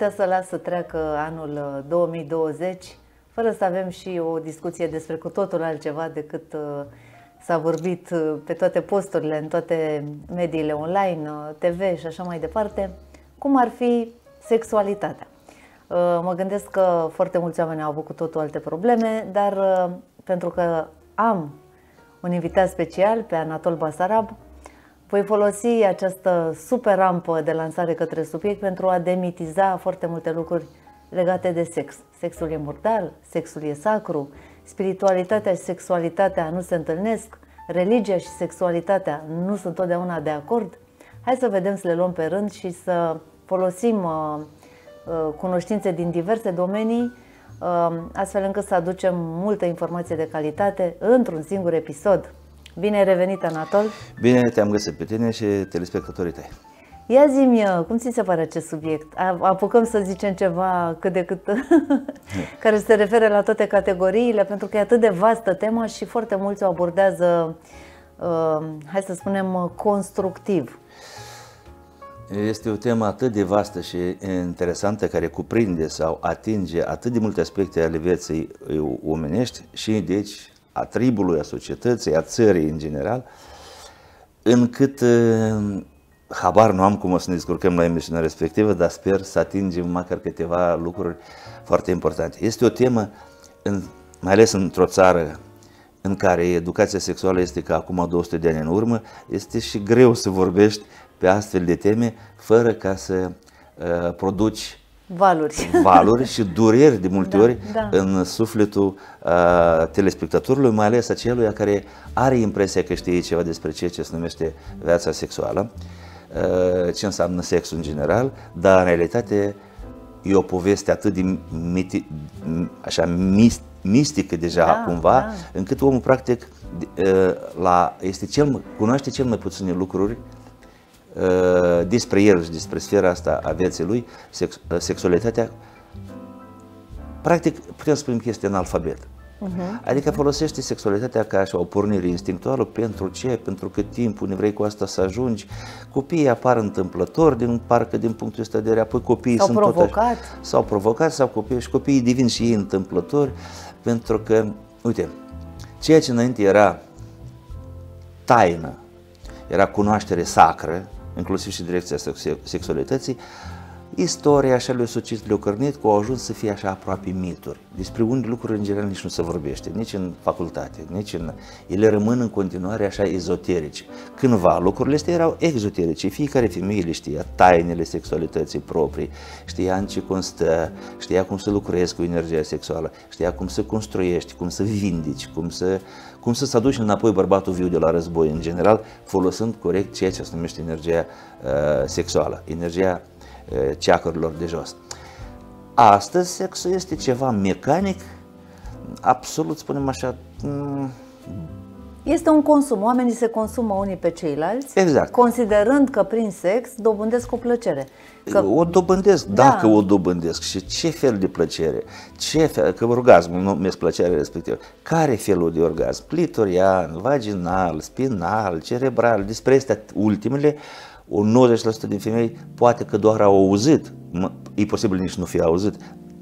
n-aș putea să las să treacă anul 2020 fără să avem și o discuție despre cu totul altceva decât s-a vorbit pe toate posturile, în toate mediile online, TV și așa mai departe, cum ar fi sexualitatea. Mă gândesc că foarte mulți oameni au avut cu totul alte probleme, dar pentru că am un invitat special pe Anatol Basarab, voi folosi această super rampă de lansare către subiect pentru a demitiza foarte multe lucruri legate de sex. Sexul e mortal, sexul e sacru, spiritualitatea și sexualitatea nu se întâlnesc, religia și sexualitatea nu sunt totdeauna de acord. Hai să vedem să le luăm pe rând și să folosim uh, uh, cunoștințe din diverse domenii, uh, astfel încât să aducem multă informație de calitate într-un singur episod. Bine ai revenit, Anatol! Bine te-am găsit pe tine și telespectatorii tăi. Ia zi-mi, uh, cum ți se pare acest subiect? Apucăm să zicem ceva cât de cât care se referă la toate categoriile, pentru că e atât de vastă tema și foarte mulți o abordează, uh, hai să spunem, constructiv. Este o temă atât de vastă și interesantă care cuprinde sau atinge atât de multe aspecte ale vieții omenești și deci a tribului, a societății, a țării în general, încât uh, habar nu am cum o să ne descurcăm la emisiunea respectivă, dar sper să atingem măcar câteva lucruri foarte importante. Este o temă, în, mai ales într-o țară în care educația sexuală este ca acum 200 de ani în urmă, este și greu să vorbești pe astfel de teme fără ca să uh, produci valuri. valuri și dureri de multe da, ori da. în sufletul uh, telespectatorului, mai ales aceluia care are impresia că știe ceva despre ceea ce se numește viața sexuală. Uh, Uh, ce înseamnă sexul în general, dar în realitate e o poveste atât de miti, așa, mist, mistică deja da, cumva, da. încât omul practic uh, la, este cel, cunoaște cel mai puține lucruri uh, despre el și despre sfera asta a vieții lui, sex, sexualitatea, practic putem spune că este în alfabet. Uh-huh. Adică folosește sexualitatea ca așa o pornire instinctuală pentru ce, pentru cât timp, unde vrei cu asta să ajungi. Copiii apar întâmplător din parcă din punctul ăsta de vedere, apoi copiii s-au sunt provocat. Tot s-au provocat sau copii și copiii devin și ei întâmplători pentru că, uite, ceea ce înainte era taină, era cunoaștere sacră, inclusiv și direcția sexualității, Istoria așa le-a sucit, le-a cărnit, că au ajuns să fie așa aproape mituri. Despre unde lucruri în general nici nu se vorbește, nici în facultate, nici în... Ele rămân în continuare așa ezoterice. Cândva lucrurile astea erau exoterice, fiecare femeie le știa tainele sexualității proprii, știa în ce constă, știa cum să lucrezi cu energia sexuală, știa cum să construiești, cum să vindici, cum să cum să-ți aduci înapoi bărbatul viu de la război în general, folosind corect ceea ce se numește energia uh, sexuală, energia ceacărilor de jos. Astăzi sexul este ceva mecanic, absolut, spunem așa, mm, este un consum. Oamenii se consumă unii pe ceilalți, exact. considerând că prin sex dobândesc o plăcere. Că... O dobândesc, da. dacă o dobândesc. Și ce fel de plăcere? Ce fel, că orgasmul numesc plăcerea respectivă. Care felul de orgasm? Clitorian, vaginal, spinal, cerebral, despre astea ultimele un 90% din femei poate că doar au auzit, e posibil nici nu fi auzit,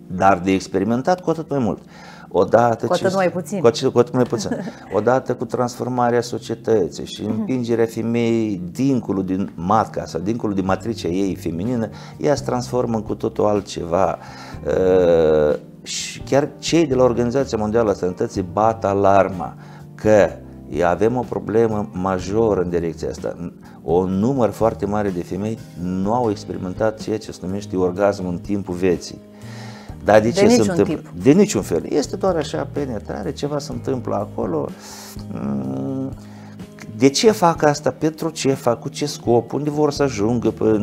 dar de experimentat cu atât mai mult. Odată cu atât ce, mai puțin. Cu atât, cu atât mai puțin. Odată cu transformarea societății și mhm. împingerea femeii dincolo din matca sau dincolo din matricea ei feminină, ea se transformă în cu totul altceva. Uh, și chiar cei de la Organizația Mondială a Sănătății bat alarma că avem o problemă majoră în direcția asta. O număr foarte mare de femei nu au experimentat ceea ce se numește orgasm în timpul vieții. Dar de, de ce se întâmplă? Tip. De niciun fel. Este doar așa penetrare, ceva se întâmplă acolo. Mm, de ce fac asta? Pentru ce fac? Cu ce scop? Unde vor să ajungă pe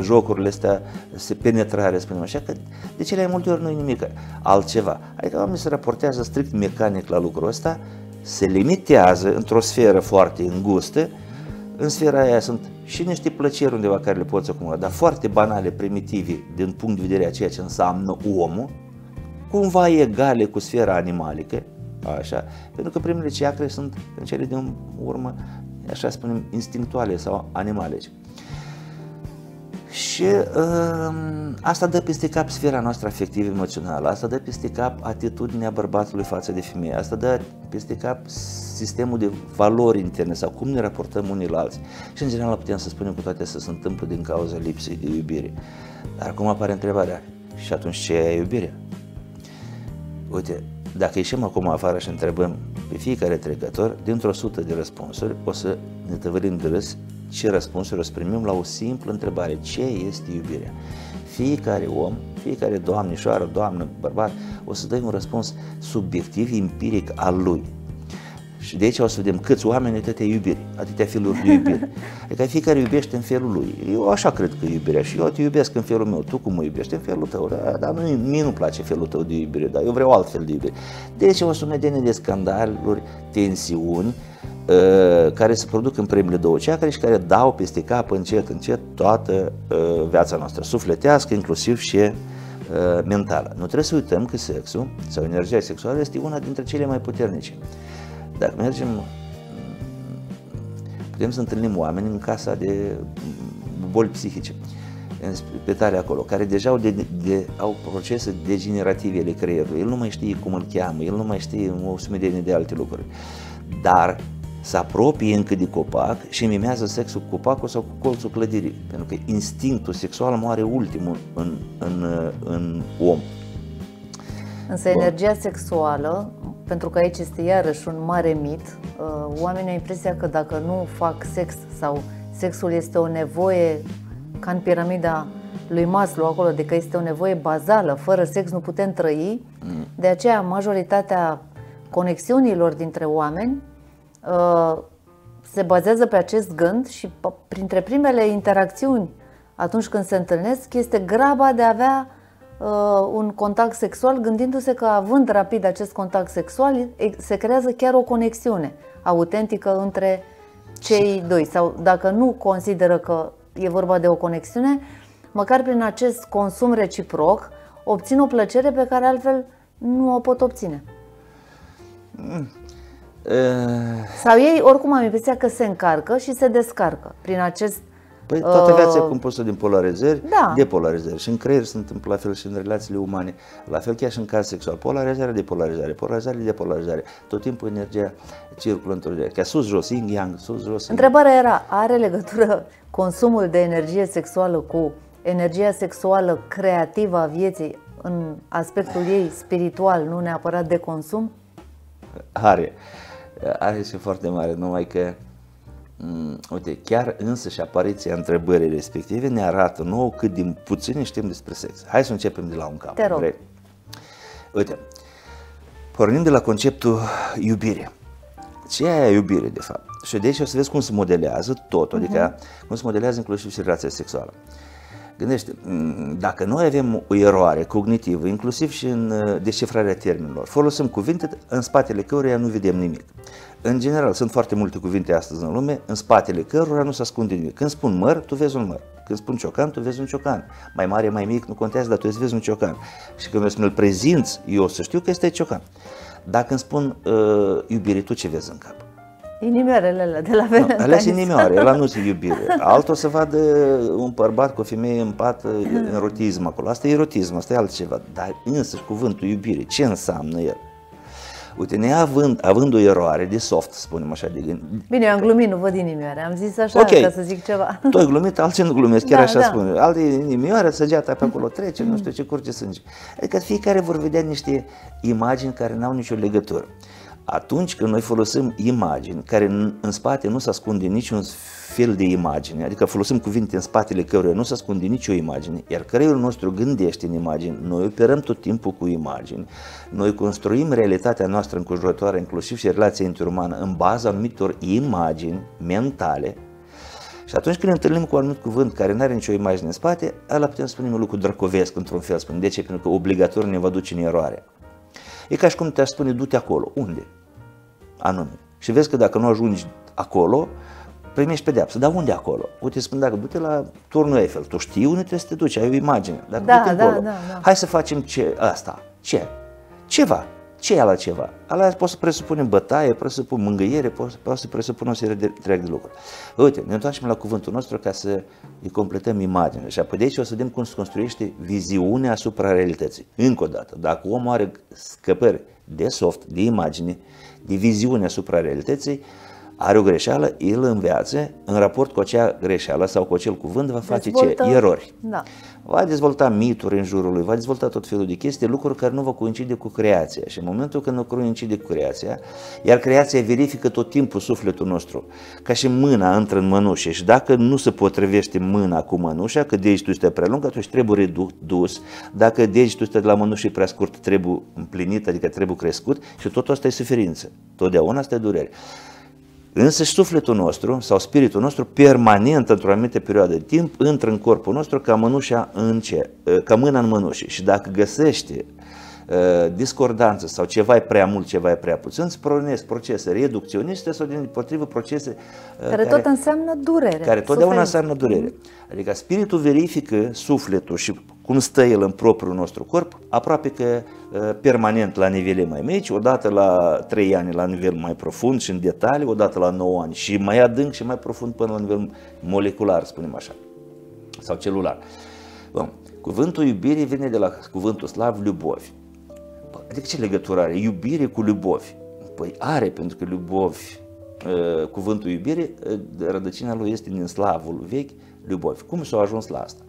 jocurile astea, se penetrare, spunem așa? Că de cele mai multe ori nu e nimic altceva. Adică oamenii se raportează strict mecanic la lucrul ăsta se limitează într-o sferă foarte îngustă, în sfera aia sunt și niște plăceri undeva care le poți acumula, dar foarte banale, primitive, din punct de vedere a ceea ce înseamnă omul, cumva egale cu sfera animalică, așa, pentru că primele ceacre sunt în cele din urmă, așa spunem, instinctuale sau animale. Și uh, asta dă peste cap sfera noastră afectiv-emoțională, asta dă peste cap atitudinea bărbatului față de femeie, asta dă peste cap sistemul de valori interne sau cum ne raportăm unii la alții. Și în general putem să spunem că toate să se întâmplă din cauza lipsei de iubire. Dar acum apare întrebarea, și atunci ce e iubirea? Uite, dacă ieșim acum afară și întrebăm pe fiecare trecător, dintr-o sută de răspunsuri, o să ne tăvălim de râs ce răspunsuri o să primim la o simplă întrebare. Ce este iubirea? Fiecare om, fiecare doamnișoară, doamnă, bărbat, o să dai un răspuns subiectiv, empiric al lui. Și de aici o să vedem câți oameni atâtea iubiri, atâtea feluri de iubire. Adică fiecare iubește în felul lui. Eu așa cred că iubirea și eu te iubesc în felul meu. Tu cum mă iubești în felul tău? Da, dar mie, mie nu place felul tău de iubire, dar eu vreau altfel de iubire. Deci o sumedenie de scandaluri, tensiuni, uh, care se produc în primele două ceacre și care dau peste cap încet, încet toată uh, viața noastră sufletească, inclusiv și uh, mentală. Nu trebuie să uităm că sexul sau energia sexuală este una dintre cele mai puternice. Dacă mergem, putem să întâlnim oameni în casa de boli psihice, în spitale acolo, care deja au, de, de, au procese degenerative ale creierului. El nu mai știe cum îl cheamă, el nu mai știe o sumedenie de alte lucruri. Dar se apropie încă de copac și mimează sexul cu copacul sau cu colțul clădirii, pentru că instinctul sexual moare ultimul în, în, în om. Însă energia sexuală pentru că aici este iarăși un mare mit. Uh, oamenii au impresia că dacă nu fac sex sau sexul este o nevoie ca în piramida lui Maslow acolo, de că este o nevoie bazală, fără sex nu putem trăi. Mm. De aceea majoritatea conexiunilor dintre oameni uh, se bazează pe acest gând și printre primele interacțiuni atunci când se întâlnesc este graba de a avea uh, un contact sexual, gândindu-se că având rapid acest contact sexual, se creează chiar o conexiune autentică între cei doi. Sau dacă nu consideră că e vorba de o conexiune, măcar prin acest consum reciproc, obțin o plăcere pe care altfel nu o pot obține. Mm. Sau ei, oricum am impresia că se încarcă și se descarcă prin acest Păi toată uh, viața e compusă din polarizări, da. depolarizări. Și în creier se întâmplă la fel și în relațiile umane. La fel chiar și în caz sexual. Polarizare, depolarizare, polarizare, depolarizare. Tot timpul energia circulă într-o direcție. Sus, jos, yin, yang, sus, jos. Întrebarea era, are legătură consumul de energie sexuală cu energia sexuală creativă a vieții în aspectul ei spiritual, nu neapărat de consum? Are. Are și foarte mare, numai că Mm, uite, chiar însă și apariția întrebării respective ne arată nouă cât din puțin știm despre sex. Hai să începem de la un cap. Te rog. Vrei? Uite, pornim de la conceptul iubire. Ce e iubire, de fapt? Și de aici o să vezi cum se modelează tot, adică uh-huh. cum se modelează inclusiv și relația sexuală. Gândește, mm, dacă noi avem o eroare cognitivă, inclusiv și în uh, descifrarea termenilor, folosim cuvinte în spatele căruia nu vedem nimic. În general, sunt foarte multe cuvinte astăzi în lume, în spatele cărora nu se ascunde nimic. Când spun măr, tu vezi un măr. Când spun ciocan, tu vezi un ciocan. Mai mare, mai mic, nu contează, dar tu vezi un ciocan. Și când îmi îl prezinți, eu o să știu că este ciocan. Dacă îmi spun uh, iubire, tu ce vezi în cap? Inimioarele alea de la Valentine's. No, alea sunt inimioare, ăla nu se iubire. Altul să vadă un bărbat cu o femeie în pat, erotism acolo. Asta e erotism, asta e altceva. Dar însă cuvântul iubire, ce înseamnă el? Uite, neavând, având o eroare de soft, spunem așa, de gând. Bine, eu am glumit, nu văd inimioare, am zis așa okay. ca să zic ceva. Tu ai glumit, alții nu glumesc, chiar da, așa da. spune. Alte inimioare, săgeata pe acolo trece, nu știu ce curge sânge. Adică fiecare vor vedea niște imagini care n-au nicio legătură. Atunci când noi folosim imagini care în, în spate nu se ascunde niciun fel de imagine, adică folosim cuvinte în spatele căruia nu se ascunde nicio imagine, iar creierul nostru gândește în imagini, noi operăm tot timpul cu imagini, noi construim realitatea noastră înconjurătoare, inclusiv și relația interumană, în baza anumitor imagini mentale, și atunci când ne întâlnim cu un anumit cuvânt care nu are nicio imagine în spate, ăla putem spune un lucru drăcovesc într-un fel, spune. De ce? Pentru că obligatoriu ne va duce în eroare. E ca și cum te-aș spune, du-te acolo. Unde? Anume. Și vezi că dacă nu ajungi acolo, primești pedeapsă. Dar unde acolo? Uite, spun, dacă du-te la turnul Eiffel, tu știi unde trebuie să te duci, ai o imagine. Dacă da, du-te da, acolo, da, da. hai să facem ce, asta. Ce? Ceva. Ce e altceva? Ala poate să presupune bătaie, poate să presupune mângâiere, poate să presupune o serie de întreg de lucruri. Uite, ne întoarcem la cuvântul nostru ca să îi completăm imaginea și apoi de aici o să vedem cum se construiește viziunea asupra realității. Încă o dată, dacă omul are scăpări de soft, de imagine, de viziune asupra realității, are o greșeală, el înveață, în raport cu acea greșeală sau cu acel cuvânt, va face Dezvoltă... ce? Erori. Da. Va dezvolta mituri în jurul lui, va dezvolta tot felul de chestii, lucruri care nu vor coincide cu creația. Și în momentul când nu coincide cu creația, iar creația verifică tot timpul sufletul nostru, ca și mâna intră în mănușă și dacă nu se potrivește mâna cu mănușa, că degetul este prea lung, atunci trebuie redus, dacă degetul este de la mănușă prea scurt, trebuie împlinit, adică trebuie crescut și totul asta e suferință. Totdeauna asta e durere. Însă sufletul nostru sau spiritul nostru permanent într-o anumită perioadă de timp intră în corpul nostru ca mânușa în ce, ca mâna în mănușă și dacă găsește uh, discordanță sau ceva e prea mult, ceva e prea puțin, se pornesc procese reducționiste sau din potrivă procese uh, care, care tot înseamnă durere. Care totdeauna înseamnă durere. Adică spiritul verifică sufletul și cum stă el în propriul nostru corp, aproape că uh, permanent la nivele mai mici, odată la 3 ani la nivel mai profund și în detalii, odată la 9 ani și mai adânc și mai profund până la nivel molecular, spunem așa, sau celular. Bun. Cuvântul iubire vine de la cuvântul slav lubovi. Adică ce legătură are? Iubire cu lubovi. Păi are, pentru că lubovi, uh, cuvântul iubire, uh, rădăcina lui este din slavul vechi, lubovi. Cum s-a ajuns la asta?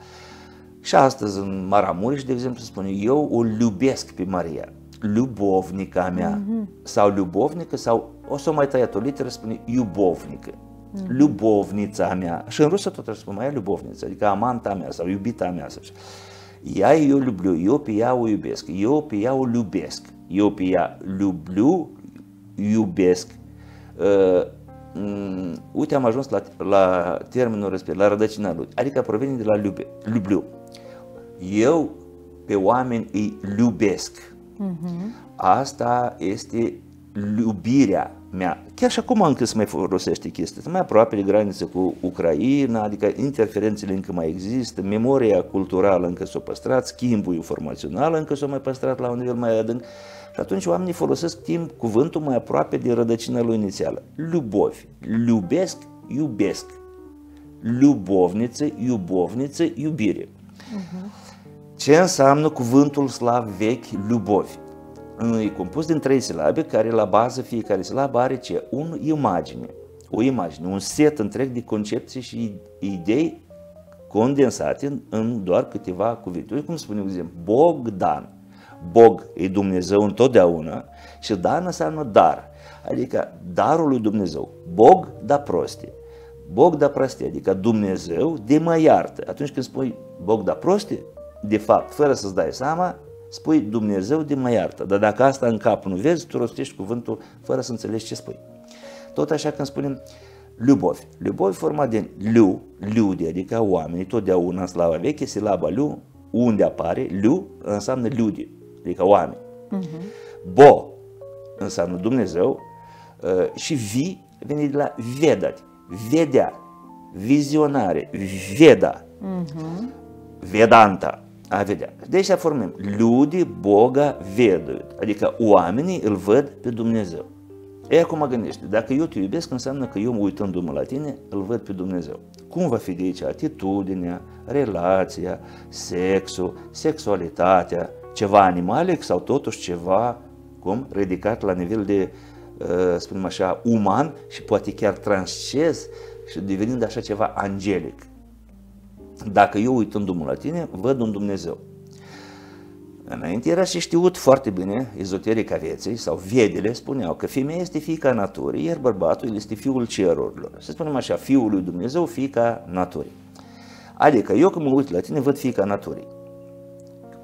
Și astăzi în Maramureș, de exemplu, se spune, eu o iubesc pe Maria, lubovnica mea, mm-hmm. sau lubovnică, sau o să mai tăiat o literă, spune iubovnică, mm-hmm. lubovnița mea. Și în rusă tot spune mai lubovniță, adică amanta mea sau iubita mea. Sau ea eu люблю, eu pe ea o iubesc, eu pe ea o iubesc, eu pe ea люблю, iubesc. Uh, um, uite, am ajuns la, la termenul respectiv, la rădăcina lui, adică provine de la iube, люблю eu pe oameni îi iubesc. Uh-huh. Asta este iubirea mea. Chiar și acum încă se mai folosește chestia mai aproape de graniță cu Ucraina, adică interferențele încă mai există, memoria culturală încă s-a păstrat, schimbul informațional încă s-a mai păstrat la un nivel mai adânc și atunci oamenii folosesc timp cuvântul mai aproape de rădăcina lui inițială. Lubovi, iubesc, iubesc. Lubovniță, iubovniță, iubire. Uh-huh. Ce înseamnă cuvântul slav vechi, lubovi? E compus din trei silabe care la bază fiecare silabă are ce? O imagine. O imagine, un set întreg de concepții și idei condensate în doar câteva cuvinte. Cum spunem, de exemplu, Bogdan. Bog e Dumnezeu întotdeauna și Dan înseamnă dar, adică darul lui Dumnezeu. Bog da prostie. Bog da prostie, adică Dumnezeu de mă iartă. Atunci când spui Bog da prostie, de fapt, fără să-ți dai seama, spui Dumnezeu de mă iartă. Dar dacă asta în cap nu vezi, tu rostești cuvântul fără să înțelegi ce spui. Tot așa când spunem Lubovi. Lubovi format din lu, люди, adică oameni, totdeauna în slava veche, silaba lu, unde apare, lu înseamnă люди, adică oameni. Uh-huh. Bo înseamnă Dumnezeu uh, și vi vine de la vedat, vedea, vizionare, veda, uh-huh. vedanta a vedea. Deci să formăm. Люди Бога ведают. Adică oamenii îl văd pe Dumnezeu. E acum gândește, dacă eu te iubesc, înseamnă că eu uitându-mă la tine, îl văd pe Dumnezeu. Cum va fi de aici atitudinea, relația, sexul, sexualitatea, ceva animalic sau totuși ceva, cum, ridicat la nivel de, uh, spunem așa, uman și poate chiar transces și devenind așa ceva angelic. Dacă eu uitându-mă la tine, văd un Dumnezeu. Înainte era și știut foarte bine, ezoterica vieții sau vedele spuneau că femeia este fiica naturii, iar bărbatul este fiul cerurilor. Să spunem așa, fiul lui Dumnezeu, fiica naturii. Adică eu când mă uit la tine, văd fiica naturii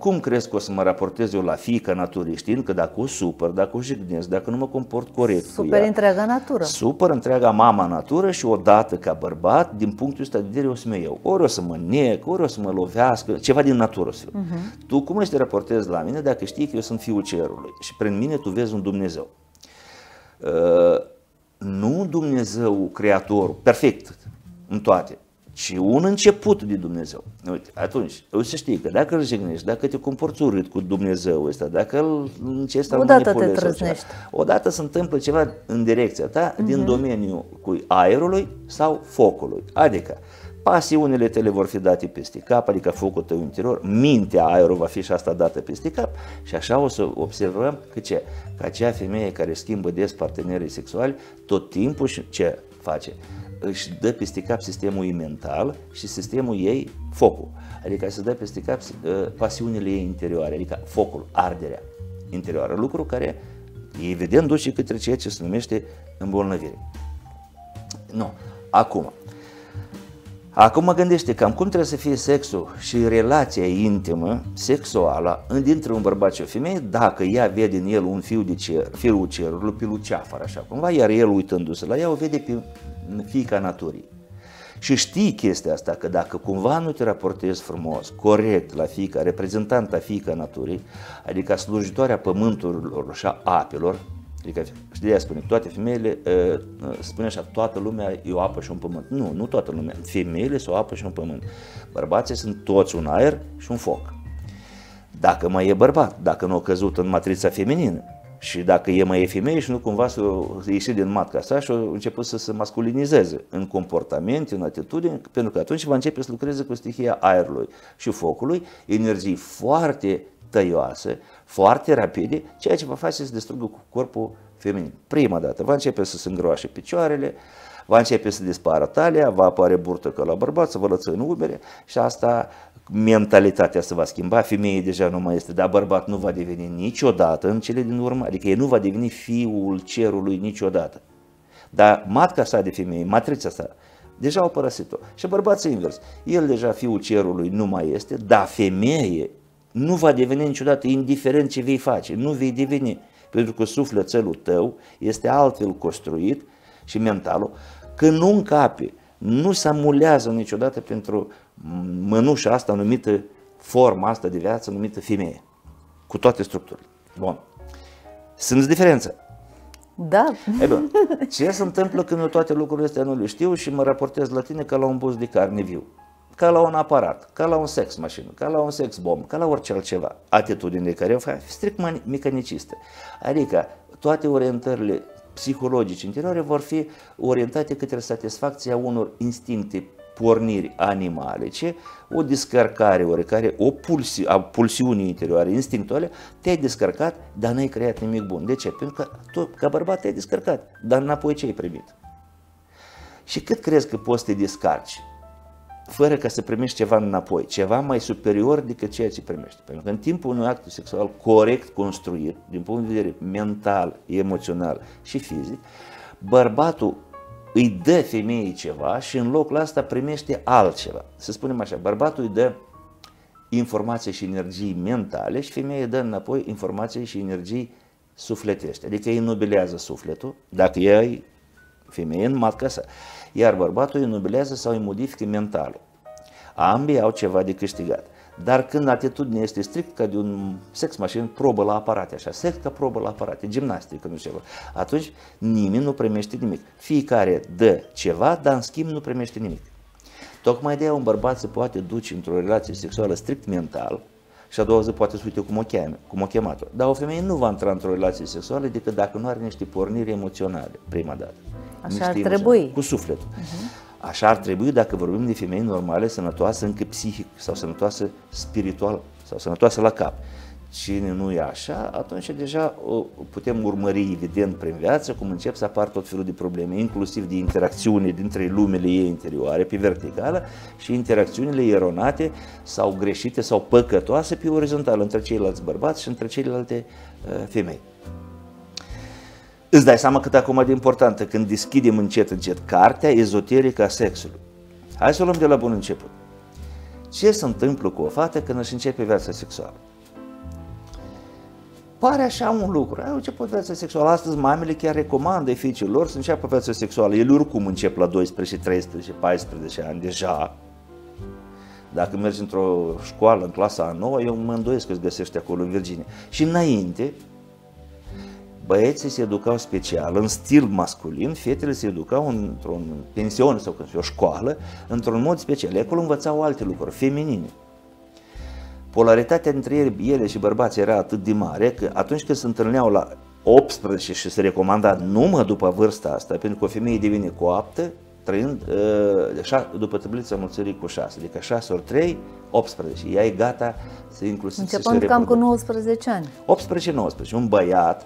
cum crezi că o să mă raportez eu la fiica naturii, știind că dacă o supăr, dacă o jignesc, dacă nu mă comport corect Super cu ea, întreaga natură. Super întreaga mama natură și odată ca bărbat, din punctul ăsta de vedere o să mă iau. Ori o să mă nec, ori o să mă lovească, ceva din natură o să fiu. Uh-huh. Tu cum ești te raportezi la mine dacă știi că eu sunt fiul cerului și prin mine tu vezi un Dumnezeu? Uh, nu Dumnezeu creatorul, perfect în toate, ci un început de Dumnezeu. Uite, atunci, o să știi că dacă îl jignești, dacă te comporți urât cu Dumnezeu ăsta, dacă îl încerci să Odată te trăznești. Odată se întâmplă ceva în direcția ta, uh-huh. din mhm. domeniul cu aerului sau focului. Adică, pasiunile tale vor fi date peste cap, adică focul tău interior, mintea, aerul va fi și asta dată peste cap și așa o să observăm că ce? Că acea femeie care schimbă des partenerii sexuali, tot timpul ce face? Își dă peste cap sistemul ei mental și sistemul ei focul. Adică se dă peste cap uh, pasiunile ei interioare, adică focul, arderea interioară, lucru care evident duce către ceea ce se numește îmbolnăvire. Nu. Acum, Acum mă gândește cam cum trebuie să fie sexul și relația intimă, sexuală, dintre un bărbat și o femeie, dacă ea vede în el un fiu de cer, fiul cerului, pe Luceafăr, așa cumva, iar el uitându-se la ea o vede pe fiica naturii. Și știi chestia asta, că dacă cumva nu te raportezi frumos, corect la fiica, reprezentanta fiica naturii, adică slujitoarea pământurilor și a apelor, adică și de spune, toate femeile, spune așa, toată lumea e o apă și un pământ. Nu, nu toată lumea. Femeile sunt o apă și un pământ. Bărbații sunt toți un aer și un foc. Dacă mai e bărbat, dacă nu a căzut în matrița feminină, și dacă e mai e femeie și nu cumva să ieși din matca sa și a început să se masculinizeze în comportament, în atitudine, pentru că atunci va începe să lucreze cu stihia aerului și focului, energii foarte tăioase, foarte rapide, ceea ce va face să distrugă cu corpul feminin. Prima dată va începe să se îngroașe picioarele, va începe să dispară talia, va apare burtă ca la bărbat, să vă lăță în umere și asta mentalitatea se va schimba, femeia deja nu mai este, dar bărbat nu va deveni niciodată în cele din urmă, adică el nu va deveni fiul cerului niciodată. Dar matca sa de femeie, matrița sa, deja au părăsit-o. Și bărbatul invers, el deja fiul cerului nu mai este, dar femeie nu va deveni niciodată indiferent ce vei face, nu vei deveni, pentru că sufletul tău este altfel construit și mentalul, că nu încape, nu se amulează niciodată pentru mănușa asta numită, forma asta de viață numită femeie, cu toate structurile. Bun. Sunt diferență. Da. E bun. Ce se întâmplă când eu toate lucrurile astea nu le știu și mă raportez la tine ca la un buz de carne viu? Ca la un aparat, ca la un sex mașină, ca la un sex bomb, ca la orice altceva. Atitudine care o fac strict mecaniciste. Adică toate orientările psihologice interioare vor fi orientate către satisfacția unor instincte porniri animalice, o descărcare oricare, o pulsi, a pulsiunii interioare, instinctuale, te-ai descărcat, dar n-ai creat nimic bun. De ce? Pentru că tu, ca bărbat, te-ai descărcat, dar înapoi ce ai primit? Și cât crezi că poți să te descarci? Fără ca să primești ceva înapoi, ceva mai superior decât ceea ce primești. Pentru că în timpul unui act sexual corect construit, din punct de vedere mental, emoțional și fizic, bărbatul îi dă femeii ceva și în locul ăsta primește altceva. Să spunem așa, bărbatul îi dă informații și energii mentale și femeia dă înapoi informații și energii sufletești. Adică îi nobilează sufletul, dacă e femeie în matca sa, iar bărbatul îi nobilează sau îi modifică mentalul. Ambii au ceva de câștigat. Dar când atitudinea este strict ca de un sex machine, probă la aparate, așa, sex ca probă la aparate, gimnastică, nu ceva, atunci nimeni nu primește nimic. Fiecare dă ceva, dar în schimb nu primește nimic. Tocmai de aia un bărbat se poate duce într-o relație sexuală strict mental și a doua zi poate să uite cum o, cheme, cum o chemat-o. Dar o femeie nu va intra într-o relație sexuală decât dacă nu are niște porniri emoționale, prima dată. Așa ar trebui. Cu sufletul. Uh-huh. Așa ar trebui dacă vorbim de femei normale, sănătoase încă psihic sau sănătoase spiritual sau sănătoase la cap. Cine nu e așa, atunci deja o putem urmări evident prin viață cum încep să apar tot felul de probleme, inclusiv de interacțiune dintre lumele ei interioare pe verticală și interacțiunile eronate sau greșite sau păcătoase pe orizontală între ceilalți bărbați și între celelalte uh, femei. Îți dai seama cât acum de importantă când deschidem încet încet cartea ezoterică a sexului. Hai să o luăm de la bun început. Ce se întâmplă cu o fată când își începe viața sexuală? Pare așa un lucru. Ai început viața sexuală. Astăzi mamele chiar recomandă fiicilor să înceapă viața sexuală. Ele oricum încep la 12, 13, 14 ani deja. Dacă mergi într-o școală, în clasa a 9, eu mă îndoiesc că îți găsești acolo în Virginia. Și înainte, băieții se educau special, în stil masculin, fetele se educau într-un pension sau o școală, într-un mod special. Acolo învățau alte lucruri, feminine. Polaritatea între ele și bărbații era atât de mare că atunci când se întâlneau la 18 și se recomanda numai după vârsta asta, pentru că o femeie devine coaptă, trăind uh, după tablița mulțirii cu 6, adică 6 ori 3, 18. Ea e gata să inclusiv Începând să se cam cu 19 ani. 18-19. Un băiat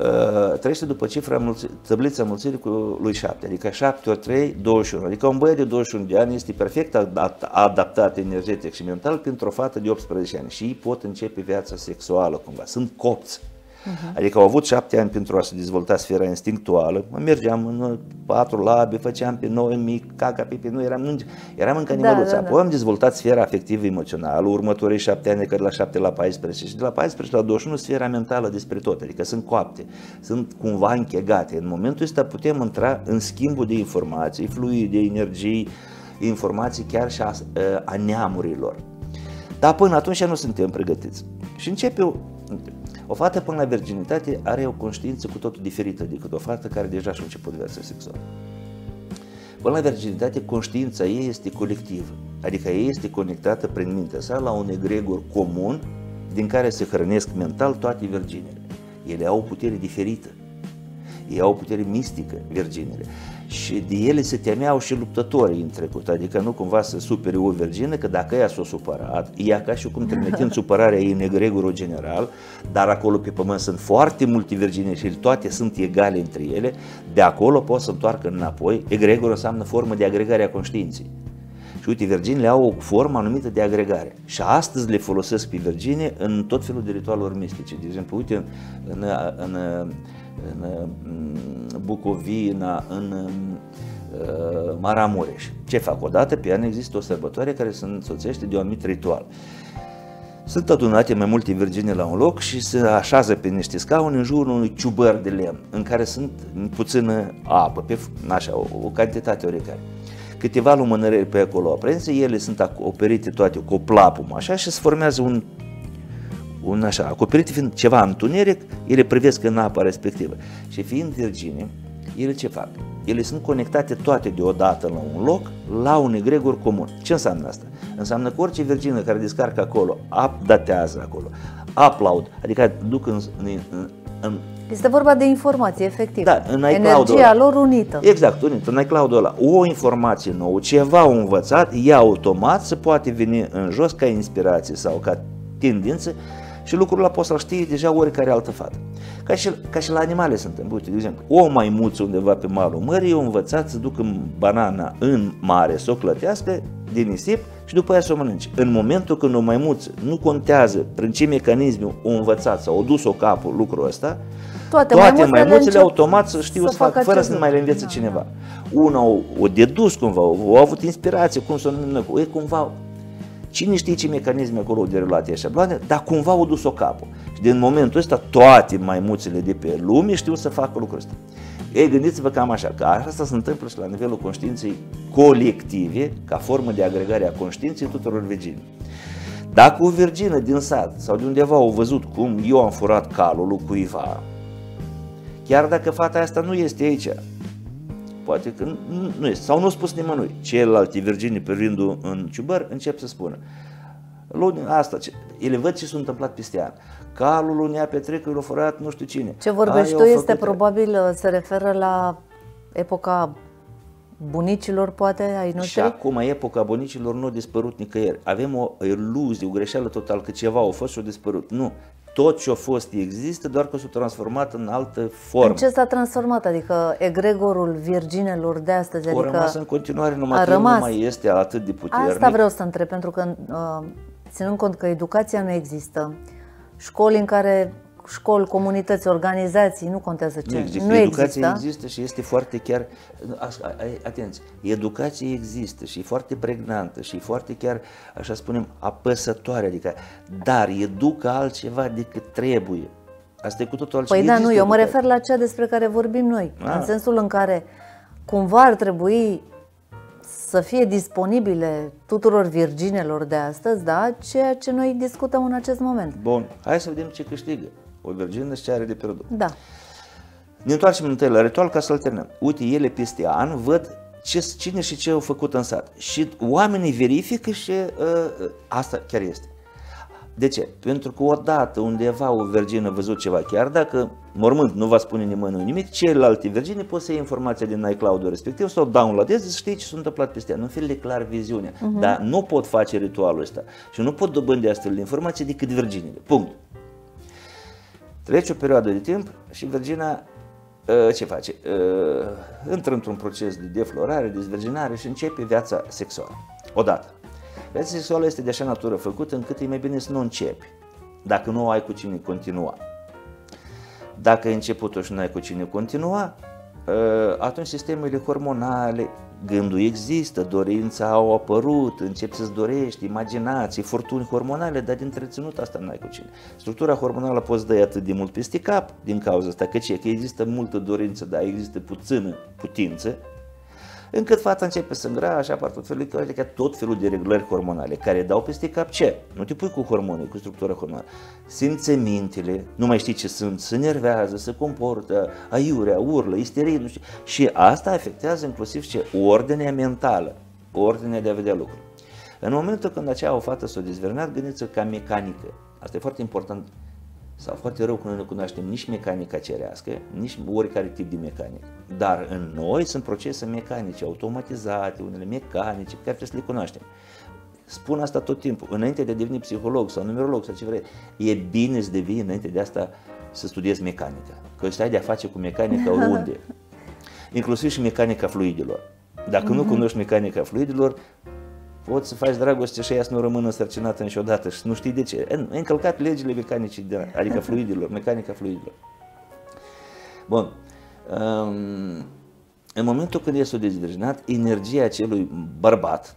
uh, trăiește după cifra mulți, tablița mulțirii cu lui 7, adică 7 ori 3, 21. Adică un băiat de 21 de ani este perfect adaptat energetic și mental pentru o fată de 18 ani și ei pot începe viața sexuală cumva. Sunt copți. Uh-huh. Adică au avut șapte ani pentru a se dezvolta sfera instinctuală. Mergeam în patru labe, făceam pe noi mic, caca, pipi, nu eram, nu, eram încă animăluță. Da, da, da. Apoi am dezvoltat sfera afectivă emoțională, următorii șapte ani, care la șapte la 14 și de la 14 la 21 sfera mentală despre tot, adică sunt coapte, sunt cumva închegate. În momentul ăsta putem intra în schimbul de informații, fluide, energii, informații chiar și a, a neamurilor. Dar până atunci nu suntem pregătiți. Și începe o fată până la virginitate are o conștiință cu totul diferită decât o fată care deja și-a început viața sexuală. Până la virginitate, conștiința ei este colectivă, adică ei este conectată prin mintea sa la un egregor comun din care se hrănesc mental toate virginele. Ele au o putere diferită, ei au o putere mistică, virginele și de ele se temeau și luptătorii în trecut, adică nu cumva să supere o virgină, că dacă ea s-a supărat, ea ca și cum trimitind supărarea ei în egregorul general, dar acolo pe pământ sunt foarte multe virgine și toate sunt egale între ele, de acolo pot să întoarcă înapoi, egregorul înseamnă formă de agregare a conștiinței. Și uite, virginile au o formă anumită de agregare. Și astăzi le folosesc pe virgine în tot felul de ritualuri mistice. De exemplu, uite, în, în, în în mm, Bucovina, în uh, Maramureș. Ce fac? Odată pe an există o sărbătoare care se însoțește de un anumit ritual. Sunt adunate mai multe virgine la un loc și se așează pe niște scaune în jurul unui ciubăr de lemn, în care sunt puțină apă, pe, așa, o, o cantitate oricare. Câteva lumânări pe acolo aprinse, ele sunt acoperite toate cu o plapumă, așa, și se formează un un așa, acoperite fiind ceva întuneric, ele privesc în apa respectivă. Și fiind virgine, ele ce fac? Ele sunt conectate toate deodată la un loc, la un egregor comun. Ce înseamnă asta? Înseamnă că orice virgină care descarcă acolo, updatează acolo, upload, adică duc în, în, în este vorba de informație, efectiv. Da, în Energia lor unită. Exact, unită. În iCloud ăla, o informație nouă, ceva învățat, ea automat se poate veni în jos ca inspirație sau ca tendință și lucrul ăla poți să-l știi deja oricare altă fată. Ca și, ca și la animale suntem. Uite, de exemplu, o maimuță undeva pe malul mării, eu învățat să ducă banana în mare, să o clătească din nisip și după aia să o mănânce. În momentul când o maimuță nu contează prin ce mecanism o învățat sau o dus-o capul lucrul ăsta, toate, toate maimuțele automat să știu să, să fac fără să nu mai le învețe da, cineva. Da. Una o, o dedus cumva, o, o avut inspirație, cum să o numim noi, e cumva Cine știe ce mecanisme acolo de relație șabloane, dar cumva au dus-o capul. Și din momentul ăsta toate maimuțele de pe lume știu să facă lucrul ăsta. Ei, gândiți-vă cam așa, că asta se întâmplă și la nivelul conștiinței colective, ca formă de agregare a conștiinței tuturor virgini. Dacă o virgină din sat sau de undeva au văzut cum eu am furat calul lui cuiva, chiar dacă fata asta nu este aici, poate că nu este, sau nu a spus nimănui. Celelalte virgini privind în ciubăr încep să spună. Luni, asta, ce, ele văd ce s-a întâmplat peste an. Calul lui Nea Petrecă l-a furat nu știu cine. Ce vorbești tu este probabil, uh, se referă la epoca bunicilor, poate, ai noștri? Și acum, epoca bunicilor nu a dispărut nicăieri. Avem o iluzie, o greșeală total că ceva a fost și a dispărut. Nu tot ce a fost există, doar că s-a transformat în altă formă. În ce s-a transformat? Adică egregorul virginelor de astăzi? A adică rămas în continuare, numai a rămas. nu mai este atât de puternic. Asta vreau să întreb, pentru că uh, ținând cont că educația nu există, școli în care școli, comunități, organizații, nu contează ce. Nu există. Nu educația există. există și este foarte chiar, atenție, educația există și e foarte pregnantă și e foarte chiar, așa spunem, apăsătoare, adică, dar educă altceva decât trebuie. Asta e cu totul altceva. Păi da, nu, eu mă refer la cea despre care vorbim noi, A. în ah. sensul în care cumva ar trebui să fie disponibile tuturor virginelor de astăzi, da, ceea ce noi discutăm în acest moment. Bun, hai să vedem ce câștigă. O virgină și ce are de pierdut. Da. Ne întoarcem întâi la ritual ca să-l terminăm. Uite, ele peste an văd ce, cine și ce au făcut în sat. Și oamenii verifică și uh, asta chiar este. De ce? Pentru că odată undeva o virgină a văzut ceva, chiar dacă mormânt nu va spune nimănui nimic, celelalte virgine pot să iei informația din iCloud-ul respectiv sau downloadeze să știi ce s-a întâmplat peste ea. Nu fel de clar viziunea. Uh-huh. Dar nu pot face ritualul ăsta și nu pot dobândi astfel de informații decât virginile. Punct. Trece o perioadă de timp și virgina uh, ce face? Uh, intră într-un proces de deflorare, dezvirginare și începe viața sexuală. Odată. Viața sexuală este de așa natură făcută încât e mai bine să nu începi, dacă nu ai cu cine continua. Dacă ai început-o și nu ai cu cine continua, ă, atunci sistemele hormonale, gândul există, dorința au apărut, începi să-ți dorești, imaginații, furtuni hormonale, dar din treținut asta nu ai cu cine. Structura hormonală poți dai atât de mult peste cap din cauza asta, că ce? Că există multă dorință, dar există puțină putință, încât fata începe să îngra, așa apar tot felul, adică tot felul de reglări hormonale care dau peste cap ce? Nu te pui cu hormone, cu structura hormonală. Simțămintele, nu mai știi ce sunt, se nervează, se comportă, aiurea, urlă, isterie, nu știu. Și asta afectează inclusiv ce? Ordinea mentală, ordinea de a vedea lucruri. În momentul când acea o fată s-a dezvernat, gândiți-vă ca mecanică. Asta e foarte important sau foarte rău că noi nu cunoaștem nici mecanica cerească, nici oricare tip de mecanică. Dar în noi sunt procese mecanice, automatizate, unele mecanice, care trebuie să le cunoaștem. Spun asta tot timpul. Înainte de a deveni psiholog sau numerolog sau ce vrei, e bine să devii înainte de asta să studiezi mecanica. Că stai de a face cu mecanica unde. Inclusiv și mecanica fluidilor. Dacă mm-hmm. nu mhm. cunoști mecanica fluidilor, poți să faci dragoste și ea să nu rămână sărcinată niciodată și nu știi de ce. Ai încălcat legile mecanice, adică fluidilor, mecanica fluidilor. Bun. Um, în momentul când este dezvirginat, energia acelui bărbat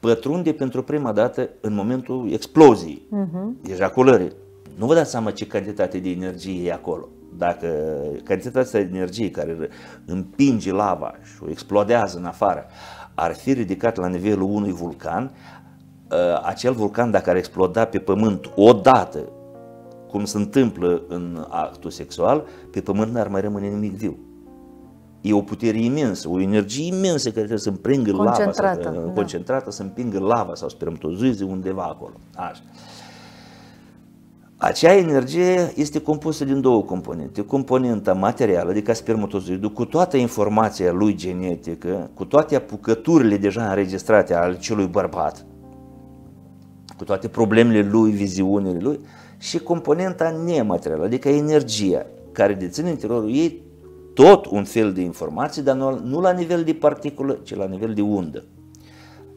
pătrunde pentru prima dată în momentul exploziei, uh-huh. ejaculării. Nu vă dați seama ce cantitate de energie e acolo. Dacă cantitatea de energie care împinge lava și o explodează în afară ar fi ridicat la nivelul unui vulcan, ă, acel vulcan dacă ar exploda pe pământ odată, cum se întâmplă în actul sexual, pe pământ n-ar mai rămâne nimic viu. E o putere imensă, o energie imensă care trebuie să împingă lava, sau, da. concentrată, să împingă lava sau spermatozoize undeva acolo. Așa. Acea energie este compusă din două componente. Componenta materială, adică spermatozoidul, cu toată informația lui genetică, cu toate apucăturile deja înregistrate ale celui bărbat, cu toate problemele lui, viziunile lui, și componenta nematerială, adică energia, care deține în interiorul ei tot un fel de informații, dar nu, nu la nivel de particulă, ci la nivel de undă.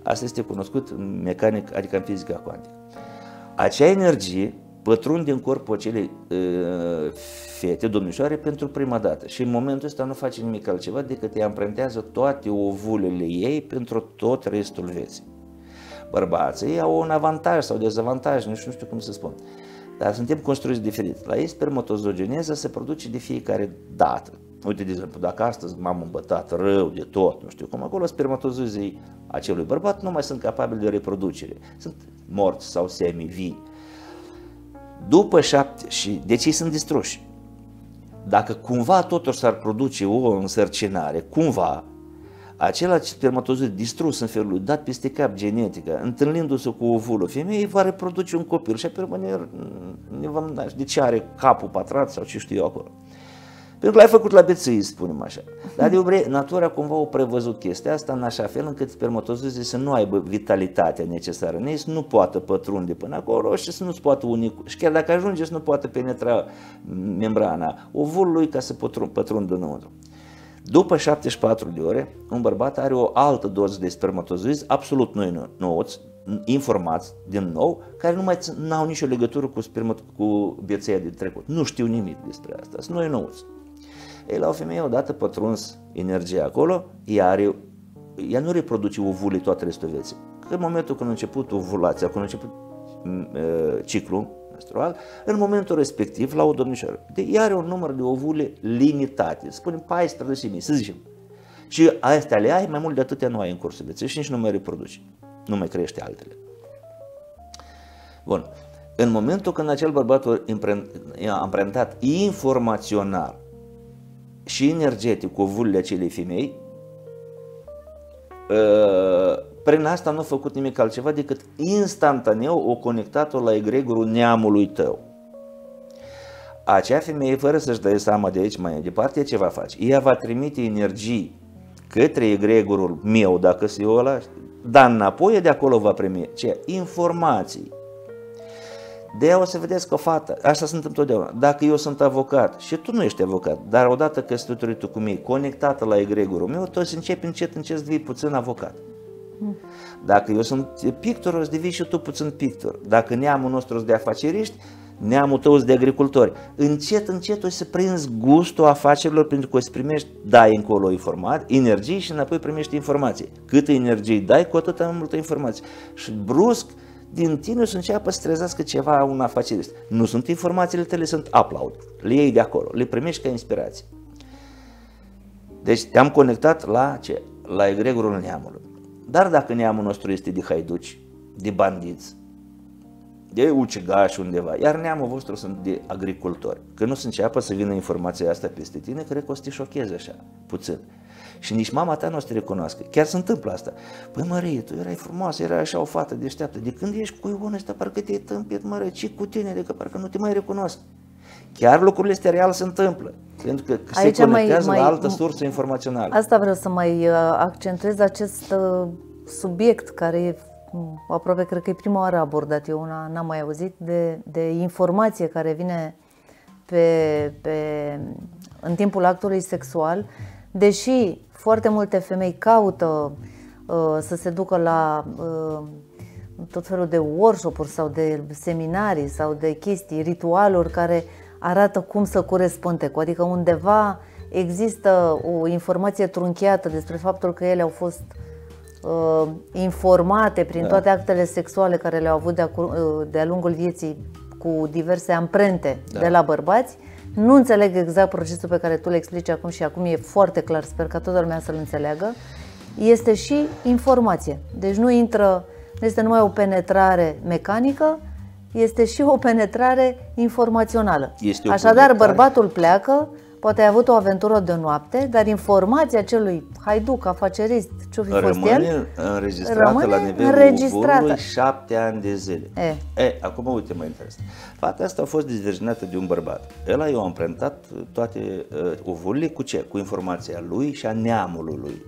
Asta este cunoscut în mecanic, adică în fizica cuantică. Acea energie pătrunde în corpul acelei uh, fete, domnișoare, pentru prima dată. Și în momentul ăsta nu face nimic altceva decât îi amprentează toate ovulele ei pentru tot restul vieții. Bărbații au un avantaj sau dezavantaj, nu știu, nu știu cum să spun. Dar suntem construiți diferit. La ei spermatozogeneza se produce de fiecare dată. Uite, de exemplu, dacă astăzi m-am îmbătat rău de tot, nu știu cum, acolo spermatozozii acelui bărbat nu mai sunt capabili de reproducere. Sunt morți sau semi-vii. După șapte, și deci ei sunt distruși. Dacă cumva totuși s-ar produce o însărcinare, cumva, acela spermatozoid distrus în felul dat peste cap genetică, întâlnindu-se cu ovulul femeii, va reproduce un copil și apoi ne, ne vom da. De ce are capul patrat sau ce știu eu acolo? Pentru că l-ai făcut la bețâi, spunem așa. Dar de obre, natura cumva a prevăzut chestia asta în așa fel încât spermatozoizii să nu aibă vitalitatea necesară în ei, să nu poată pătrunde până acolo și să nu-ți poată unic. Și chiar dacă ajunge să nu poată penetra membrana ovulului ca să pătrundă înăuntru. După 74 de ore, un bărbat are o altă doză de spermatozoizi absolut noi nouți, informați din nou, care nu mai au nicio legătură cu, spermat, cu bețeia de trecut. Nu știu nimic despre asta, sunt noi nouți. Ei, la o femeie, odată pătruns energia acolo, ea, are, ea nu reproduce ovule toate restul vieții. Că în momentul când a început ovulația, când a început uh, ciclul menstrual, în momentul respectiv, la o domnișoară, de, ea are un număr de ovule limitate, spunem 14.000, să zicem. Și astea le ai, mai mult de atâtea nu ai în cursul vieții și nici nu mai reproduci, nu mai crește altele. Bun. În momentul când acel bărbat a amprentat informațional și energetic cu ovulile acelei femei, ă, prin asta nu a făcut nimic altceva decât instantaneu o conectat-o la egregorul neamului tău. Acea femeie, fără să-și dea seama de aici mai departe, ce va face? Ea va trimite energii către egregorul meu, dacă se ăla, dar înapoi de acolo va primi ce? Informații. De aia o să vedeți că o fată, asta sunt întotdeauna, dacă eu sunt avocat și tu nu ești avocat, dar odată căsătorit tu cu mine, conectată la egregorul meu, tu o să începi încet, încet să devii puțin avocat. Dacă eu sunt pictor, o să devii și tu puțin pictor. Dacă neamul nostru de afaceriști, neamul tău de agricultori. Încet, încet o să prinzi gustul afacerilor pentru că o să primești, dai încolo informații, energie și înapoi primești informații. Cât energie dai, cu atât mai multă informație. Și brusc, din tine o să înceapă să trezească ceva un afacerist. Nu sunt informațiile tale, sunt upload. Le iei de acolo, le primești ca inspirație. Deci te-am conectat la ce? La egregorul neamului. Dar dacă neamul nostru este de haiduci, de bandiți, de ucigași undeva, iar neamul vostru sunt de agricultori. Că nu se înceapă să vină informația asta peste tine, cred că o să te șocheze așa, puțin. Și nici mama ta nu o să te recunoască. Chiar se întâmplă asta. Păi Marie, tu erai frumoasă, erai așa o fată deșteaptă. De când ești cu Ion ăsta, parcă te-ai tâmpit, măre, ce cu tine, de că parcă nu te mai recunosc. Chiar lucrurile astea real se întâmplă, pentru că Aici se conectează mai, mai, la altă sursă informațională. Asta vreau să mai uh, accentuez acest uh, subiect care e aproape cred că e prima oară abordat, eu una n-am mai auzit, de, de informație care vine pe, pe, în timpul actului sexual, deși foarte multe femei caută uh, să se ducă la uh, tot felul de workshop-uri sau de seminarii sau de chestii, ritualuri care arată cum să corespunde cu, adică undeva există o informație trunchiată despre faptul că ele au fost uh, informate prin da. toate actele sexuale care le-au avut de-a, uh, de lungul vieții cu diverse amprente da. de la bărbați. Nu înțeleg exact procesul pe care tu le explici acum și acum e foarte clar, sper ca toată lumea să-l înțeleagă. Este și informație. Deci nu intră, nu este numai o penetrare mecanică, este și o penetrare informațională. Este Așadar, bărbatul pleacă Poate ai avut o aventură de noapte, dar informația celui haiduc, afacerist, ce fi fost el, înregistrată rămâne la nivelul înregistrată. șapte ani de zile. E. e. acum uite mai interesant. Fata asta a fost dezvirginată de un bărbat. El a amprentat toate uh, ovurile cu ce? Cu informația lui și a neamului lui.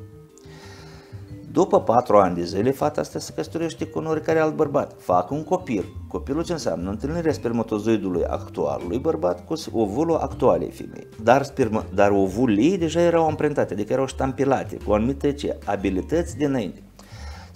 După patru ani de zile, fata asta se căsătorește cu un oricare alt bărbat. Fac un copil. Copilul ce înseamnă? Întâlnirea spermatozoidului actualului bărbat cu ovulul actualei femei. Dar, sperma, dar ovulii ei deja erau amprentate, adică erau ștampilate cu anumite ce, abilități dinainte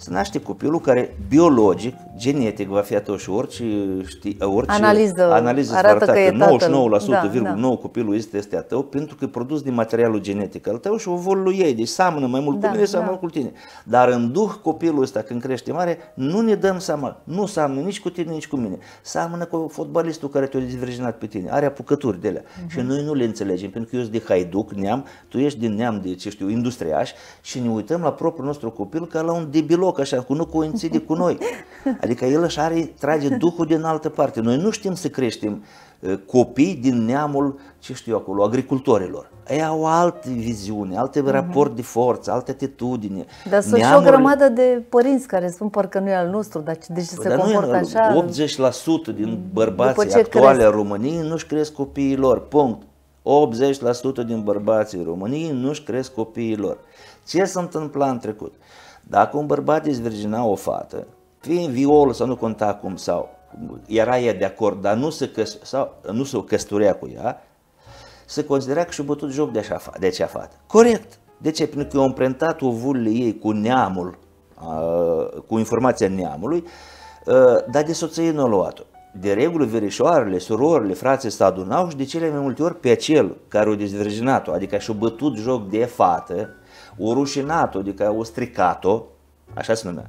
se naște copilul care biologic, genetic va fi atunci orice, știi, orice analiză, analiză arată că, că 99% da, da. nou copilul este, este a tău pentru că e produs din materialul genetic al tău și ovulul ei, deci seamănă mai mult da, cu mine, seamănă da. cu tine. Dar în duh copilul ăsta când crește mare, nu ne dăm seama, nu seamănă nici cu tine, nici cu mine. Seamănă cu fotbalistul care te-a dezvirginat pe tine, are apucături de alea. Uh-huh. Și noi nu le înțelegem, pentru că eu sunt de haiduc, neam, tu ești din neam de, ce știu, industriaș și ne uităm la propriul nostru copil ca la un debiloc loc, așa, cu nu coincide cu noi. Adică el își are, trage Duhul din altă parte. Noi nu știm să creștem uh, copii din neamul, ce știu eu acolo, agricultorilor. Ei au alte viziune, alte uh-huh. raport de forță, alte atitudine. Dar sunt Neamul... și o grămadă de părinți care spun parcă nu e al nostru, dar de ce se comportă așa? 80% din bărbații actuale a României nu-și cresc copiii lor, punct. 80% din bărbații României nu-și cresc copiii lor. Ce s-a întâmplat în trecut? Dacă un bărbat dezvirgina o fată, fie în viol sau nu conta cum, sau era ea de acord, dar nu se, căs- sau, nu se căsătorea cu ea, se considera că și-a bătut joc de, așa, de acea fată. Corect. De ce? Pentru că au împrentat ovulile ei cu neamul, cu informația neamului, dar de soție nu a luat-o. De regulă, verișoarele, surorile, frații se adunau și de cele mai multe ori pe acel care o dezvirginat-o, adică și-a bătut joc de fată, o rușinat-o, adică o stricat-o, așa se numea,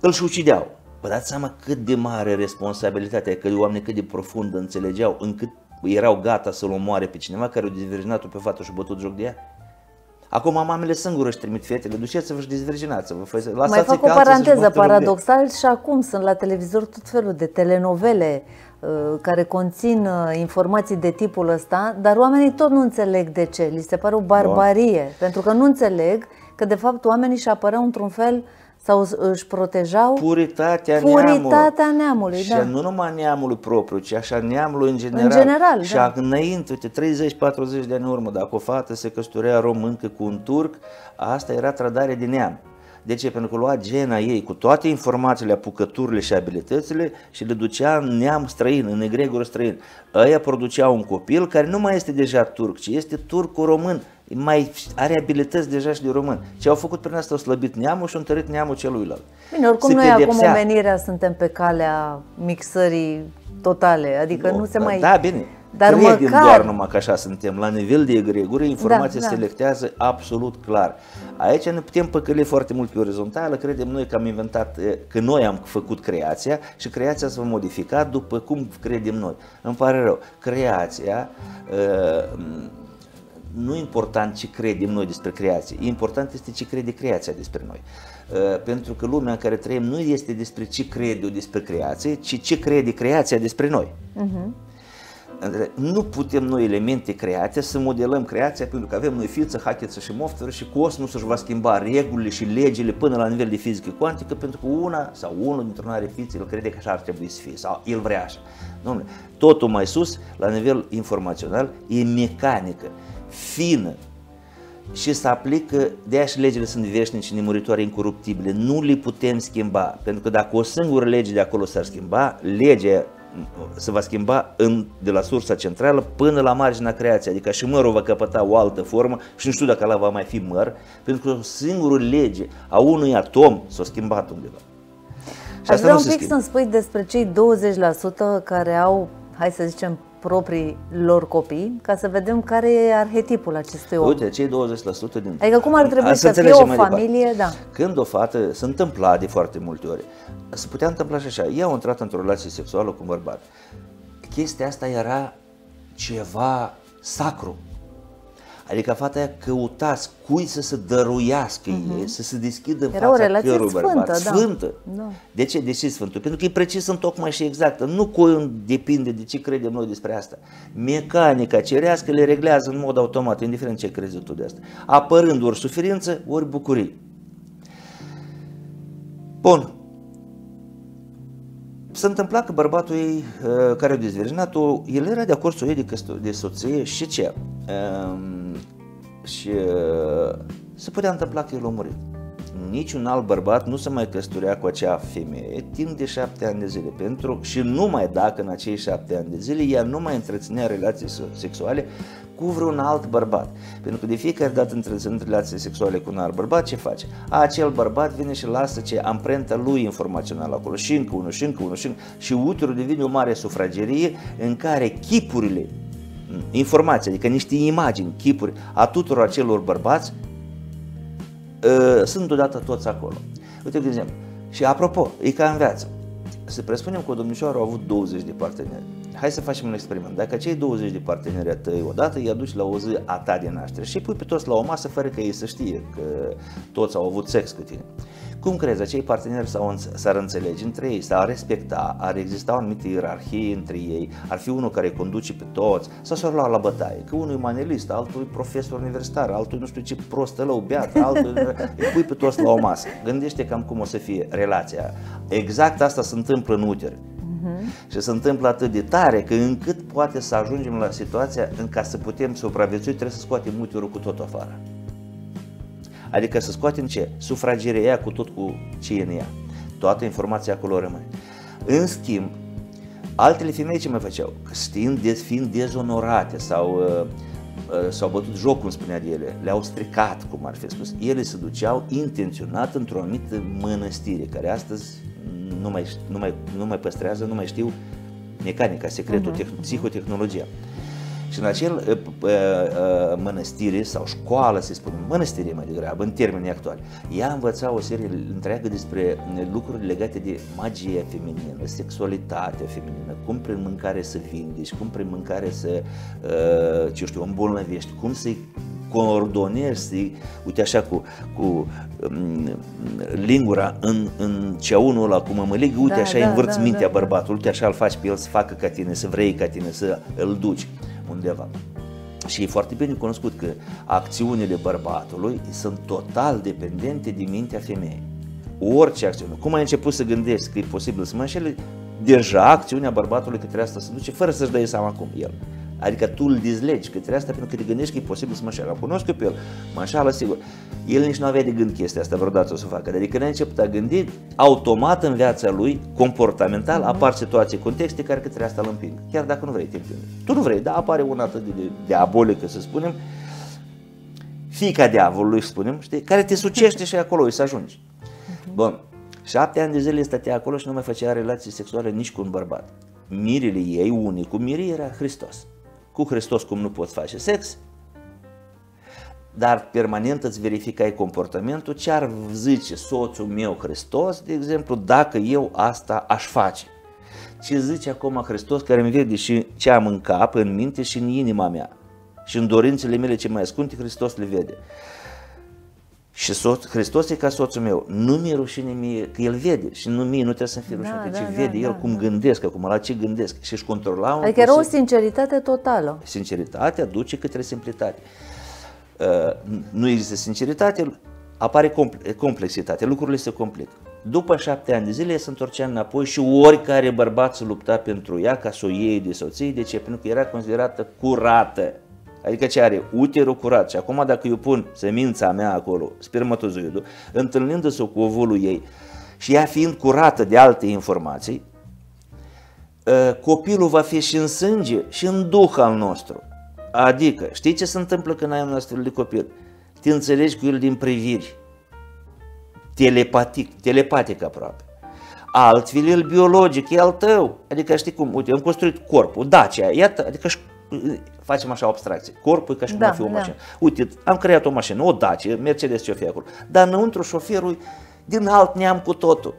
îl și ucideau. Vă dați seama cât de mare responsabilitatea, că oamenii cât de profund înțelegeau, încât erau gata să-l omoare pe cineva care a dezvirginat-o pe fată și a bătut joc de ea? Acum mamele singure își trimit fetele, duceți-vă și dezvirginați-vă. Mai fac o paranteză, paradoxal și acum sunt la televizor tot felul de telenovele uh, care conțin uh, informații de tipul ăsta, dar oamenii tot nu înțeleg de ce. Li se pare o barbarie, Bun. pentru că nu înțeleg că de fapt oamenii își apărau într-un fel sau își protejau puritatea, puritatea neamului. neamului și da. nu numai neamului propriu, ci așa neamului în general. În general, și da. înainte, uite, 30-40 de ani în urmă, dacă o fată se căsătorea româncă cu un turc, asta era trădare de neam. De ce? Pentru că lua gena ei cu toate informațiile, apucăturile și abilitățile și le ducea în neam străin, în egregor străin. Ăia produceau un copil care nu mai este deja turc, ci este turco-român, mai are abilități deja și de român. Ce au făcut prin asta, au slăbit neamul și au întărit neamul celuilalt. Bine, oricum se noi pedepsea. acum omenirea suntem pe calea mixării totale, adică nu, nu se mai... Da, bine, dar Credem măcar... doar numai că așa suntem. La nivel de egregură, informația da, da. selectează absolut clar. Aici ne putem păcăli foarte mult pe orizontală, credem noi că am inventat, că noi am făcut creația și creația se va modifica după cum credem noi. Îmi pare rău, creația uh, nu e important ce credem noi despre creație, important este ce crede creația despre noi. Uh, pentru că lumea în care trăim nu este despre ce crede eu despre creație, ci ce crede creația despre noi. Uh-huh. Nu putem noi elemente create să modelăm creația pentru că avem noi fiță, hachetiță și moftără și cosmosul își va schimba regulile și legile până la nivel de fizică cuantică pentru că una sau unul dintr un are fiță, el crede că așa ar trebui să fie sau el vrea așa. Dom'le, totul mai sus, la nivel informațional, e mecanică, fină, și se aplică, de aia și legile sunt veșnice, nemuritoare, incoruptibile. Nu le putem schimba, pentru că dacă o singură lege de acolo s-ar schimba, legea se va schimba în, de la sursa centrală până la marginea creației, adică și mărul va căpăta o altă formă și nu știu dacă ăla va mai fi măr, pentru că singurul lege a unui atom s-a schimbat undeva. Și Aș vrea un pic să-mi spui despre cei 20% care au, hai să zicem, proprii lor copii, ca să vedem care e arhetipul acestui om. Uite, cei 20% din... Adică cum ar trebui să, să fie o familie, da. Când o fată se întâmpla de foarte multe ori, se putea întâmpla și așa, ea a intrat într-o relație sexuală cu un bărbat. Chestia asta era ceva sacru. Adică fata aia căutați cui să se dăruiască uh-huh. ei, să se deschidă în Era fața cărui bărbat. Da. Sfântă. Da. De ce? De ce sfântă? Pentru că e precis în tocmai și exactă. Nu cu depinde de ce credem noi despre asta. Mecanica cerească le reglează în mod automat, indiferent ce crezi tu de asta. Apărând ori suferință, ori bucurie. Bun, S-a întâmplat că bărbatul ei, uh, care a dezvirginat-o, el era de acord să o iei de, de soție și ce? Um, și uh, se putea întâmpla că el a murit. Niciun alt bărbat nu se mai căsătorea cu acea femeie timp de șapte ani de zile. Pentru, și numai dacă în acei șapte ani de zile ea nu mai întreținea relații sexuale cu vreun alt bărbat. Pentru că de fiecare dată întreținând relații sexuale cu un alt bărbat, ce face? Acel bărbat vine și lasă ce amprenta lui informațională acolo și încă unul, și încă unul, și încă și uterul devine o mare sufragerie în care chipurile, informații, adică niște imagini, chipuri a tuturor acelor bărbați uh, sunt deodată toți acolo. Uite, de exemplu, și apropo, e ca în viață. Să presupunem că o domnișoară a avut 20 de parteneri hai să facem un experiment. Dacă cei 20 de parteneri a tăi odată îi aduci la o zi a ta de naștere și pui pe toți la o masă fără că ei să știe că toți au avut sex cu tine. Cum crezi, acei parteneri s-ar înțelege între ei, s-ar respecta, ar exista o anumită ierarhie între ei, ar fi unul care conduce pe toți, sau s-ar lua la bătaie, că unul e manelist, altul e profesor universitar, altul nu știu ce prostă lău beat, altul îi pui pe toți la o masă. Gândește cam cum o să fie relația. Exact asta se întâmplă în uter. Uh-huh. Și se întâmplă atât de tare că încât poate să ajungem la situația în care să putem supraviețui, trebuie să scoatem uterul cu tot afară. Adică să scoatem ce? Sufragerea ea cu tot cu ce e în ea. Toată informația acolo rămâne. În schimb, altele femei ce mai făceau? Știind, fiind dezonorate sau uh, uh, s-au bătut joc, cum spunea de ele, le-au stricat, cum ar fi spus, ele se duceau intenționat într-o anumită mănăstire, care astăzi nu mai, nu mai, nu mai păstrează, nu mai știu mecanica, secretul, uh-huh. psihotehnologia. Și în acel uh, uh, uh, mănăstire sau școală, să spunem, mănăstire mai degrabă, în termenii actuali, ea învăța o serie întreagă despre lucruri legate de magia feminină, sexualitatea feminină, cum prin mâncare să vindești, cum prin mâncare să, uh, ce știu, îmbolnăvești, cum să-i coordonezi, să uite așa cu, cu um, lingura în, în ceaunul ăla cu mămălig, uite Da, așa da, învârți da, mintea da. bărbatului, uite așa îl faci pe el să facă ca tine, să vrei ca tine, să îl duci undeva. Și e foarte bine cunoscut că acțiunile bărbatului sunt total dependente de mintea femeii. Orice acțiune. Cum ai început să gândești că e posibil să mă înșele, deja acțiunea bărbatului către asta se duce fără să-și dai seama cum el. Adică tu îl dizlegi către asta pentru că te gândești că e posibil să mă înșele. Am cunosc eu pe el, mă înșală sigur. El nici nu avea de gând chestia asta vreodată o să facă. Dar de când a început a gândi, automat în viața lui, comportamental, apar situații, contexte care către asta îl împing. Chiar dacă nu vrei, te împing. Tu nu vrei, dar apare una atât de diabolică, să spunem, fica diavolului, spunem, știi, care te sucește și acolo să ajungi. Bun, șapte ani de zile stătea acolo și nu mai făcea relații sexuale nici cu un bărbat. Mirele ei, unicul mire era Hristos. Cu Hristos cum nu poți face sex, dar permanent îți verificai comportamentul, ce ar zice soțul meu Hristos, de exemplu, dacă eu asta aș face. Ce zice acum Hristos care îmi vede și ce am în cap, în minte și în inima mea. Și în dorințele mele ce mai ascunde, Hristos le vede. Și soț, Hristos e ca soțul meu. Nu mi-e rușine mie, că El vede și nu mie, nu trebuie să-mi fie Da, rușine, da, ci da, vede da, El cum da. gândesc, acum la ce gândesc și își controla un Adică era o posi- sinceritate totală. Sinceritatea duce către simplitate. Uh, nu există sinceritate, apare compl- complexitate, lucrurile se complică. După șapte ani de zile ea se întorcea înapoi și oricare bărbat se lupta pentru ea ca să o iei de soție. De ce? Pentru că era considerată curată. Adică ce are? Uterul curat. Și acum dacă eu pun semința mea acolo, spermatozoidul, întâlnindu-se cu ovulul ei și ea fiind curată de alte informații, uh, copilul va fi și în sânge și în duh al nostru. Adică, știi ce se întâmplă când ai un astfel de copil? Te înțelegi cu el din priviri, telepatic, telepatic aproape. Altfel, el biologic, e al tău. Adică știi cum, uite, am construit corpul, Dacia, iată, adică ș- facem așa abstracție. Corpul e ca și cum Da, ar fi o da. mașină. Uite, am creat o mașină, o Dacia, Mercedes ce-o fi acolo. Dar înăuntru șoferul e din alt neam cu totul.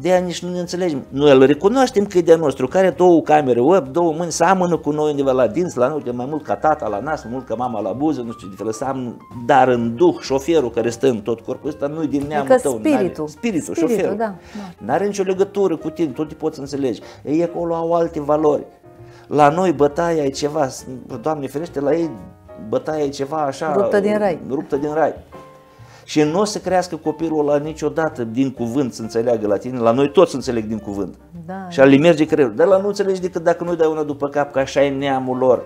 De aia nici nu ne înțelegem. Noi îl recunoaștem că e de-a nostru, care două camere web, două mâini, seamănă cu noi undeva la dinți, la noi, mai mult ca tata la nas, mai mult ca mama la buză, nu știu ce fel, seamănă, dar în duh, șoferul care stă în tot corpul ăsta, nu e din neamul Adică tău. spiritul. N-are, spiritul, Spiritul, șoferul. da, da. N-are nicio legătură cu tine, tot te poți înțelege. Ei acolo au alte valori. La noi bătaia e ceva, Doamne ferește, la ei bătaia e ceva așa... Ruptă din rai. Ruptă din rai. Și nu o să crească copilul ăla niciodată din cuvânt să înțeleagă la tine, la noi toți înțeleg din cuvânt. Da. Și al merge creierul. Dar la nu înțelegi decât dacă nu-i dai una după cap, că așa e neamul lor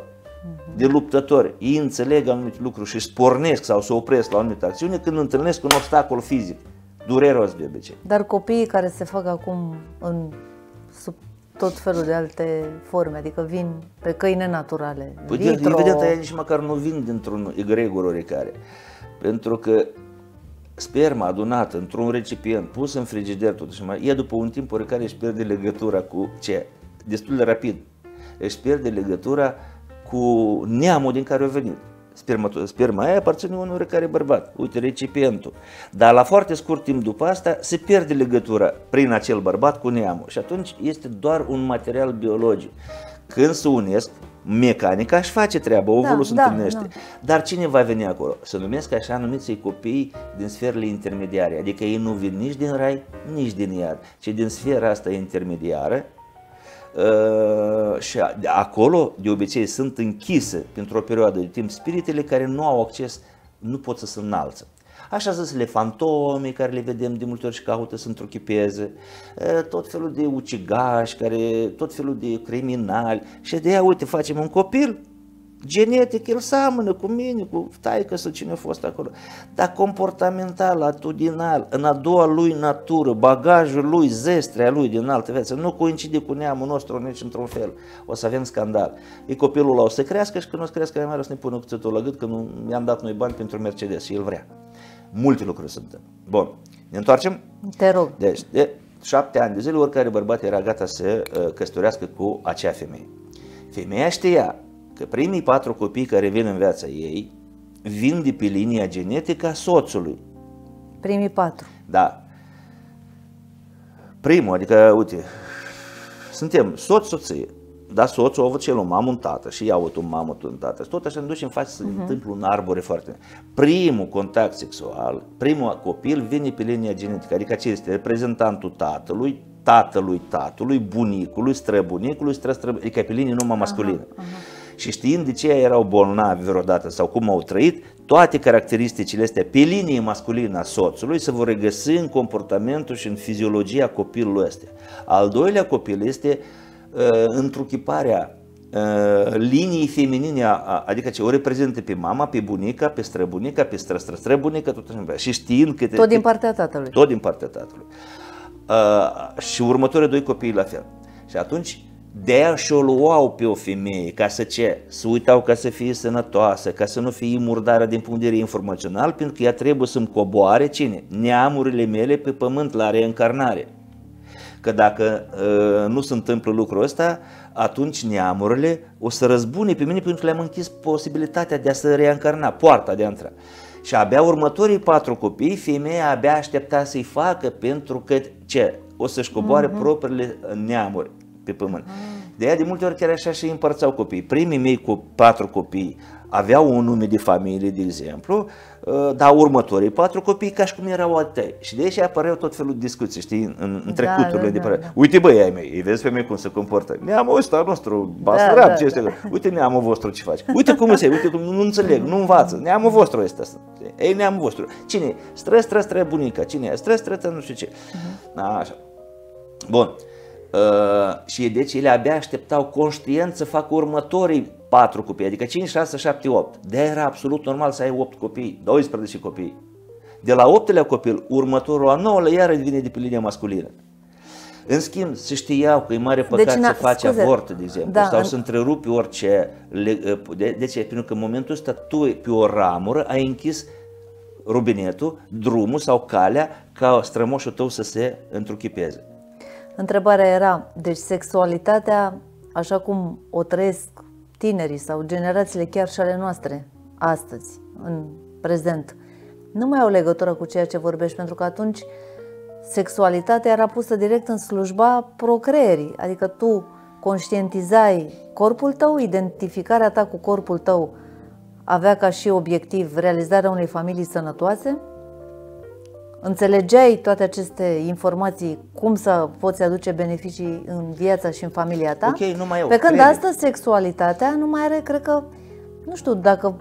de luptători. Ei înțeleg anumite lucruri și spornesc sau se opresc la o anumită acțiune când întâlnesc un obstacol fizic, dureros de obicei. Dar copiii care se fac acum în sub tot felul de alte forme, adică vin pe căi nenaturale, Păi de- vitro, evident, aia nici măcar nu vin dintr-un egregor oricare. Pentru că sperma adunată într-un recipient, pus în frigider, totuși mai, ea după un timp oricare își pierde legătura cu ce? Destul de rapid. Își pierde legătura cu neamul din care a venit. Sperma, sperma aia aparține unui oricare bărbat, uite recipientul. Dar la foarte scurt timp după asta se pierde legătura prin acel bărbat cu neamul și atunci este doar un material biologic. Când se unesc, mecanica își face treaba, ovulul Da, se da, întâlnește. da. Dar cine va veni acolo? Se numesc așa numiții copii din sferele intermediare, adică ei nu vin nici din rai, nici din iad, ci din sfera asta intermediară Uh, și a- de acolo, de obicei, sunt închise pentru o perioadă de timp spiritele care nu au acces, nu pot să se înalță. Așa zisele fantome care le vedem de multe ori și caută să întruchipeze, uh, tot felul de ucigași, care, tot felul de criminali și de aia, uite, facem un copil, genetic, el seamănă cu mine, cu taică sau cine a fost acolo, dar comportamental, atitudinal, în a doua lui natură, bagajul lui, zestrea lui din altă viață, nu coincide cu neamul nostru nici într-un fel. O să avem scandal. E copilul ăla o să crească și când o să crească mai mare o să ne pună cuțitul la gât că nu i-am dat noi bani pentru Mercedes și el vrea. Multe lucruri se întâmplă. Bun, ne întoarcem? Te rog. Deci, de șapte ani de zile, oricare bărbat era gata să uh, căsătorească cu acea femeie. Femeia știa că primii patru copii care vin în viața ei vin de pe linia genetică a soțului. Primii patru. Da. Primul, adică, uite, suntem soț, soție. dar soțul a avut cel un mamă, un tată și ea a avut un mamă, un tată. Tot așa ne ducem în față să uh-huh. întâmplă un arbore foarte. Primul contact sexual, primul copil vine pe linia genetică, adică ce este reprezentantul tatălui, tatălui tatălui, bunicului, străbunicului, străstrăb... adică pe linie numai masculină. Uh-huh, uh-huh. Și știind de ce erau bolnavi vreodată sau cum au trăit, toate caracteristicile astea pe linie masculină a soțului se vor regăsi în comportamentul și în fiziologia copilului ăsta. Al doilea copil este uh, întruchiparea uh, liniei feminine, adică ce o reprezintă pe mama, pe bunica, pe străbunica, pe străstrăstrăbunica, tot așa. Și știind că... Tot din partea tatălui. Tot din partea tatălui. Uh, și următorii doi copii la fel. Și atunci de-aia și-o luau pe o femeie, ca să ce? Să uitau ca să fie sănătoasă, ca să nu fie murdară din punct de vedere informațional, pentru că ea trebuie să-mi coboare cine? Neamurile mele pe pământ la reîncarnare. Că dacă uh, nu se întâmplă lucrul ăsta, atunci neamurile o să răzbune pe mine pentru că le-am închis posibilitatea de a se reîncarna, poarta de a intra. Și abia următorii patru copii, femeia abia aștepta să-i facă pentru că ce? O să-și coboare uh-huh. propriile neamuri pe pământ. De aia de multe ori chiar așa și împărțau copii. Primii mei cu patru copii aveau un nume de familie, de exemplu, uh, dar următorii patru copii ca și cum erau atei. Și de aici apăreau tot felul de discuții, știi, în, în trecuturile da, da, de părere. Da, da. Uite băi ai mei, îi vezi pe mei cum se comportă. Neamul ăsta nostru, basarab, da, da, ce este. Da. Uite neamul vostru ce face. Uite cum se, uite cum nu înțeleg, nu învață. Neamul vostru este asta. Ei, neamul vostru. Cine Stră, stră, stră bunica. Cine e? Stră, stră, nu știu ce. Uh-huh. Așa. Bun. Uh, și deci ele abia așteptau conștient să facă următorii patru copii, adică 5, 6, 7, 8. De era absolut normal să ai 8 copii, 12 copii. De la 8 copil, următorul a 9 iară vine de pe linia masculină. În schimb, se știau că e mare deci păcat deci, să faci scuze, avort, de exemplu, da, sau în... să întrerupi orice. Uh, de, de ce? Pentru că în momentul ăsta tu, pe o ramură, ai închis rubinetul, drumul sau calea ca strămoșul tău să se întruchipeze. Întrebarea era, deci sexualitatea, așa cum o trăiesc tinerii sau generațiile chiar și ale noastre, astăzi, în prezent, nu mai au legătură cu ceea ce vorbești, pentru că atunci sexualitatea era pusă direct în slujba procreerii, adică tu conștientizai corpul tău, identificarea ta cu corpul tău avea ca și obiectiv realizarea unei familii sănătoase, Înțelegeai toate aceste informații, cum să poți aduce beneficii în viața și în familia ta? Ok, nu mai eu. Pe când crede. astăzi sexualitatea nu mai are, cred că, nu știu, dacă,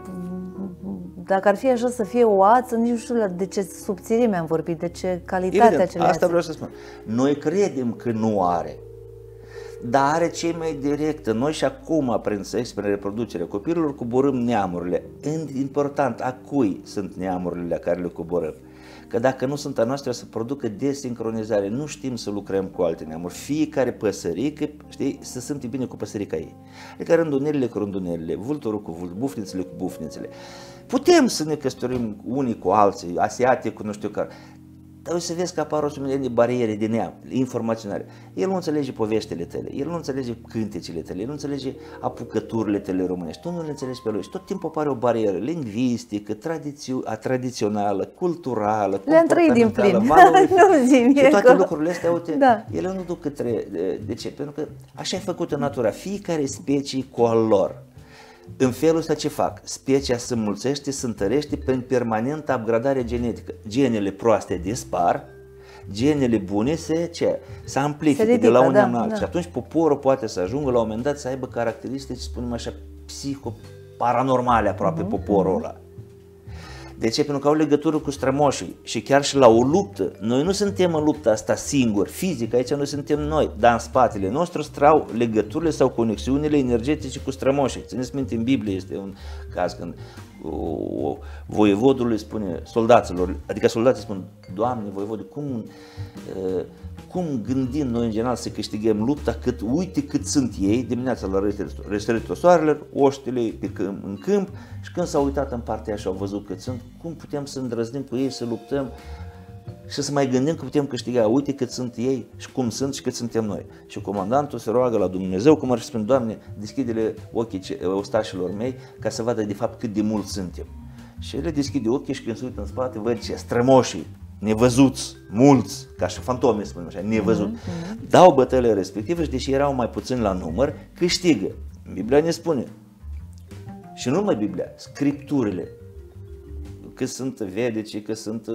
dacă ar fi așa să fie o ață, nici nu știu de ce subțirime am vorbit, de ce calitate Evident, acelei asta vreau să spun. Noi credem că nu are, dar are cei mai directă. Noi și acum, prin sex, prin reproducerea copilului, coborâm neamurile. Important, a cui sunt neamurile care le coborâm? Că dacă nu sunt a noastră să producă desincronizare, nu știm să lucrăm cu alte neamuri. Fiecare păsărică, știi, să simte bine cu păsărica ei. Adică rândunelile cu rândunelile, vulturul cu vulturul, bufnițele cu bufnițele. Putem să ne căsătorim unii cu alții, asiatic cu nu știu care, dar o să vezi că apar o serie de bariere de neam, informaționale. El nu înțelege poveștile tale, el nu înțelege cântecile tale, el nu înțelege apucăturile tale românești, tu nu le înțelegi pe lui și tot timpul apare o barieră lingvistică, tradițio- a tradițională, culturală, Le am trăit din plin, nu zi Și toate că... lucrurile astea, uite, da. ele nu duc către... De ce? Pentru că așa e făcută natura, fiecare specie cu al lor. În felul ăsta ce fac? Specia se mulțește, se întărește prin permanentă upgradare genetică. Genele proaste dispar, genele bune se, ce? se amplifică se ridică, de la unul da, în altul. Da. Și atunci poporul poate să ajungă la un moment dat să aibă caracteristici, spunem așa, psiho-paranormale aproape uh-huh, poporul ăla. De ce? Pentru că au legătură cu strămoșii și chiar și la o luptă. Noi nu suntem în lupta asta singuri, fizic, aici noi suntem noi, dar în spatele nostru strau legăturile sau conexiunile energetice cu strămoșii. Țineți minte, în Biblie este un caz când voievodul îi spune soldaților, adică soldații spun, Doamne, voievode, cum, cum gândim noi în general să câștigăm lupta, cât uite cât sunt ei dimineața la răsăritul soarelor, oștile pe câmp, în câmp și când s-au uitat în partea și au văzut cât sunt, cum putem să îndrăznim cu ei, să luptăm și să mai gândim că putem câștiga, uite cât sunt ei și cum sunt și cât suntem noi. Și comandantul se roagă la Dumnezeu, cum ar fi spune, Doamne, deschide-le ochii ostașilor mei ca să vadă de fapt cât de mult suntem. Și el deschide ochii și când se uită în spate, văd ce strămoșii nevăzuți, mulți, ca și fantome, spunem așa, nevăzut, mm-hmm. dau bătăile respective și deși erau mai puțini la număr, câștigă. Biblia ne spune, și nu numai Biblia, scripturile, că sunt vedeci, că sunt,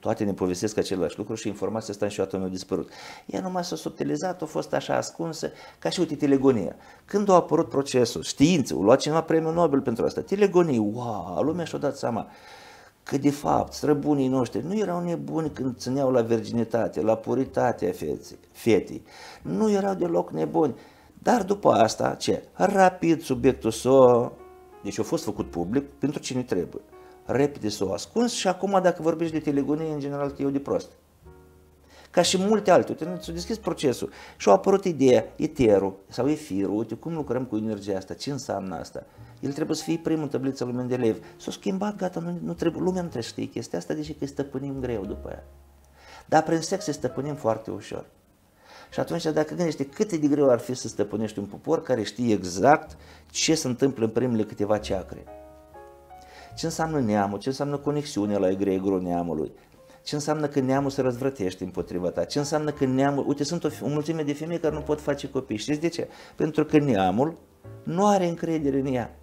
toate ne povestesc același lucru și informația asta niciodată nu a dispărut. Ea numai s-a subtilizat, a fost așa ascunsă, ca și uite telegonia. Când a apărut procesul, știință, a luat cineva premiul Nobel pentru asta, telegonie, wow, lumea și-a dat seama că de fapt străbunii noștri nu erau nebuni când țineau la virginitate, la puritatea feții, fetii. Nu erau deloc nebuni. Dar după asta, ce? Rapid subiectul s-a... Deci a fost făcut public pentru cine trebuie. Repede s-a ascuns și acum dacă vorbești de telegonie, în general te iau de prost. Ca și multe alte. Uite, s-a deschis procesul și a apărut ideea, eterul sau efirul, uite, cum lucrăm cu energia asta, ce înseamnă asta? El trebuie să fie primul în tablița lui Mendeleev. S-a schimbat, gata, nu, nu trebuie, lumea nu trebuie să știe chestia asta, deși că îi stăpânim greu după ea. Dar prin sex îi stăpânim foarte ușor. Și atunci, dacă gândește cât de greu ar fi să stăpânești un popor care știe exact ce se întâmplă în primele câteva ceacre. Ce înseamnă neamul, ce înseamnă conexiunea la egregorul neamului, ce înseamnă că neamul se răzvrătește împotriva ta, ce înseamnă că neamul, uite, sunt o, o mulțime de femei care nu pot face copii. Știți de ce? Pentru că neamul nu are încredere în ea.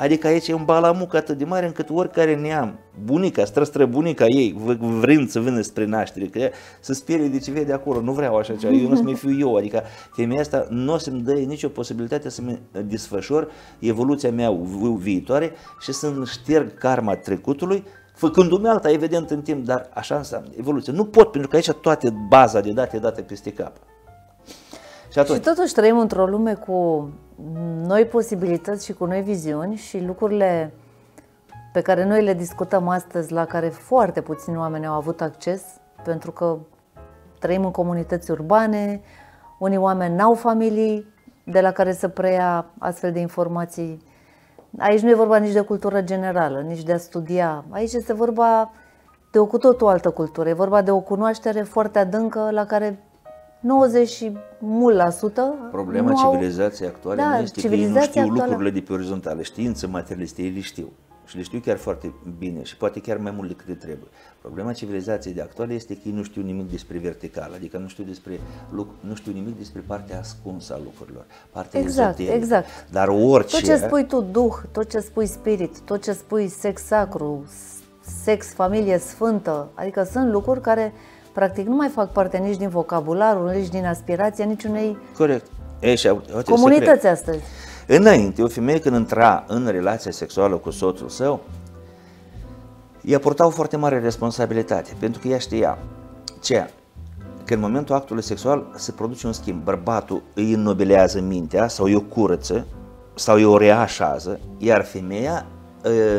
Adică aici e un balamuc atât de mare încât oricare neam, bunica, stră bunica ei, vrând să vină spre naștere, că să sperie de ce vede acolo, nu vreau așa ceva, eu nu să mai fiu eu, adică femeia asta nu o să-mi dă nicio posibilitate să-mi desfășor evoluția mea viitoare și să-mi șterg karma trecutului, făcându-mi alta, evident, în timp, dar așa înseamnă evoluție. Nu pot, pentru că aici toate baza de date date peste cap. Și, atunci... și totuși trăim într-o lume cu noi posibilități și cu noi viziuni și lucrurile pe care noi le discutăm astăzi, la care foarte puțini oameni au avut acces, pentru că trăim în comunități urbane, unii oameni n-au familii de la care să preia astfel de informații. Aici nu e vorba nici de cultură generală, nici de a studia. Aici este vorba de o cu totul altă cultură. E vorba de o cunoaștere foarte adâncă la care 90 și mult la sută. Problema civilizației actuale da, nu este că ei nu știu actuală... lucrurile de pe orizontale. Știință materialiste, ei le știu. Și le știu chiar foarte bine și poate chiar mai mult decât trebuie. Problema civilizației de actuale este că ei nu știu nimic despre vertical, adică nu știu, despre, nu știu nimic despre partea ascunsă a lucrurilor, partea exact, ezoterică. Exact. Dar orice... Tot ce spui tu, duh, tot ce spui spirit, tot ce spui sex sacru, sex, familie sfântă, adică sunt lucruri care practic nu mai fac parte nici din vocabularul, nici din aspirația niciunei Corect. E, și, uite, comunități astăzi. Înainte, o femeie când intra în relația sexuală cu soțul său, ea purta o foarte mare responsabilitate, pentru că ea știa ce că în momentul actului sexual se produce un schimb. Bărbatul îi înnobilează mintea sau îi o curăță sau îi o reașează, iar femeia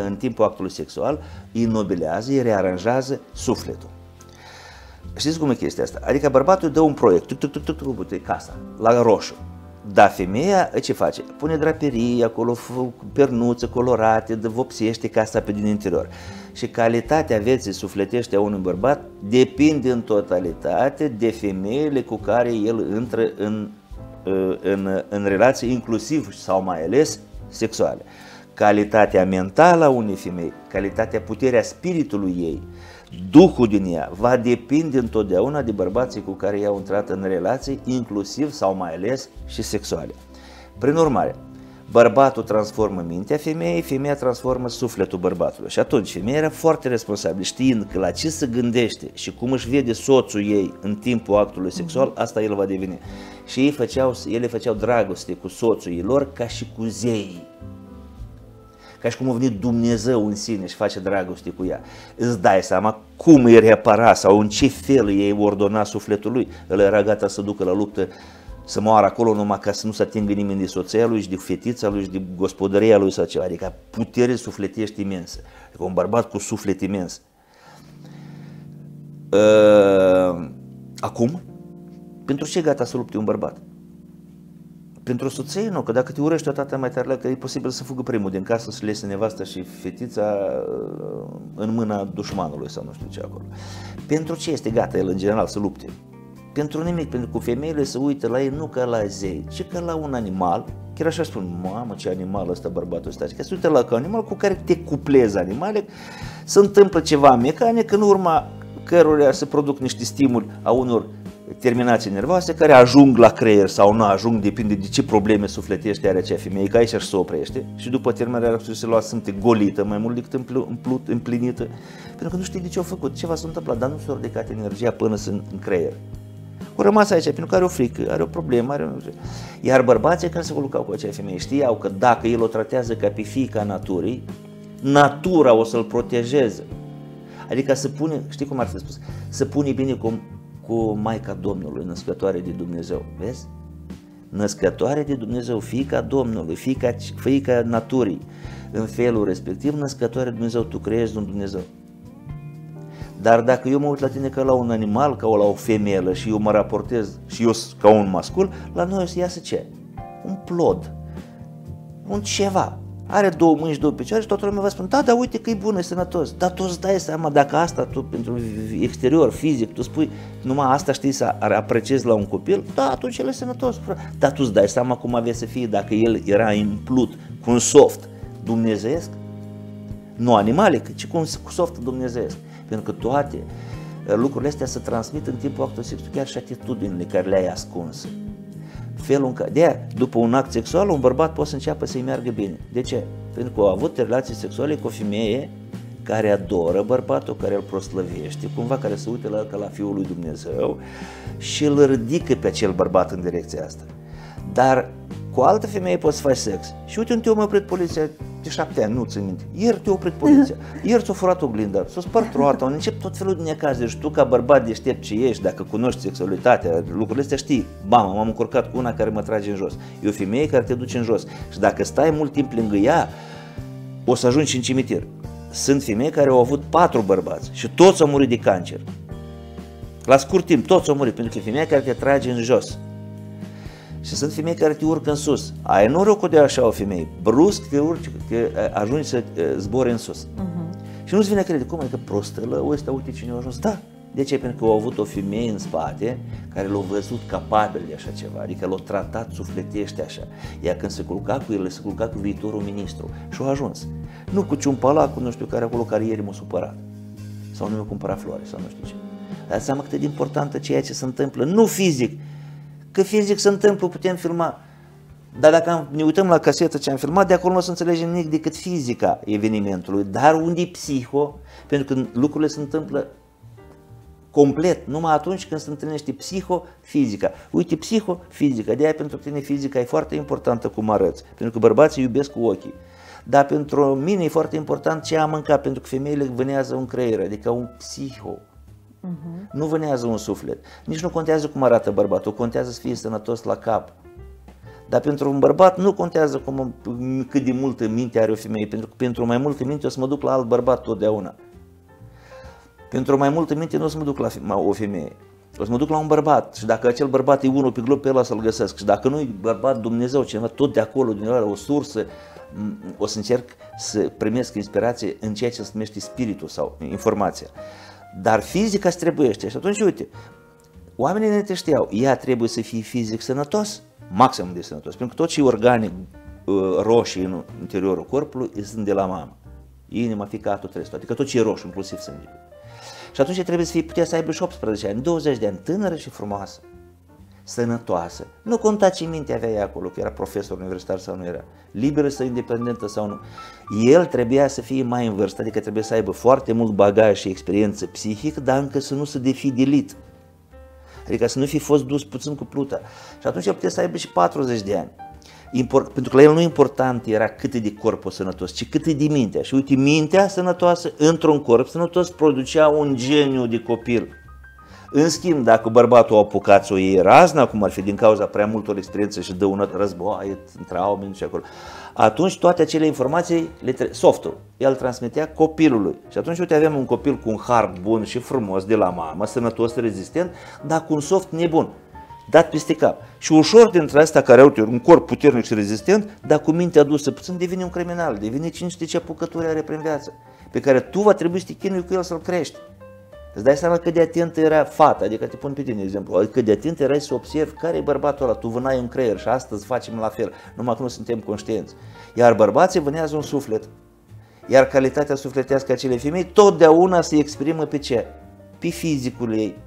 în timpul actului sexual îi înnobilează, îi rearanjează sufletul. Știți cum e chestia asta? Adică bărbatul dă un proiect, tuc, tuc, tuc, tuc, tuc, tuc, casa, la roșu. Dar femeia ce face? Pune draperii acolo, pernuțe colorate, vopsește casa pe din interior. Și calitatea vieții sufletește a unui bărbat depinde în totalitate de femeile cu care el intră în, în, în relații, inclusiv sau mai ales sexuale. Calitatea mentală a unei femei, calitatea, puterea spiritului ei, Duhul din ea va depinde întotdeauna de bărbații cu care i-au intrat în relații, inclusiv sau mai ales și sexuale. Prin urmare, bărbatul transformă mintea femeii, femeia transformă sufletul bărbatului. Și atunci femeia era foarte responsabilă, știind că la ce se gândește și cum își vede soțul ei în timpul actului sexual, asta el va deveni. Și ei făceau, ele făceau dragoste cu soțul ei lor ca și cu zeii ca și cum a venit Dumnezeu în sine și face dragoste cu ea. Îți dai seama cum îi repara sau în ce fel ei ordona sufletul lui. El era gata să ducă la luptă să moară acolo numai ca să nu se atingă nimeni de soția lui și de fetița lui și de gospodăria lui sau ceva. Adică putere sufletești imensă. Adică un bărbat cu suflet imens. Uh, acum, pentru ce gata să lupte un bărbat? Pentru o soție, nu, că dacă te urăști o tată mai tare, că e posibil să fugă primul din casă, să lese nevasta și fetița uh, în mâna dușmanului sau nu știu ce acolo. Pentru ce este gata el în general să lupte? Pentru nimic, pentru că femeile se uită la ei nu ca la zei, ci ca la un animal, chiar așa spun, mamă ce animal ăsta bărbatul ăsta, că se uită la ca un animal cu care te cuplezi animale, se întâmplă ceva mecanic în urma căruia se produc niște stimuli a unor terminații nervoase care ajung la creier sau nu ajung, depinde de ce probleme sufletește are acea femeie, că aici se oprește și după terminarea reacției se lua sunt golită mai mult decât împlut, împlinită, pentru că nu știi de ce a făcut, ceva s-a întâmplat, dar nu s-a ridicat energia până sunt în creier. Au rămas aici pentru că are o frică, are o problemă, are o... Iar bărbații care se culcau cu acea femeie știau că dacă el o tratează ca pe fiica naturii, natura o să-l protejeze. Adică să pune, știi cum ar fi spus, să pune bine cu, cu Maica Domnului, născătoare de Dumnezeu, vezi? Născătoare de Dumnezeu, fiica Domnului, fiica, fiica naturii, în felul respectiv, născătoare de Dumnezeu, tu creezi un Dumnezeu. Dar dacă eu mă uit la tine ca la un animal, ca la o femelă și eu mă raportez și eu ca un mascul, la noi o să iasă ce? Un plod, un ceva. Are două mâini și două picioare și toată lumea va spune, da, dar uite că e bun, e sănătos. Dar tu îți dai seama dacă asta tu pentru exterior, fizic, tu spui, numai asta știi să apreciezi la un copil, da, atunci el e sănătos. Dar tu îți dai seama cum avea să fie dacă el era implut cu un soft dumnezeiesc? Nu animale, ci cu un soft dumnezeiesc. Pentru că toate uh, lucrurile astea se transmit în timpul actului sexual, chiar și atitudinile care le-ai ascunse. Felul în care, de după un act sexual, un bărbat poate să înceapă să-i meargă bine. De ce? Pentru că au avut relații sexuale cu o femeie care adoră bărbatul, care îl proslăvește, cumva care se uită la el ca la Fiul lui Dumnezeu și îl ridică pe acel bărbat în direcția asta. Dar cu altă femeie poți să faci sex. Și uite un te a oprit poliția de șapte ani, nu ți minte. Ieri te-a oprit poliția, ieri ți-a furat oglinda, s-a spart roata, încep tot felul de necaze și tu ca bărbat deștept ce ești, dacă cunoști sexualitatea, lucrurile astea știi, bam, m-am încurcat cu una care mă trage în jos. E o femeie care te duce în jos și dacă stai mult timp lângă ea, o să ajungi în cimitir. Sunt femei care au avut patru bărbați și toți au murit de cancer. La scurt timp, toți au murit, pentru că e femeia care te trage în jos. Și sunt femei care te urcă în sus. Ai norocul de așa o femeie. Brusc te urci, te ajungi să zbori în sus. Uh-huh. Și nu-ți vine crede, cum e că prostă, ăsta, uite cine a ajuns. Da, de ce? Pentru că au avut o femeie în spate care l-a văzut capabil de așa ceva, adică l-a tratat sufletește așa. Ea când se culca cu el, se culca cu viitorul ministru și a ajuns. Nu cu ciumpalac, cu nu știu care acolo care ieri m-a supărat. Sau nu mi-a cumpărat floare sau nu știu ce. Dar seama cât de importantă ceea ce se întâmplă, nu fizic, Că fizic se întâmplă, putem filma. Dar dacă ne uităm la casetă ce am filmat, de acolo nu o să înțelegem nimic decât fizica evenimentului. Dar unde e psiho? Pentru că lucrurile se întâmplă complet, numai atunci când se întâlnește psiho-fizica. Uite, psiho-fizica, de aia pentru tine fizica e foarte importantă cum arăți, pentru că bărbații iubesc cu ochii. Dar pentru mine e foarte important ce am mâncat, pentru că femeile vânează un creier, adică un psiho. Uh-huh. Nu vânează un suflet. Nici nu contează cum arată bărbatul, contează să fie sănătos la cap. Dar pentru un bărbat nu contează cum, cât de multă minte are o femeie, pentru că pentru mai multă minte o să mă duc la alt bărbat totdeauna. Pentru mai multă minte nu o să mă duc la o femeie. O să mă duc la un bărbat și dacă acel bărbat e unul pe glob, pe ăla să-l găsesc. Și dacă nu e bărbat Dumnezeu, cineva tot de acolo, din ăla, o sursă, o să încerc să primesc inspirație în ceea ce se numește spiritul sau informația. Dar fizica trebuiește. Și atunci, uite, oamenii ne te știau, ea trebuie să fie fizic sănătos, maxim de sănătos, pentru că tot ce organe uh, roșii în interiorul corpului sunt de la mamă. Inima, ficatul, trebuie, adică tot ce e roșu, inclusiv sângele. Și atunci trebuie să fie, putea să aibă și 18 ani, 20 de ani, tânără și frumoasă sănătoasă. Nu conta ce minte avea ea acolo, că era profesor universitar sau nu era, liberă sau independentă sau nu. El trebuia să fie mai în vârstă, adică trebuie să aibă foarte mult bagaj și experiență psihică, dar încă să nu se defidilit. Adică să nu fi fost dus puțin cu pluta. Și atunci el putea să aibă și 40 de ani. Import, pentru că la el nu important era cât e de corpul sănătos, ci cât e de mintea. Și uite, mintea sănătoasă într-un corp sănătos producea un geniu de copil. În schimb, dacă bărbatul a apucat să o iei razna, cum ar fi din cauza prea multor experiențe și dă război, traume și acolo, atunci toate acele informații, le tre- softul, el transmitea copilului. Și atunci, uite, avem un copil cu un hard bun și frumos de la mamă, sănătos, rezistent, dar cu un soft nebun, dat peste cap. Și ușor dintre astea care au un corp puternic și rezistent, dar cu mintea adusă puțin, devine un criminal, devine cine știe ce apucături are prin viață, pe care tu va trebui să te chinui cu el să-l crești. Îți dai seama cât de atent era fata, adică te pun pe tine, de exemplu, cât de atent erai să observi care e bărbatul ăla, tu vânai un creier și astăzi facem la fel, numai că nu suntem conștienți. Iar bărbații vânează un suflet, iar calitatea sufletească a acelei femei totdeauna se exprimă pe ce? pe fizicul ei.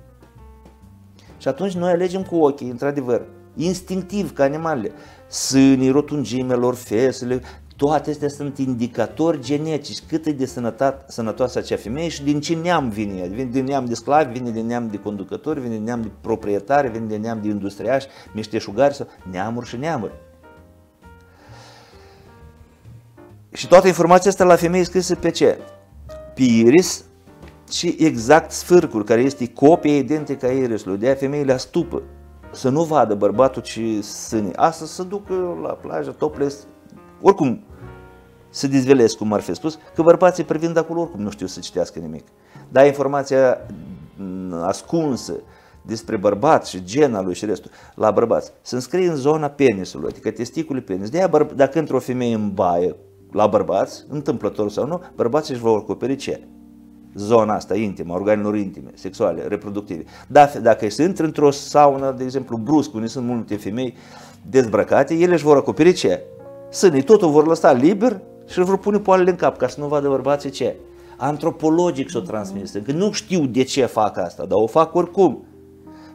Și atunci noi alegem cu ochii, într-adevăr, instinctiv ca animalele, sânii, rotungimelor, fesele, toate astea sunt indicatori genetici, cât e de sănătate, sănătoasă acea femeie și din ce neam vine ea. Vine din neam de sclavi, vine din neam de conducători, vine din neam de proprietari, vine din neam de industriași, meșteșugari sau neamuri și neamuri. Și toată informația asta la femeie scrisă pe ce? Pe iris și exact sfârcul, care este copia identică a irisului. De aia femeile astupă să nu vadă bărbatul ci sâni. Asta să ducă la plajă, topless, oricum se dezvelesc, cum ar fi spus, că bărbații privind acolo oricum nu știu să citească nimic. Dar informația ascunsă despre bărbat și gena lui și restul, la bărbați, se înscrie în zona penisului, adică testicului penis. De aia, dacă într-o femeie în baie, la bărbați, întâmplător sau nu, bărbații își vor acoperi ce? Zona asta intimă, organelor intime, sexuale, reproductive. Dacă, dacă se intră într-o saună, de exemplu, brusc, unde sunt multe femei dezbrăcate, ele își vor acoperi ce? Sânii, totul vor lăsa liber și își vor pune poalele în cap ca să nu vadă bărbații ce. Antropologic s-o transmis, că nu știu de ce fac asta, dar o fac oricum.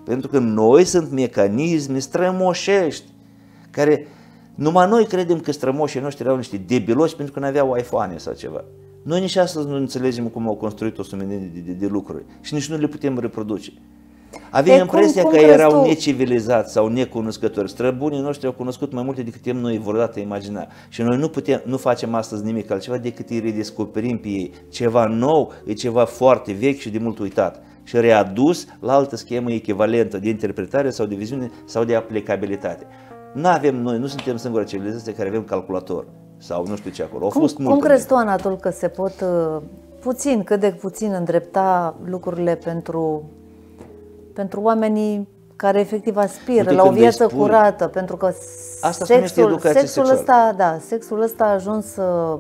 Pentru că noi sunt mecanisme strămoșești care numai noi credem că strămoșii noștri erau niște debiloși pentru că nu aveau iPhone sau ceva. Noi nici astăzi nu înțelegem cum au construit o sumedenie de, de, de lucruri și nici nu le putem reproduce. Avem e, impresia cum, cum că erau tu? necivilizați sau necunoscători. Străbunii noștri au cunoscut mai multe decât noi vreodată imagina. Și noi nu, putem, nu facem astăzi nimic altceva decât îi redescoperim pe ei. Ceva nou e ceva foarte vechi și de mult uitat și readus la altă schemă echivalentă de interpretare sau de viziune sau de aplicabilitate. Nu avem noi, nu suntem singura civilizație care avem calculator sau nu știu ce acolo. Au cum, fost cum crezi tu, Anatol, că se pot uh, puțin, cât de puțin îndrepta lucrurile pentru, pentru oamenii care efectiv aspiră la o viață spui, curată, pentru că Asta sexul, sexul ăsta, da, sexul ăsta a ajuns uh,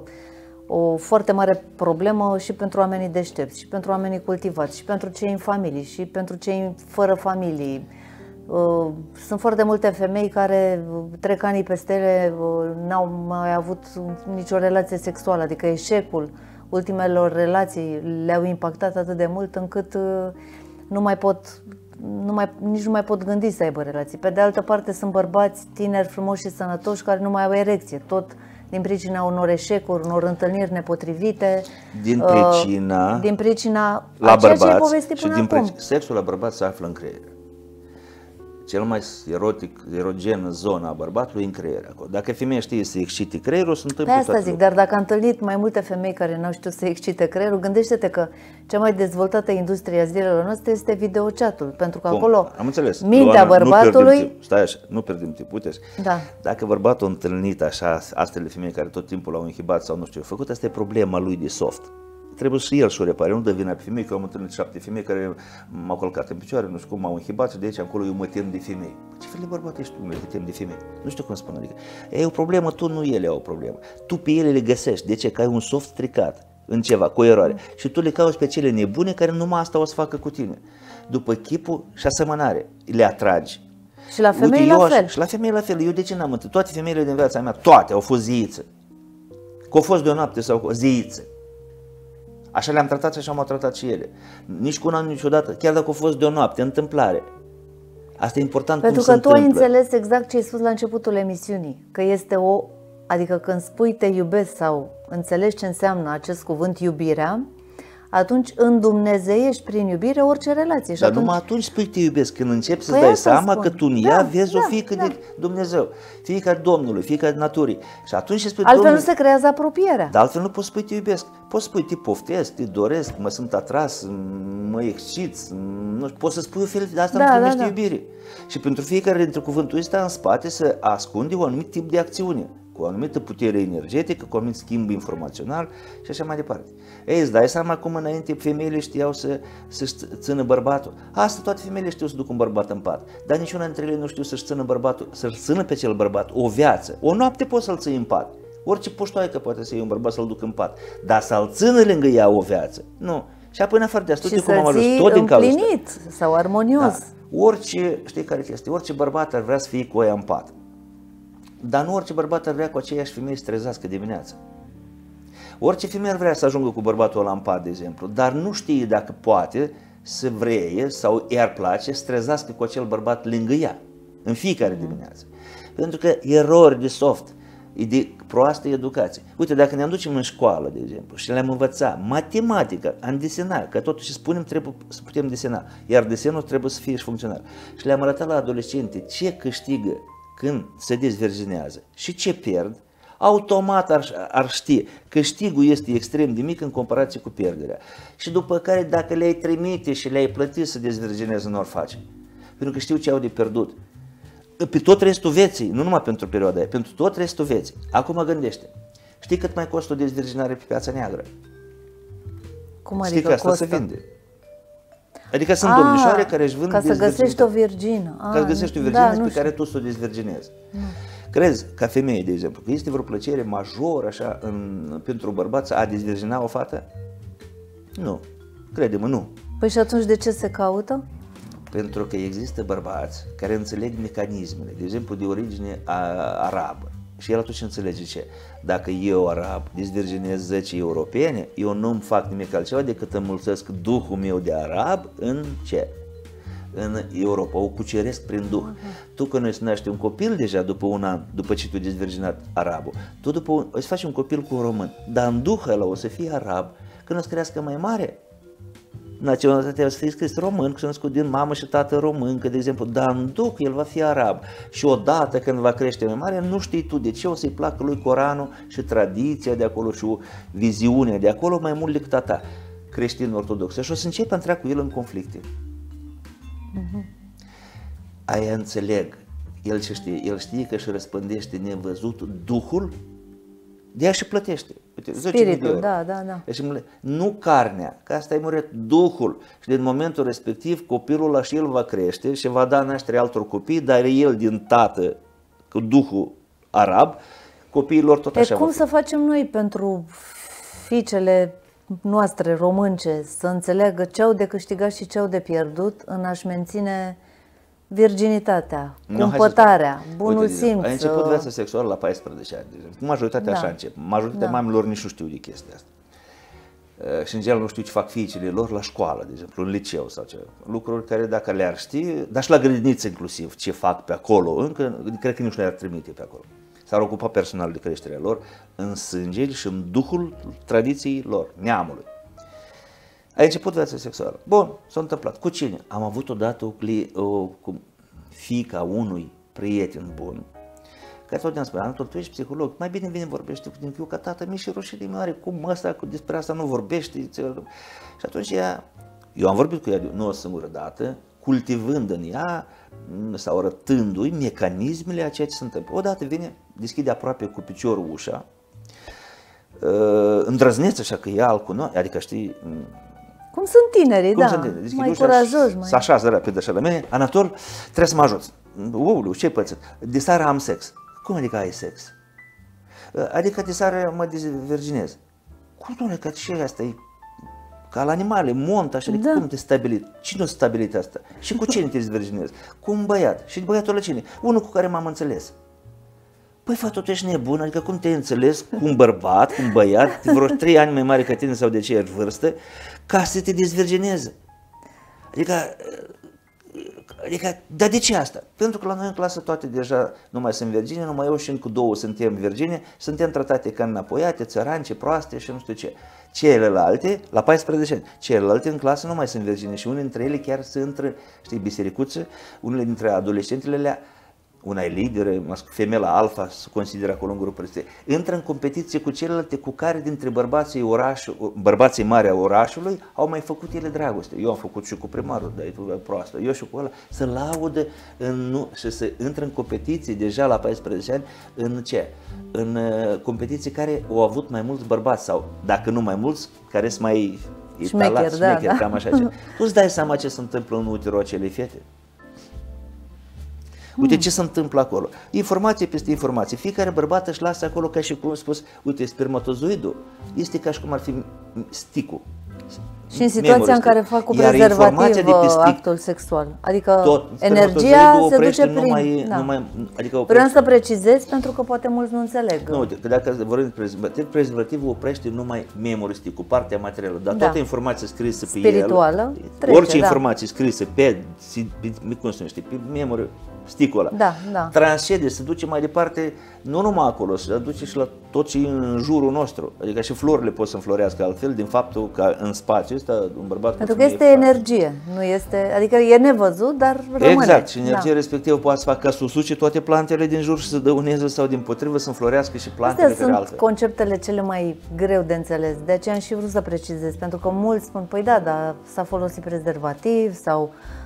o foarte mare problemă și pentru oamenii deștepți, și pentru oamenii cultivați, și pentru cei în familii, și pentru cei fără familii. Uh, sunt foarte multe femei care uh, trec anii peste ele, uh, n-au mai avut nicio relație sexuală, adică eșecul ultimelor relații le-au impactat atât de mult încât nu mai pot, nu mai, nici nu mai pot gândi să aibă relații. Pe de altă parte sunt bărbați tineri, frumoși și sănătoși care nu mai au erecție, tot din pricina unor eșecuri, unor întâlniri nepotrivite. Din pricina... Uh, din pricina la bărbați și din acum. Sexul la bărbați se află în creier cel mai erotic, erogen zona a bărbatului în creier. Acolo. Dacă femeia știe să excite creierul, sunt întâmplă Pe asta zic, dar dacă am întâlnit mai multe femei care nu știu să excite creierul, gândește-te că cea mai dezvoltată industrie a zilelor noastre este videochatul, pentru că Bun, acolo am înțeles. mintea Luana, bărbatului... Nu Stai așa, nu pierdem timp, uite da. Dacă bărbatul a întâlnit așa astfel de femei care tot timpul l-au inhibat sau nu știu, făcut, asta e problema lui de soft trebuie și el să o repare, nu dă vina pe femei, că am întâlnit șapte femei care m-au călcat în picioare, nu știu cum m-au înhibat și de aici încolo eu mă tem de femei. Ce fel de bărbat ești tu, mă tem de femei? Nu știu cum spun, adică e o problemă, tu nu ele au o problemă. Tu pe ele le găsești, de ce? Că ai un soft stricat în ceva, cu eroare. Mm. Și tu le cauți pe cele nebune care numai asta o să facă cu tine. După chipul și asemănare, le atragi. Și la femei Uite, la fel. și la femei la fel. Eu de ce n-am întâlnit? Toate femeile din viața mea, toate au fost ziițe. Că au fost de o noapte sau o ziițe. Așa le-am tratat și așa m-au tratat și ele. Nici cu un an niciodată, chiar dacă a fost de o noapte, întâmplare. Asta e important Pentru cum că tu ai înțeles exact ce ai spus la începutul emisiunii, că este o, adică când spui te iubesc sau înțelegi ce înseamnă acest cuvânt iubirea, atunci îndumnezeiești prin iubire orice relație. Și Dar atunci... numai atunci spui te iubesc, când începi să-ți păi dai seama spun. că tu în ea da, vezi da, o fiică da. de Dumnezeu, fiica Domnului, fiica Naturii. Și atunci spui Altfel Domnul... nu se creează apropierea. Dar altfel nu poți spui te iubesc. Poți spui te poftesc, te doresc, mă sunt atras, mă excit, nu poți să spui o fel de asta da, nu primești da, da. iubire. Și pentru fiecare dintre cuvântul ăsta în spate se ascunde un anumit tip de acțiune cu o anumită putere energetică, cu un anumit schimb informațional și așa mai departe. Ei, îți dai seama cum înainte femeile știau să, să țină bărbatul. Asta toate femeile știu să ducă un bărbat în pat, dar niciuna dintre ele nu știu să-și țină bărbatul, să-și țină pe cel bărbat o viață. O noapte poți să-l ții în pat. Orice puștoaică poate să iei un bărbat să-l ducă în pat, dar să-l țină lângă ea o viață. Nu. Și apoi în afară de asta, cum am ajuns tot din cauza sau armonios. Da. Orice, știi care este, orice bărbat ar vrea să fie cu ea în pat. Dar nu orice bărbat ar vrea cu aceeași femeie să trezească dimineața. Orice femeie ar vrea să ajungă cu bărbatul ăla în pat, de exemplu, dar nu știe dacă poate să vreie sau i-ar place să trezească cu acel bărbat lângă ea, în fiecare dimineață. Pentru că erori de soft, e de proastă educație. Uite, dacă ne aducem în școală, de exemplu, și le-am învățat matematică, am desenat, că totuși spunem trebuie să putem desena, iar desenul trebuie să fie și funcțional. Și le-am arătat la adolescente ce câștigă când se dezverginează și ce pierd, automat ar, ar ști câștigul este extrem de mic în comparație cu pierderea. Și după care dacă le-ai trimite și le-ai plătit să dezvergineze, nu ar face. Pentru că știu ce au de pierdut pe tot restul vieții, nu numai pentru perioada aia, pentru tot restul vieții. Acum gândește, știi cât mai costă o dezvirginare pe piața neagră? Cum Știi adică că asta costă? se vinde. Adică sunt Ah, domnișoare care își vând Ca să dezvirginități. găsești o virgină. Ca să Ah, găsești o da, virgină nu pe știu. care tu să o dezvirginezi. Crezi, ca femeie, de exemplu, că este vreo plăcere majoră așa în, pentru bărbat să a dezvirgina o fată? Nu. Crede-mă, nu. Păi și atunci de ce se caută? Pentru că există bărbați care înțeleg mecanismele, de exemplu de origine a, arabă. Și el atunci înțelege ce? Dacă eu, arab, dezvirginez 10 europene, eu nu-mi fac nimic altceva decât înmulțesc duhul meu de arab în ce? În Europa, o cuceresc prin duh. Tu când îți naște un copil deja după un an, după ce tu ai dezvirginat arabul, tu după un, îți faci un copil cu un român, dar în duh ăla o să fie arab. Când o să crească mai mare, naționalitatea o să fie scris român, că s-a născut din mamă și tată român, că de exemplu, dar în duc el va fi arab. Și odată când va crește mai mare, nu știi tu de ce o să-i placă lui Coranul și tradiția de acolo și viziunea de acolo mai mult decât a ta creștin ortodoxă și o să începi a intra cu el în conflicte. Aia înțeleg. El ce știe? El știe că își răspândește nevăzut Duhul, de aia și plătește. Uite, 10.000 de Spiritul, euro. da, da, da. Deci îmi le- nu carnea, că asta e murit Duhul. Și din momentul respectiv copilul ăla și el va crește și va da naștere altor copii, dar el din tată, cu Duhul arab, copiilor tot E așa cum va fi. să facem noi pentru fiicele noastre românce să înțeleagă ce au de câștigat și ce au de pierdut în a-și menține virginitatea, Nu, hai să cumpătarea, spun. bunul Uite, de exemplu, simț. Ai început uh, viața sexuală la 14 ani. De exemplu. Majoritatea Da. așa încep. Majoritatea Da. mamelor nici nu știu de chestia asta. Uh, Și în general nu știu ce fac fiicele lor la școală, de exemplu, în liceu sau ce. Lucruri care dacă le-ar ști, dar și la grădiniță inclusiv, ce fac pe acolo, încă, cred că nici nu le-ar trimite pe acolo. S-ar ocupa personal de creșterea lor în sângele și în duhul tradiției lor, neamului. Ai început viața sexuală. Bun, s-a întâmplat. Cu cine? Am avut odată o, cli- o cu fica unui prieten bun, care tot ne-am spus, Anatol, tu ești psiholog, mai bine vine vorbește cu tine, că eu ca tată mi și rușine mi are, cum ăsta, cu despre asta nu vorbește. ți- Și atunci ea, eu am vorbit cu ea de- nu o singură dată, cultivând în ea m, sau arătându-i mecanismele a ceea ce se întâmplă. Odată vine, deschide aproape cu piciorul ușa, uh, îndrăzneț așa că e alt cu noi, adică știi, m, Cum sunt tinerii, cum da, să întinde? Deschide mai ușa curajoși, și mai... Se așează rapid așa la mine. Anatol, trebuie să mă ajuți. Uulu, ce pățit? De seară am sex. Cum adică ai sex? Adică de seară mă dezvirginez. Cum, doamne, că ce asta e? Ca la animale, mont, așa, adică Da. cum te stabilit? Cine a stabilit asta? Și cu cine te dezvirginezi? Cu un băiat. Și băiatul la cine? Unul cu care m-am înțeles. Păi, fată, tu ești nebun, adică cum te-ai înțeles cu un bărbat, cu un băiat, vreo trei ani mai mare ca tine sau de aceeași vârstă, ca să te dezvirgineze? Adică, adică, dar de ce asta? Pentru că la noi în clasă toate deja nu mai sunt virgine, numai eu și încă două suntem virgine, suntem tratate ca înapoiate, țărance, proaste și nu știu ce. Celelalte, la 14 ani, celelalte în clasă nu mai sunt virgine și unele dintre ele chiar se intră, știi, bisericuță, unele dintre adolescentele alea una e lideră, femela alfa se consideră acolo în grupul ăsta, intră în competiție cu celelalte cu care dintre bărbații, oraș, bărbații mari a orașului au mai făcut ele dragoste. Eu am făcut și cu primarul, dar e tu proastă, eu și cu ăla, să laudă în, nu, și să intră în competiție deja la 14 ani în ce? În uh, competiții care au avut mai mulți bărbați sau, dacă nu mai mulți, care sunt mai Șmecher, italați, da, șmecher, da. cam așa. Ce. Tu îți dai seama ce se întâmplă în uterul acelei fete? Uite ce se întâmplă acolo. Informație peste informație. Fiecare bărbat își lasă acolo ca și cum am spus, uite, spermatozoidul este ca și cum ar fi sticul. Și în situația memory în care stick. fac cu Iar informația prezervativ de pe uh, stick, actul sexual. Adică tot, energia spermatozoidul se oprește duce prin... numai, da. numai, adică Vreau oprește, să precizez pentru că poate mulți nu înțeleg. nu, că dacă vorbim de prezervativ, prezervativul oprește numai memory stick, cu partea materială, dar Da. toată informația scrisă pe Spirituală el, trece, orice da. informație scrisă pe, pe, cum se numește, pe memory stick-ul ăla, Da, da. transcede, se duce mai departe, nu numai acolo, se duce și la tot ce e în jurul nostru. Adică și florile pot să înflorească altfel din faptul că în spațiu ăsta un bărbat cu Pentru că femeie este face. energie, nu este, adică e nevăzut, dar rămâne. Exact, și energia Da. respectivă poate să facă ca să usuce toate plantele din jur și să dăuneze sau din potrivă să înflorească și plantele Astea care sunt altfel. conceptele cele mai greu de înțeles, de aceea am și vrut să precizez, pentru că mulți spun, păi da, dar s-a folosit prezervativ sau uh,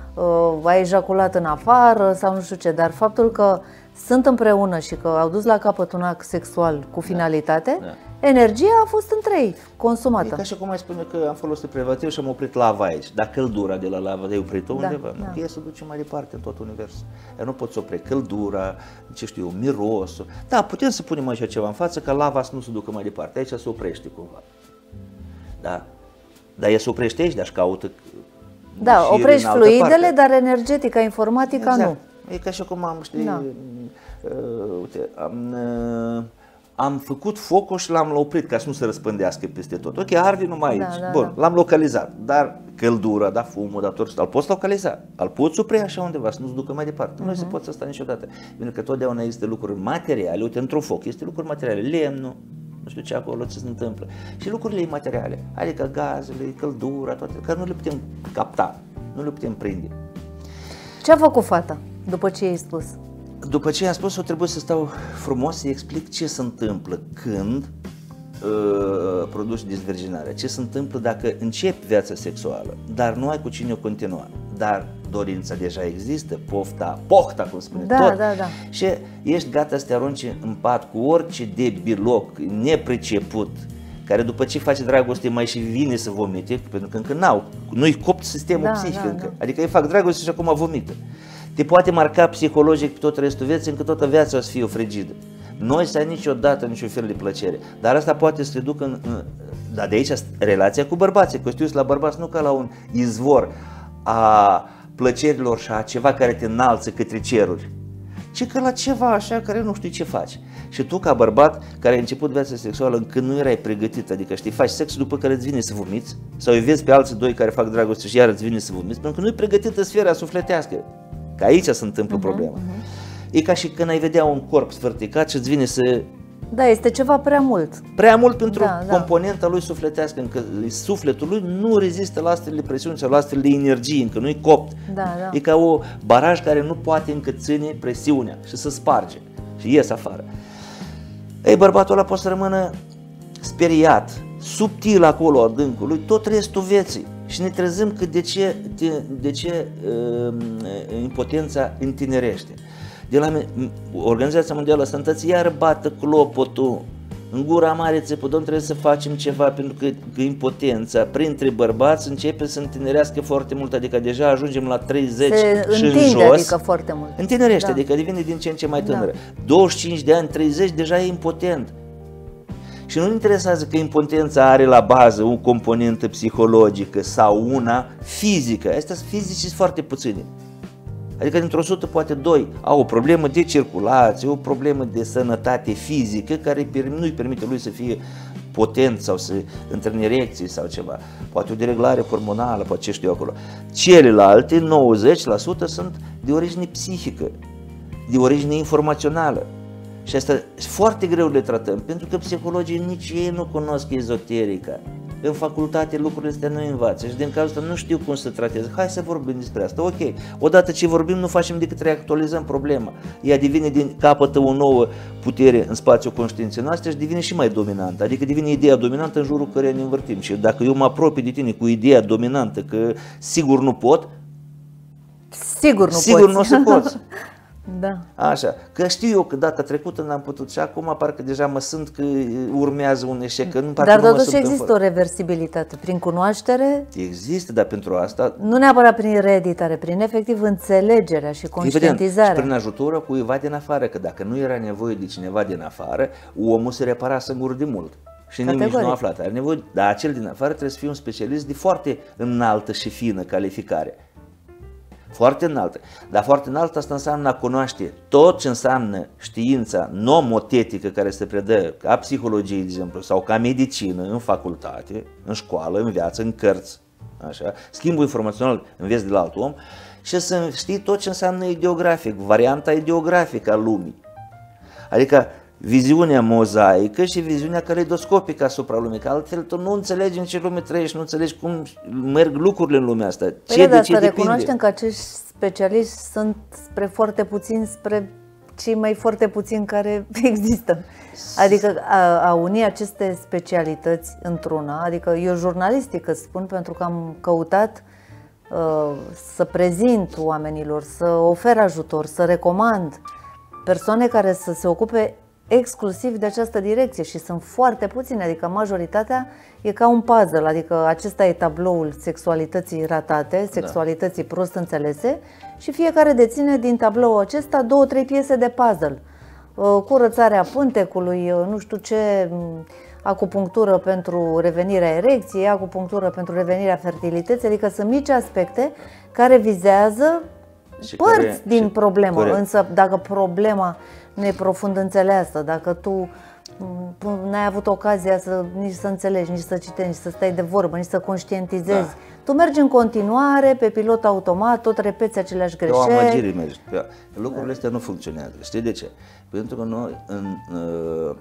a ejaculat în afară sau nu știu ce, dar faptul că sunt împreună și că au dus la capăt un act sexual cu finalitate, da. energia a fost între ei, E consumată. ca și cum ai spune că am folosit prezervativ și am oprit lava aici. Dar căldura de la lava, de oprit-o Da, undeva. da. Nu, ea se duce mai departe în tot universul. Ea nu poți opri căldura, ce știu eu, mirosul. Da, putem să punem așa ceva în față ca lava să nu se ducă mai departe. Aici se oprește cumva. Da? Dar ea se oprește aici, dar își caută Da, ieșiri oprești în altă fluidele, parte. dar energetica, informatica nu. E ca și cum am, știi, Da. uh, uite, am, uh, am făcut focul și l-am oprit ca să nu se răspândească peste tot. Ok, arde numai Da, aici. da, Bun, da. l-am localizat, dar căldura, da, fumul, da, tot, îl poți localiza. Îl poți opri așa undeva, să nu-ți ducă mai departe. Nu Mhm. se poate asta niciodată. Pentru că totdeauna există lucruri materiale, uite, într-un foc, este lucruri materiale, lemnul, nu știu ce acolo ce se întâmplă. Și lucrurile imateriale, adică gazele, căldura, toate, că nu le putem capta, nu le putem prinde. Ce a făcut fata după ce i-ai spus? După ce am spus, o trebuie să stau frumos să explic ce se întâmplă când uh, produci dezvirginarea, ce se întâmplă dacă începi viața sexuală, dar nu ai cu cine o continua, dar dorința deja există, pofta, pohta, cum spune Da, tot, da, da. și ești gata să te arunci în pat cu orice debiloc nepriceput, care după ce face dragoste mai și vine să vomite, pentru că încă n-au, nu-i copt sistemul Da, psihic da, încă. da. Adică ei fac dragoste și acum vomită. Te poate marca psihologic pe tot restul vieții, încă toată viața o să fie o frigidă. Nu să ai niciodată niciun fel de plăcere. Dar asta poate să te ducă în... în dar de aici relația cu bărbații. Că știu la bărbați nu ca la un izvor a plăcerilor și a ceva care te înalță către ceruri, ci că la ceva așa care nu știi ce faci. Și tu ca bărbat care ai început viața sexuală încă nu erai pregătit, adică știi, faci sex după care îți vine să vomiți sau îi vezi pe alții doi care fac dragoste și iar îți vine să vomiți, pentru că nu e pregătită sfera sufletească. Că aici se întâmplă problema. E ca și când ai vedea un corp sfârticat și îți vine să Da, este ceva prea mult. prea mult pentru Da, da. componenta lui sufletească, încă sufletul lui nu rezistă la astfel de presiuni sau la astfel de energie, încă nu-i copt. Da, da. E ca o baraj care nu poate încă ține presiunea și să sparge și ies afară. Ei, bărbatul ăla poate să rămână speriat, subtil acolo adâncul lui tot restul vieții. Și ne trezim că de ce, de, de ce uh, impotența întinerește. De la me- Organizația Mondială a Sănătății iar bată clopotul în gura mare țipă, domn, trebuie să facem ceva pentru că, că impotența printre bărbați începe să întinerească foarte mult, adică deja ajungem la 30 Se și în întinde, jos. adică foarte mult. Întinerește, Da. adică devine din ce în ce mai tânără. 25 de ani, 30 deja e impotent. Și nu interesează că impotența are la bază o componentă psihologică sau una fizică. Astea sunt fizice sunt foarte puține. Adică dintr-o sută, poate doi au o problemă de circulație, o problemă de sănătate fizică care îi perm- nu-i permite lui să fie potent sau să intre în erecție sau ceva. Poate o dereglare hormonală, poate ce știu eu acolo. Celelalte, 90% sunt de origine psihică, de origine informațională. Și asta e foarte greu le tratăm, pentru că psihologii nici ei nu cunosc ezoterica. În facultate lucrurile astea nu învață și din cauza asta nu știu cum să trateze. Hai să vorbim despre asta. Ok, odată ce vorbim nu facem decât reactualizăm problema. Ea devine din capătă o nouă putere în spațiul conștiinței noastre și devine și mai dominantă. Adică devine ideea dominantă în jurul căreia ne învârtim. Și dacă eu mă apropii de tine cu ideea dominantă că sigur nu pot, Sigur nu sigur poți. nu o să poți. da. Așa, că știu eu că data trecută n-am putut și acum parcă deja mă sunt că urmează un eșec, că nu, parcă Dar nu mă totuși sunt în există formă. o reversibilitate prin cunoaștere, Există, dar pentru asta nu neapărat prin reeditare, prin efectiv înțelegerea și Evident, și conștientizarea. prin ajutorul cuiva din afară, că dacă nu era nevoie de cineva din afară, omul se repara singur de mult. Și nimeni nu a aflat. Are nevoie, dar acel din afară trebuie să fie un specialist de foarte înaltă și fină calificare. Foarte înaltă. Dar foarte înaltă asta înseamnă a cunoaște tot ce înseamnă știința nomotetică care se predă ca psihologie, de exemplu, sau ca medicină în facultate, în școală, în viață, în cărți, așa, schimbul informațional înveți de la alt om și să știi tot ce înseamnă ideografic, varianta ideografică a lumii. Adică viziunea mozaică și viziunea caleidoscopică asupra lumii, că altfel tu nu înțelegi în ce lume trăiești, nu înțelegi cum merg lucrurile în lumea asta. Ce păi de ce să depinde? recunoaștem că acești specialiști sunt spre foarte puțini, spre cei mai foarte puțini care există. Adică a, a uni aceste specialități într-una, adică eu jurnalistică spun pentru că am căutat uh, să prezint oamenilor, să ofer ajutor, să recomand persoane care să se ocupe exclusiv de această direcție și sunt foarte puține, adică majoritatea e ca un puzzle, adică acesta e tabloul sexualității ratate, da. sexualității da. prost înțelese și fiecare deține din tabloul acesta două, trei piese de puzzle. Uh, curățarea pântecului, uh, nu știu ce, mm, acupunctură pentru revenirea erecției, acupunctură pentru revenirea fertilității, adică sunt mici aspecte care vizează și părți care, din și problemă. Corect. Însă dacă problema nu e profund înțeleasă, dacă tu mm, n-ai avut ocazia să nici să înțelegi, nici să citești, nici să stai de vorbă, nici să conștientizezi. Da. Tu mergi în continuare pe pilot automat, tot repeți aceleași greșeli. O amăgire mergi. Lucrurile astea nu funcționează. Știi de ce? Pentru că noi, în, uh,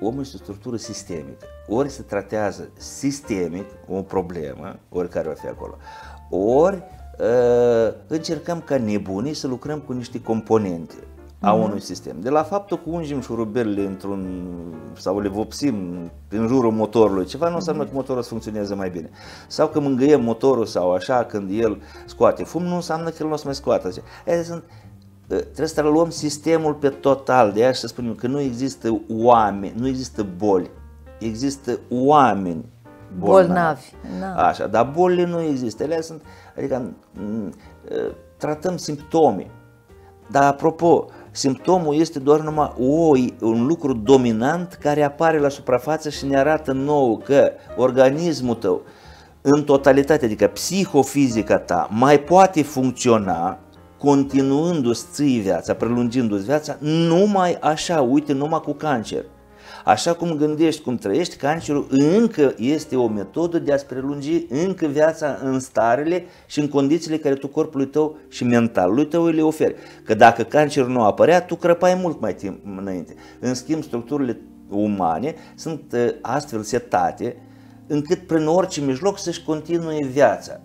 omul este o structură sistemică. Ori se tratează sistemic o problemă, oricare va fi acolo, ori uh, încercăm ca nebunii să lucrăm cu niște componente a mm-hmm. unui sistem. De la faptul că ungem șurubelele într-un, sau le vopsim în jurul motorului, ceva nu înseamnă că motorul să funcționeze mai bine. Sau că mângâiem motorul sau așa când el scoate fum, nu înseamnă că el nu o să mai scoată. Aia sunt, ă, trebuie să luăm sistemul pe total, de aia și să spunem că nu există oameni, nu există boli, există oameni bolnavi. bolnavi. Da. Așa, dar bolile nu există, ele sunt, adică ă, tratăm simptome. Dar apropo, Simptomul este doar numai o, un lucru dominant care apare la suprafață și ne arată nou că organismul tău, în totalitate, adică psihofizica ta, mai poate funcționa continuându-ți ții viața, prelungindu-ți viața, numai așa, uite, numai cu cancer. Așa cum gândești, cum trăiești, cancerul încă este o metodă de a-ți prelungi încă viața în starele și în condițiile care tu corpului tău și mentalului tău le oferi. Că dacă cancerul nu apărea, tu crăpai mult mai timp înainte. În schimb, structurile umane sunt uh, astfel setate încât prin orice mijloc să-și continue viața.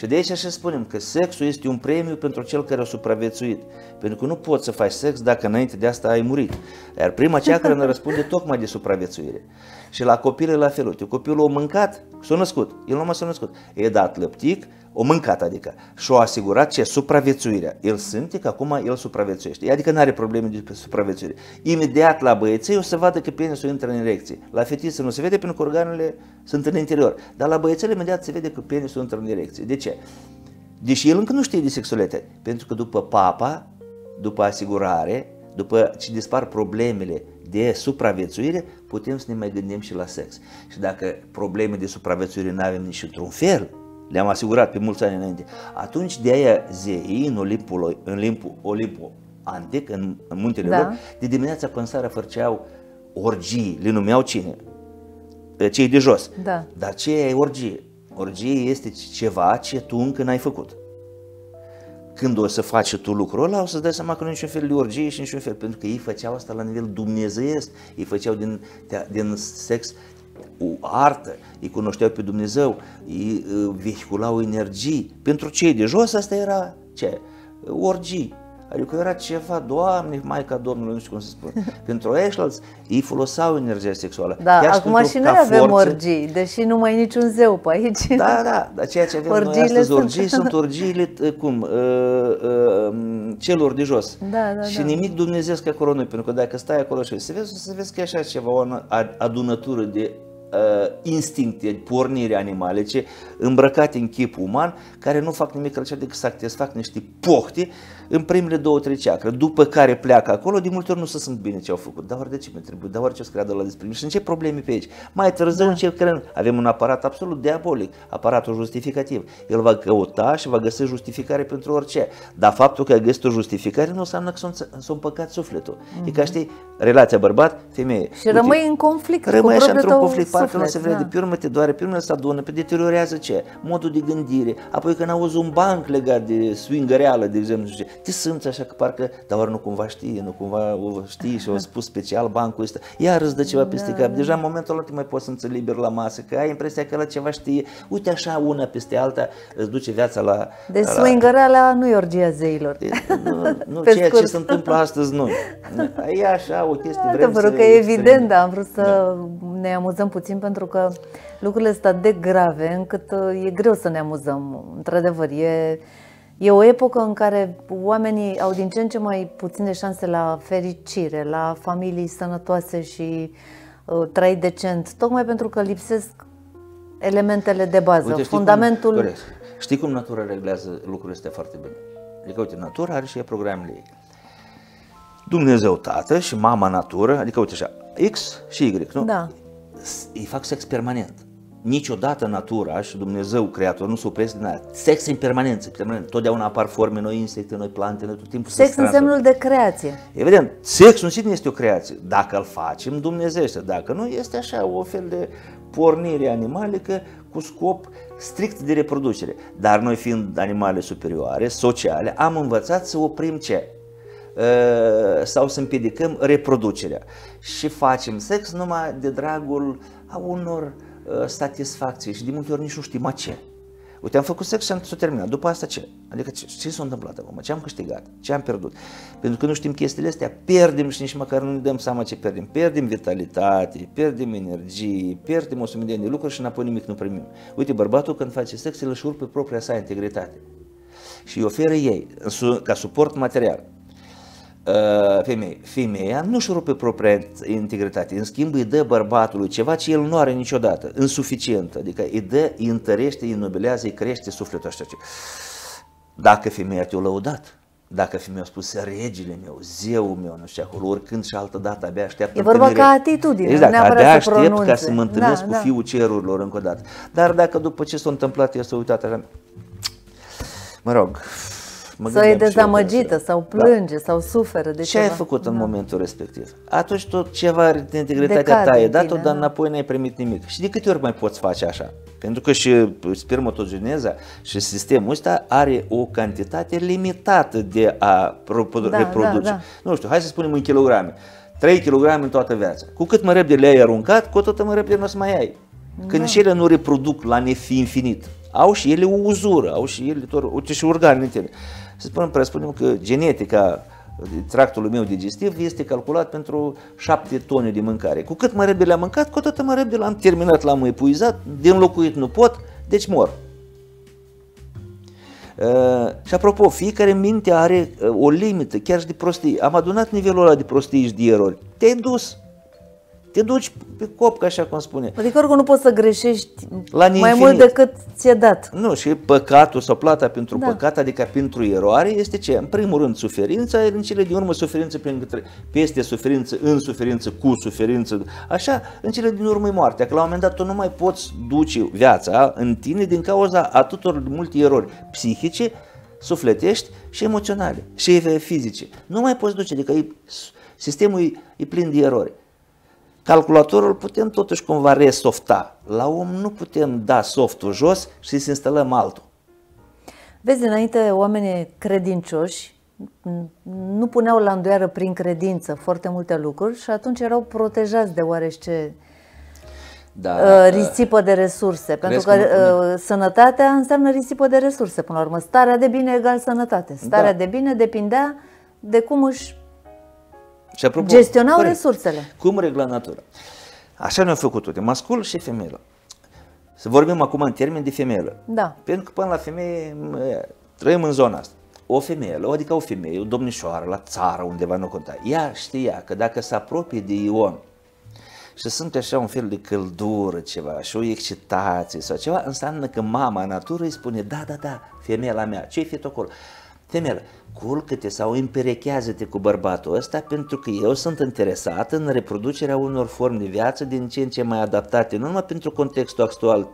Și de aici așa spunem că sexul este un premiu pentru cel care a supraviețuit. Pentru că nu poți să faci sex dacă înainte de asta ai murit. Iar prima ceacră ne răspunde tocmai de supraviețuire. Și la copil la fel. Copilul a mâncat, s-a născut. El nu mai s-a născut. E dat lăptic, o mâncat adică, și-o asigurat ce supraviețuirea. El simte că acum el supraviețuiește, adică nu are probleme de supraviețuire. Imediat la băieței o să vadă că penisul intră în erecție. La fetiță nu se vede pentru că organele sunt în interior, dar la băiețele imediat se vede că penisul intră în erecție. De ce? Deși el încă nu știe de sexualitate, pentru că după papa, după asigurare, după ce dispar problemele de supraviețuire, putem să ne mai gândim și la sex. Și dacă probleme de supraviețuire nu avem nici într-un fel, le-am asigurat pe mulți ani înainte. Atunci de aia zeii în Olimpul, în Olimpu, Olimpu antic, în, în muntele da. lor, de dimineața până seara făceau orgii, le numeau cine? Cei de jos. Da. Dar ce e orgie? Orgie este ceva ce tu încă n-ai făcut. Când o să faci tu lucrul ăla, o să-ți dai seama că nu e niciun fel de orgie și niciun fel, pentru că ei făceau asta la nivel dumnezeiesc, ei făceau din, din sex o artă, îi cunoșteau pe Dumnezeu, îi vehiculau energii. Pentru cei de jos asta era ce? Orgii. Adică era ceva, Doamne, Maica Domnului, nu știu cum să spun. pentru ăștialți, ei foloseau energia sexuală. Da, Chiar acum și noi avem forțe. orgii, deși nu mai e niciun zeu pe aici. Da, da, dar ceea ce avem Orgiile noi astăzi, sunt... orgii, sunt orgiile, cum, uh, uh, celor de jos. Da, da, și da. nimic dumnezeesc acolo nu pentru că dacă stai acolo și să vezi, să vezi că e așa ceva, o adunătură de uh, instincte, porniri animalice, îmbrăcate în chip uman, care nu fac nimic altceva decât să satisfac niște pohte în primele două, trei ceacre, după care pleacă acolo, de multe ori nu se sunt bine ce au făcut. Dar de ce mi trebuie? Dar ce o să creadă la despre mine? Și în ce probleme pe aici? Mai târziu da. încep că avem un aparat absolut diabolic, aparatul justificativ. El va căuta și va găsi justificare pentru orice. Dar faptul că a găsit o justificare nu înseamnă că s-a împăcat sufletul. Mm-hmm. E ca știi, relația bărbat-femeie. Și Uite, rămâi în conflict Rămâi așa într-un conflict, parcă nu se vede, da. pe urmă te doare, pe urmă se adună, pe deteriorează ce? Modul de gândire. Apoi când auzi un banc legat de swingăreală, de exemplu, te simți așa că parcă, dar ori nu cumva știe, nu cumva o știi și o spus special bancul ăsta, iar îți dă ceva peste da, cap. Deja în momentul ăla te mai poți să liber la masă, că ai impresia că la ceva știe. Uite așa, una peste alta, îți duce viața la... De la... swingăreala nu e orgia zeilor. Nu, nu ceea scurt. ce se întâmplă astăzi nu. E așa o chestie, da, vrem să că e evident, dar am vrut să da. ne amuzăm puțin pentru că lucrurile sunt atât de grave încât uh, e greu să ne amuzăm. Într-adevăr, e, e o epocă în care oamenii au din ce în ce mai puține șanse la fericire, la familii sănătoase și uh, trai decent, tocmai pentru că lipsesc elementele de bază, uite, știi fundamentul... Cum, știi cum natura reglează lucrurile astea foarte bine? Adică, uite, natura are și ea programele ei. Dumnezeu Tată și mama natură, adică uite așa, X și Y, nu? Da. Îi fac sex permanent. Niciodată natura și Dumnezeu Creator nu se opresc din aia. Sex în permanență, permanent. Totdeauna apar forme noi, insecte noi, plante noi, tot timpul Sex în semnul de creație. Evident, sexul în sine este o creație. Dacă îl facem, Dumnezeu este. Dacă nu, este așa o fel de pornire animalică cu scop strict de reproducere. Dar noi fiind animale superioare, sociale, am învățat să oprim ce? Uh, sau să împiedicăm reproducerea. Și facem sex numai de dragul a unor uh, satisfacții și de multe ori nici nu știm a ce. Uite, am făcut sex și am s-a terminat. După asta ce? Adică ce, ce s-a întâmplat acum? Ce am câștigat? Ce am pierdut? Pentru că nu știm chestiile astea, pierdem și nici măcar nu ne dăm seama ce pierdem. Pierdem vitalitate, pierdem energie, pierdem o sumedenie de lucruri și înapoi nimic nu primim. Uite, bărbatul când face sex, el își urcă propria sa integritate și îi oferă ei ca suport material Uh, femei. Femeia nu-și rupe propria integritate, în schimb îi dă bărbatului ceva ce el nu are niciodată, insuficient, adică îi dă, îi întărește, îi nobilează, îi crește sufletul așa. Dacă femeia te-a lăudat, dacă femeia a spus regele meu, zeul meu, nu știu acolo, oricând și altă dată abia așteaptă E vorba ca atitudine, exact, abia aștept pronunțe. ca să mă întâlnesc da, cu da. fiul cerurilor încă o dată. Dar dacă după ce s-a întâmplat, el s-a uitat așa, mă rog, Mă sau e dezamăgită, sau da. plânge, da. sau suferă de Ce ceva. ai făcut în da. momentul respectiv? Atunci tot ceva de integritatea ta e dat-o, dar da. înapoi n-ai primit nimic. Și de câte ori mai poți face așa? Pentru că și spermatogeneza și sistemul ăsta are o cantitate limitată de a da, reproduce. Da, da. Nu știu, hai să spunem în kilograme. 3 kg în toată viața. Cu cât mai repede le-ai aruncat, cu atât mai repede nu o să mai ai. Când da. și ele nu reproduc la nefi infinit, au și ele o uzură, au și ele tot, uite și organele tale să spunem, presupunem că genetica tractului meu digestiv este calculat pentru 7 tone de mâncare. Cu cât mai repede le-am mâncat, cu atât mai repede l-am terminat, l-am epuizat, din locuit nu pot, deci mor. Uh, și apropo, fiecare minte are uh, o limită, chiar și de prostii. Am adunat nivelul ăla de prostii și de erori. Te-ai dus te duci pe cop, așa cum spune. Adică oricum nu poți să greșești La mai mult decât ți-e dat. Nu, și păcatul sau plata pentru da. păcat, adică pentru eroare, este ce? În primul rând suferința, în cele din urmă suferință prin, peste suferință, în suferință, cu suferință, așa, în cele din urmă e moartea, că la un moment dat tu nu mai poți duce viața în tine din cauza atâtor multe erori psihice, sufletești și emoționale și fizice. Nu mai poți duce, adică e, sistemul e, e plin de erori calculatorul putem totuși cumva resofta. La om nu putem da softul jos și să instalăm altul. Vezi, înainte oamenii credincioși nu puneau la îndoială prin credință foarte multe lucruri și atunci erau protejați de oarește da, uh, risipă de resurse. Pentru că uh, sănătatea înseamnă risipă de resurse, până la urmă. Starea de bine egal sănătate. Starea da. de bine depindea de cum își și apropo, Gestionau corect, resursele. Cum regla natura. Așa ne-au făcut de mascul și femeilor. Să vorbim acum în termen de femeilor. Da. Pentru că până la femeie trăim în zona asta. O femeie, adică o femeie, o domnișoară la țară undeva nu conta. Ea știa că dacă se apropie de Ion și sunt așa un fel de căldură ceva și o excitație sau ceva, înseamnă că mama natură îi spune, da, da, da, femeia la mea, ce-ai făcut acolo? Femeia, culcă-te sau împerechează-te cu bărbatul ăsta pentru că eu sunt interesat în reproducerea unor forme de viață din ce în ce mai adaptate, nu numai pentru contextul actual,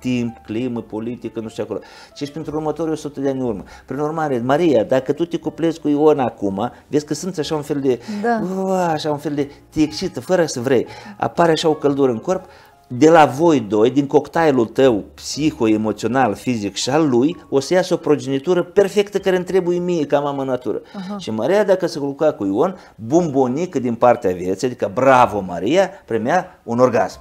timp, climă, politică, nu știu acolo, ci și pentru următorii 100 de ani în urmă. Prin urmare, Maria, dacă tu te cuplezi cu Ion acum, vezi că sunt așa un fel de, da. uh, așa un fel de, te excită, fără să vrei, apare așa o căldură în corp, de la voi doi, din cocktailul tău psiho-emoțional, fizic și al lui, o să iasă o progenitură perfectă care îmi trebuie mie ca mamă natură. Uh-huh. Și Maria, dacă se culca cu Ion, bumbonică din partea vieții, adică bravo Maria, primea un orgasm.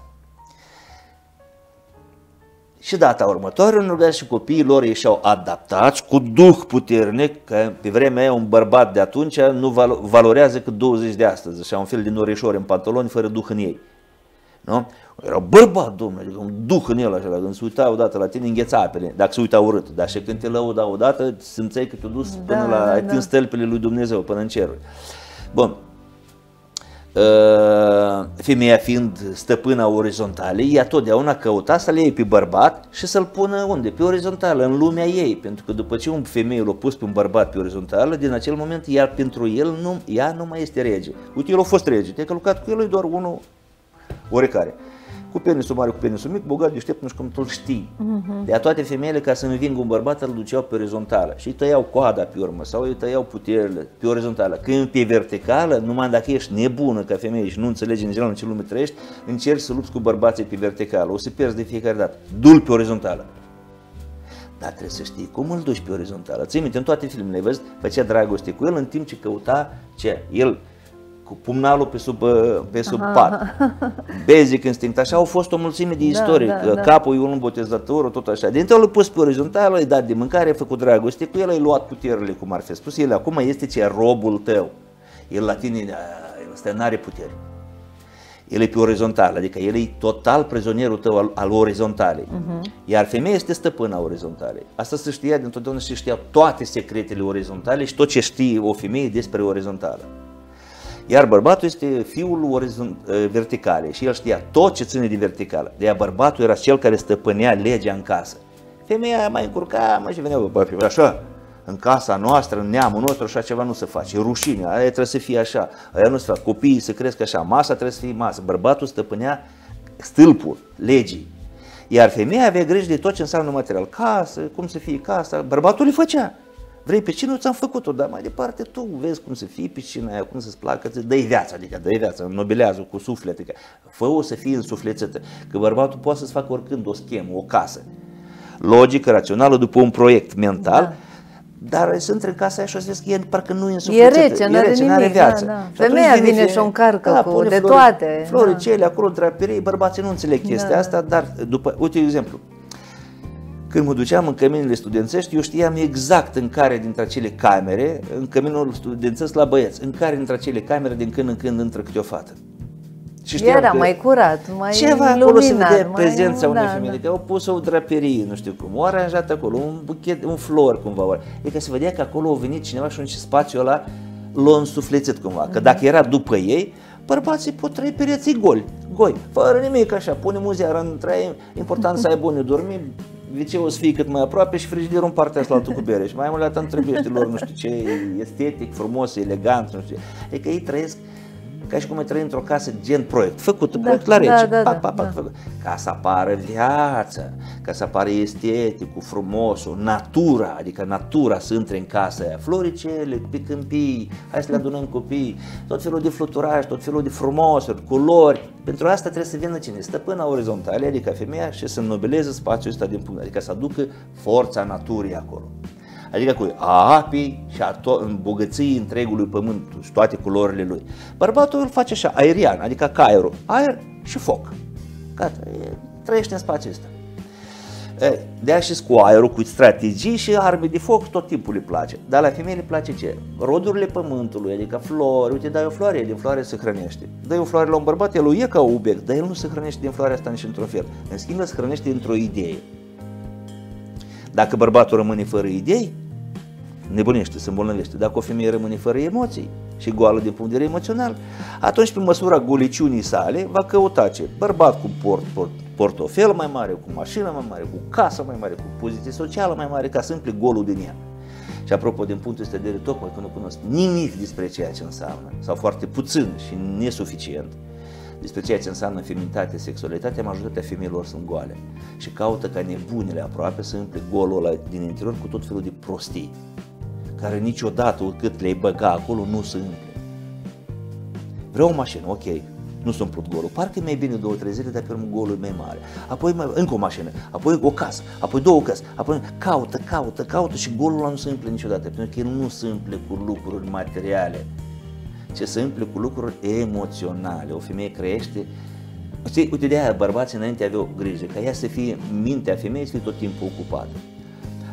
Și data următoare, un orgasm și copiii lor ieșeau adaptați cu duh puternic, că pe vremea aia un bărbat de atunci nu valorează cât 20 de astăzi, așa un fel de norișori în pantaloni fără duh în ei. Nu? Era bărbat, domnule, adică un duh în el așa, când se uita odată la tine, îngheța apele, dacă se uita urât. Dar și când te lăuda odată, simțeai că te-a dus da, până la, da, ai da. stălpile lui Dumnezeu, până în ceruri. Bun. Uh, femeia fiind stăpâna orizontală, ea totdeauna căuta să le iei pe bărbat și să-l pună unde? Pe orizontală, în lumea ei. Pentru că după ce un femeie l-a pus pe un bărbat pe orizontală, din acel moment ea pentru el nu, ea nu mai este rege. Uite, el a fost rege, te-ai călcat cu el, e doar unul oarecare cu penisul mare, cu penisul mic, bogat, deștept, nu știu cum tu știi. Uh-huh. De toate femeile, ca să învingă un bărbat, îl duceau pe orizontală și îi tăiau coada pe urmă sau îi tăiau puterile pe orizontală. Când pe verticală, numai dacă ești nebună ca femeie și nu înțelegi în general în ce lume trăiești, încerci să lupți cu bărbații pe verticală. O să pierzi de fiecare dată. Dul pe orizontală. Dar trebuie să știi cum îl duci pe orizontală. Ții minte, în toate filmele, vezi, făcea dragoste cu el în timp ce căuta ce? El cu pumnalul pe sub, uh, pe sub pat. Basic instinct. Așa au fost o mulțime de da, istorii. Da, da. Capul e unul botezator, tot așa. Din l-a pus pe orizontal, i-a dat de mâncare, a făcut dragoste cu el, ai luat puterile, cum ar fi spus. El acum este ce robul tău. El la tine, el ăsta nu are putere. El e pe orizontal, adică el e total prizonierul tău al, al orizontalei. Uh-huh. Iar femeia este stăpâna orizontalei. Asta se știa dintotdeauna și știa toate secretele orizontale și tot ce știe o femeie despre orizontală. Iar bărbatul este fiul orizont, ă, verticale și el știa tot ce ține de verticală. De aia bărbatul era cel care stăpânea legea în casă. Femeia mai încurca, mai și venea, bă, așa, în casa noastră, în neamul nostru, așa ceva nu se face. E rușine, aia trebuie să fie așa, aia nu se face. Copiii să cresc așa, masa trebuie să fie masă. Bărbatul stăpânea stâlpul legii. Iar femeia avea grijă de tot ce înseamnă material. Casă, cum să fie casa, bărbatul le făcea. Vrei piscină, ți-am făcut-o, dar mai departe tu vezi cum să fie piscina aia, cum să-ți placă, îți dai viața, adică dai viața, înnobilează cu suflet, adică fă-o să fie însuflețită, că bărbatul poate să-ți facă oricând o schemă, o casă. Logică, rațională, după un proiect mental, da. Dar să intre în casa aia și o să vezi că e parcă nu e însuflețită. E rece, nu are nimic, are viață. Da, da. Femeia vine, vine și o încarcă da, cu de flori, toate. Floricele, da. acolo, draperii, bărbații nu înțeleg chestia da. asta, dar după, uite exemplu, când mă duceam în căminile studențești, eu știam exact în care dintre acele camere, în căminul studențesc la băieți, în care dintre acele camere din când în când intră câte o fată. Și Era mai curat, mai Ceva acolo se vedea prezența da, unei da, femei, da. că au pus o draperie, nu știu cum, o aranjat acolo, un buchet, un flor cumva. Ori. E că se vedea că acolo a venit cineva și în spațiul ăla l-a însuflețit cumva. Că dacă era după ei, bărbații pot trăi pereții goli, goi, fără nimic așa, pune muziară în trai, important să ai bune dormi, wc o să fie cât mai aproape și frigiderul în partea asta altul cu bere și mai mult atât trebuie lor, nu știu ce, estetic, frumos, elegant, nu știu ce. Adică ei trăiesc ca și cum ai trăi într-o casă gen proiect, făcut, da, proiect la rece, da, da, pac, pac, pac, da. ca să apară viața, ca să apară esteticul, frumosul, natura, adică natura să intre în casa aia, floricele, pe câmpii, hai să le adunăm copii, tot felul de fluturaj, tot felul de frumosuri, culori, pentru asta trebuie să vină cine? Stăpâna orizontală, adică femeia și să nobileze spațiul ăsta din punct, adică să aducă forța naturii acolo adică cu a apii și a to- îmbogății întregului pământ și toate culorile lui. Bărbatul îl face așa, aerian, adică ca aerul, aer și foc. Gata, e, trăiește în spațiul ăsta. De așa cu aerul, cu strategii și arme de foc, tot timpul îi place. Dar la femei le place ce? Rodurile pământului, adică flori, uite, dai o floare, din floare se hrănește. Dai o floare la un bărbat, el o e ca obiect, dar el nu se hrănește din floarea asta nici într-un fel. În schimb, se hrănește dintr-o idee. Dacă bărbatul rămâne fără idei, nebunește, se îmbolnăvește. Dacă o femeie rămâne fără emoții și goală din punct de vedere emoțional, atunci, pe măsura goliciunii sale, va căuta ce? Bărbat cu port, port, portofel mai mare, cu mașină mai mare, cu casă mai mare, cu poziție socială mai mare, ca să împle golul din ea. Și apropo, din punctul ăsta de vedere, tocmai că nu cunosc nimic despre ceea ce înseamnă, sau foarte puțin și nesuficient, despre ceea ce înseamnă feminitate, sexualitate, majoritatea femeilor sunt goale și caută ca nebunele aproape să împle golul ăla din interior cu tot felul de prostii, care niciodată, cât le-ai băga acolo, nu se împle. Vreau o mașină, ok, nu s-a umplut golul. Parcă e mai bine două, trei zile, dar pe urmă golul e mai mare. Apoi mai, încă o mașină, apoi o casă, apoi două case, apoi caută, caută, caută și golul ăla nu se umple niciodată, pentru că el nu se umple cu lucruri materiale, ce se umple cu lucruri emoționale. O femeie crește Știi, uite de aia bărbații înainte aveau grijă, ca ea să fie, mintea femeii să fie tot timpul ocupată.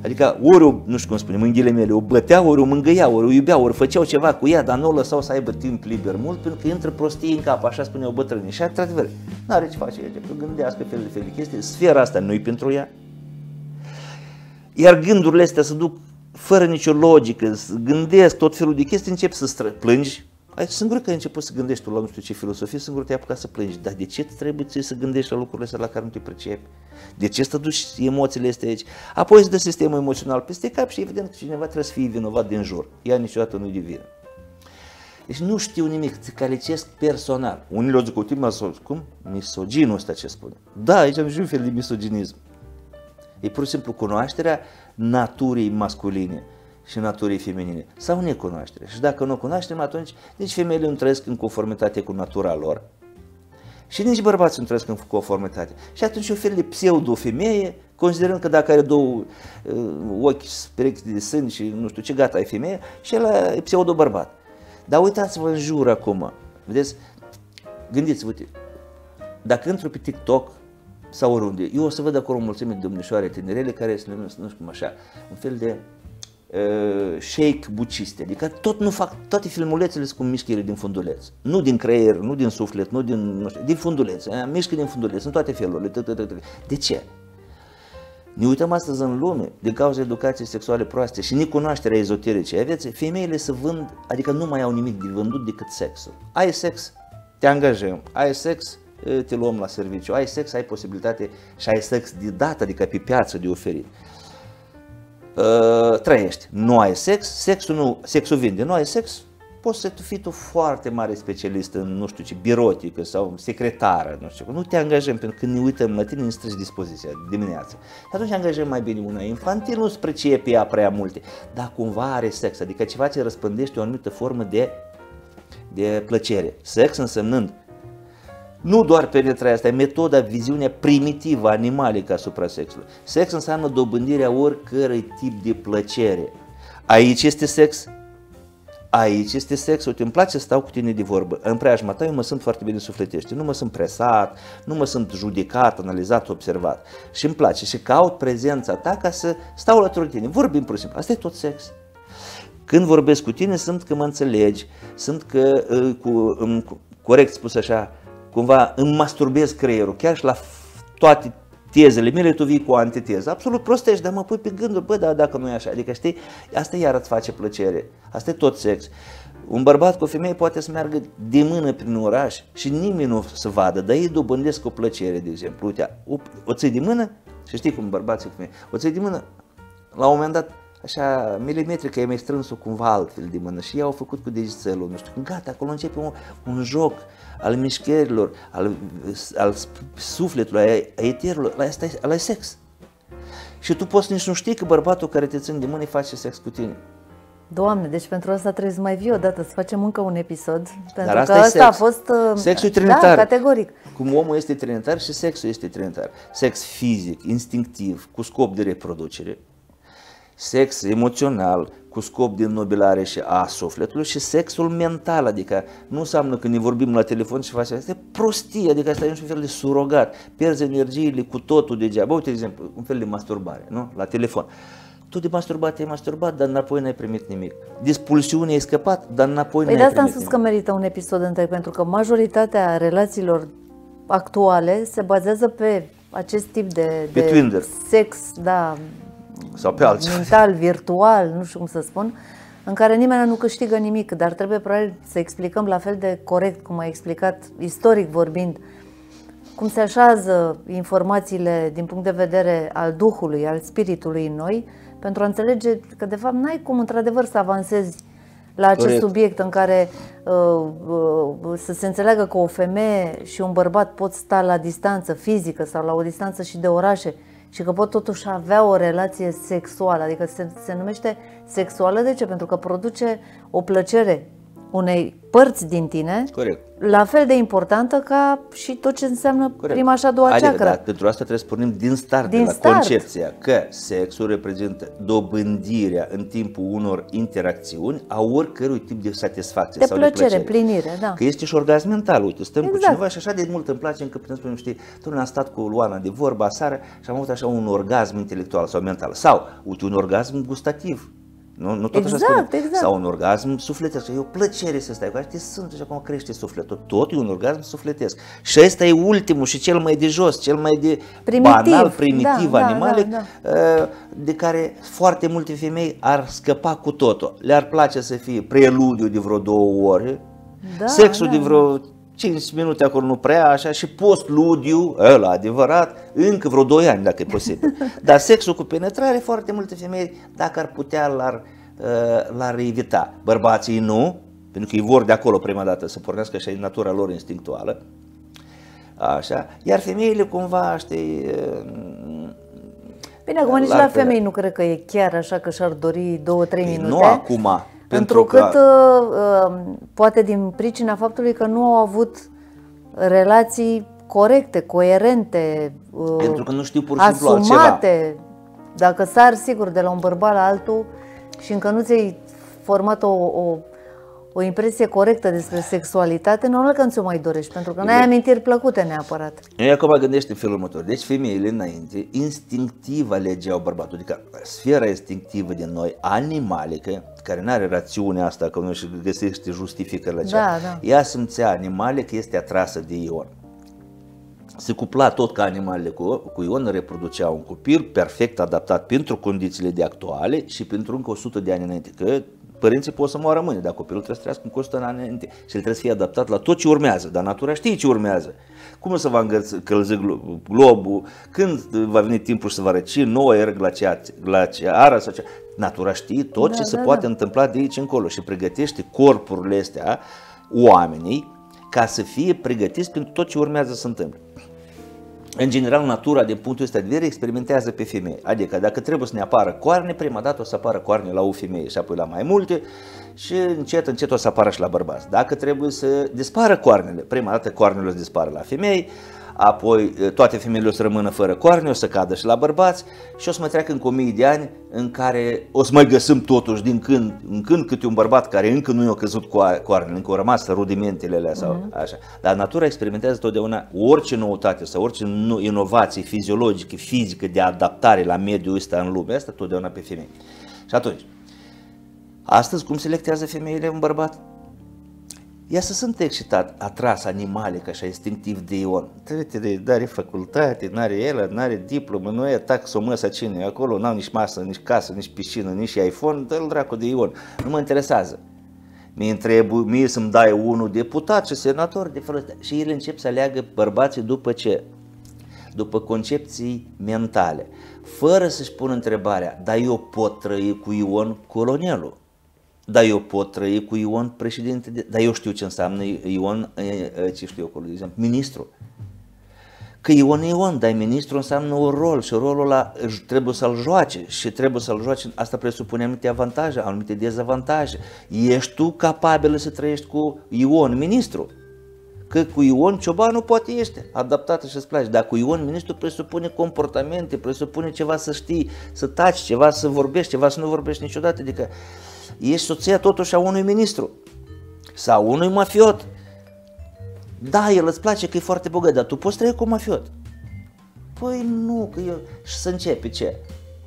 Adică ori o, nu știu cum spune, mânghiile mele, o bătea, ori o mângâia, ori o iubea, ori făceau ceva cu ea, dar nu o lăsau să aibă timp liber mult, pentru că intră prostii în cap, așa spuneau bătrânii. Și într-adevăr, nu are ce face ea, că gândească fel de fel de chestii, sfera asta nu-i pentru ea. Iar gândurile astea se duc fără nicio logică, gândesc tot felul de chestii, încep să stră, plângi, ai singur că ai început să gândești tu la nu știu ce filosofie, singur te-ai apucat să plângi. Dar de ce trebuie ție să gândești la lucrurile astea la care nu te pricepi? De ce să duci emoțiile astea aici? Apoi îți dă sistemul emoțional peste cap și evident că cineva trebuie să fie vinovat din jur. Ea niciodată nu-i de vină. Deci nu știu nimic, te calicesc personal. Unii le zic, uite, cum? Misoginul ăsta ce spune. Da, aici am un fel de misoginism. E pur și simplu cunoașterea naturii masculine și naturii feminine sau necunoaștere. Și dacă nu o cunoaștem, atunci nici femeile nu trăiesc în conformitate cu natura lor și nici bărbații nu trăiesc în conformitate. Și atunci un fel de pseudo-femeie, considerând că dacă are două uh, ochi perechi de sân și nu știu ce, gata, e femeie, și el e pseudo-bărbat. Dar uitați-vă în jur acum, vedeți, gândiți-vă, uite, dacă intru pe TikTok sau oriunde, eu o să văd acolo o mulțime de domnișoare tinerele care sunt, nu știu cum așa, un fel de uh, shake buciste, adică tot nu fac, toate filmulețele sunt cu mișcări din funduleț. Nu din creier, nu din suflet, nu din, nu știu, din funduleț, aia, mișcă din funduleț, sunt toate felurile. De ce? Ne uităm astăzi în lume, din cauza educației sexuale proaste și necunoașterea ezoterice a vieții, femeile se vând, adică nu mai au nimic de vândut decât sexul. Ai sex, te angajăm, ai sex, te luăm la serviciu, ai sex, ai posibilitate și ai sex de dată, adică pe piață de oferit. Uh, trăiești. Nu ai sex, sexul, nu, sexul vinde, nu ai sex, poți să fii tu foarte mare specialist în, nu știu ce, birotică sau secretară, nu știu, nu te angajăm, pentru că ne uităm la tine, ne strângi dispoziția dimineața. Și atunci angajăm mai bine una infantil, nu spre ce e ea prea multe, dar cumva are sex, adică ceva ce răspândește o anumită formă de, de plăcere. Sex însemnând nu doar penetrarea asta, e metoda, viziunea primitivă animalică asupra sexului. Sex înseamnă dobândirea oricărui tip de plăcere. Aici este sex, aici este sex, uite, îmi place să stau cu tine de vorbă. În preajma ta eu mă sunt foarte bine sufletește, nu mă sunt presat, nu mă sunt judecat, analizat, observat. Și îmi place și caut prezența ta ca să stau alături de tine. Vorbim pur și simplu, asta e tot sex. Când vorbesc cu tine, simt că mă înțelegi, simt că, uh, cu, corect spus așa, cumva îmi masturbez creierul, chiar și la toate tezele mele, tu vii cu o antiteză. Absolut prostești, dar mă pui pe gânduri, bă, da, dacă nu e așa. Adică, știi, asta iar îți face plăcere. Asta e tot sex. Un bărbat cu o femeie poate să meargă de mână prin oraș și nimeni nu să vadă, dar ei dobândesc o plăcere, de exemplu. Uite, o, o ții de mână și știi cum bărbații cu femeie, o ții de mână, la un moment dat așa milimetrică, e mai strâns-o cumva altfel de mână și ei au făcut cu degețelul, nu știu, gata, acolo începe un, un joc al mișcărilor, al, al sufletului, a eterului, la asta e, la sex. Și tu poți nici nu știi că bărbatul care te ține de mână face sex cu tine. Doamne, deci pentru asta trebuie să mai vii odată, să facem încă un episod. Pentru Dar asta că asta sex. a fost... Uh, sexul e da, trinitar. Da, categoric. Cum omul este trinitar și sexul este trinitar. Sex fizic, instinctiv, cu scop de reproducere, sex emoțional cu scop de înnobilare și a sufletului și sexul mental, adică nu înseamnă că ne vorbim la telefon și facem asta, e prostie, adică asta e un fel de surogat, pierzi energiile cu totul degeaba. Uite, de exemplu, un fel de masturbare, nu? La telefon. Tu de masturbat ai masturbat, dar înapoi n-ai primit nimic. Dispulsiune ai scăpat, dar înapoi păi n-ai primit nimic. Păi de asta am spus că merită un episod întreg, pentru că majoritatea relațiilor actuale se bazează pe acest tip de, de sex, da, sau pe altceva. mental, virtual, nu știu cum să spun, în care nimeni nu câștigă nimic, dar trebuie probabil să explicăm la fel de corect cum a explicat, istoric vorbind, cum se așează informațiile din punct de vedere al Duhului, al Spiritului în noi, pentru a înțelege că de fapt n-ai cum într-adevăr să avansezi la acest Corect. subiect în care uh, uh, să se înțeleagă că o femeie și un bărbat pot sta la distanță fizică sau la o distanță și de orașe și că pot totuși avea o relație sexuală, adică se, se numește sexuală, de ce? Pentru că produce o plăcere unei părți din tine, Corect. la fel de importantă ca și tot ce înseamnă Corect. prima și a doua adică, ceacră. Da, pentru asta trebuie să pornim din start, Din de la start. concepția că sexul reprezintă dobândirea în timpul unor interacțiuni a oricărui tip de satisfacție De sau plăcere, de plăcere. plinire, da. Că este și orgasm mental, uite, stăm cu Exact. cineva și așa de mult îmi place încât putem spune, știi, tu am stat cu Luana de vorba seară și am avut așa un orgasm intelectual sau mental. Sau, uite, un orgasm gustativ. Nu, nu tot așa Exact, spunem. exact. Sau un orgasm sufletesc. E o plăcere să stai cu așa, sunt și acum crește sufletul. Tot e un orgasm sufletesc. Și ăsta e ultimul și cel mai de jos, cel mai de Primitiv. banal, primitiv Da, da, animalic, da, uh, de care foarte multe femei ar scăpa cu totul. Le-ar place să fie preludiu de vreo două ore, Da, sexul da, de vreo 5 minute acolo nu prea, așa, și postludiu, ăla adevărat, încă vreo 2 ani dacă e posibil. Dar sexul cu penetrare, foarte multe femei, dacă ar putea, l-ar, uh, l-ar evita. Bărbații nu, pentru că ei vor de acolo prima dată să pornească așa e natura lor instinctuală. Așa, iar femeile cumva, știi, uh, Bine, acum nici La la fel. femei nu cred că e chiar așa că și-ar dori două-trei minute. nu acum, pentru Întrucât, că... uh, uh, poate din pricina faptului că nu au avut relații corecte, coerente, uh, Pentru că nu știu pur și simplu altceva. asumate. Dacă sar, sigur, de la un bărbat la altul și încă nu ți-ai format o, o, o impresie corectă despre sexualitate, normal că nu ți-o mai dorești, pentru că n-ai amintiri plăcute neapărat. Eu acum gândește în felul următor. Deci femeile înainte instinctiv alegeau bărbatul. Adică sfera instinctivă din noi, animalică, care nu are rațiune asta, că nu și găsește justificări la cea. Da, da. Ea simțea animale că este atrasă de Ion. Se cupla tot ca animalele cu, cu Ion, reproducea un copil perfect adaptat pentru condițiile de actuale și pentru încă 100 de ani înainte. Că părinții pot să moară mâine, dar copilul trebuie să trăiască încă 100 de ani înainte și el trebuie să fie adaptat la tot ce urmează, dar natura știe ce urmează. Cum să va încălzi glo- globul, când va veni timpul să va răci, nouă eră glaciat- glaciară sau ce. Natura știe tot Da, ce se da, poate da. întâmpla de aici încolo și pregătește corpurile astea, oamenii, ca să fie pregătiți pentru tot ce urmează să întâmple. În general, natura, din punctul ăsta de vedere, experimentează pe femei. Adică, dacă trebuie să ne apară coarne, prima dată o să apară coarne la o femeie și apoi la mai multe și încet, încet o să apară și la bărbați. Dacă trebuie să dispară coarnele, prima dată coarnele o să dispară la femei, apoi e, toate femeile o să rămână fără coarne, o să cadă și la bărbați și o să mai treacă încă o mie de ani în care o să mai găsim totuși din când în când câte un bărbat care încă nu i-a căzut coa- coarnele, încă au rămas rudimentele alea sau așa. Dar natura experimentează totdeauna orice noutate sau orice nu- inovație fiziologică, fizică de adaptare la mediul ăsta în lumea asta, totdeauna pe femei. Și atunci, astăzi cum selectează femeile un bărbat? Ea să sunt excitat, atras animalic, așa, instinctiv de Ion. Trebuie de are facultate, n-are el, n-are diplomă, nu e taxomăsa cine e acolo, n-au nici masă, nici casă, nici piscină, nici iPhone, dă-l dracu de Ion. Nu mă interesează. Mie trebuie, mie să-mi dai unul deputat și senator de felul ăsta. Și el încep să aleagă bărbații după ce? După concepții mentale. Fără să-și pună întrebarea, dar eu pot trăi cu Ion colonelul? Dar eu pot trăi cu Ion președinte, de... dar eu știu ce înseamnă Ion, e, e, ce știu eu acolo, de exemplu, ministru. Că Ion e Ion, dar ministru înseamnă un rol și rolul ăla își trebuie să-l joace și trebuie să-l joace, asta presupune anumite avantaje, anumite dezavantaje. Ești tu capabil să trăiești cu Ion, ministru? Că cu Ion Ciobanu poate este adaptată și îți place, dar cu Ion ministru presupune comportamente, presupune ceva să știi, să taci, ceva să vorbești, ceva să nu vorbești niciodată, adică ești soția totuși a unui ministru sau unui mafiot. Da, el îți place că e foarte bogat, dar tu poți trăi cu un mafiot. Păi nu, că eu... Și să începe ce?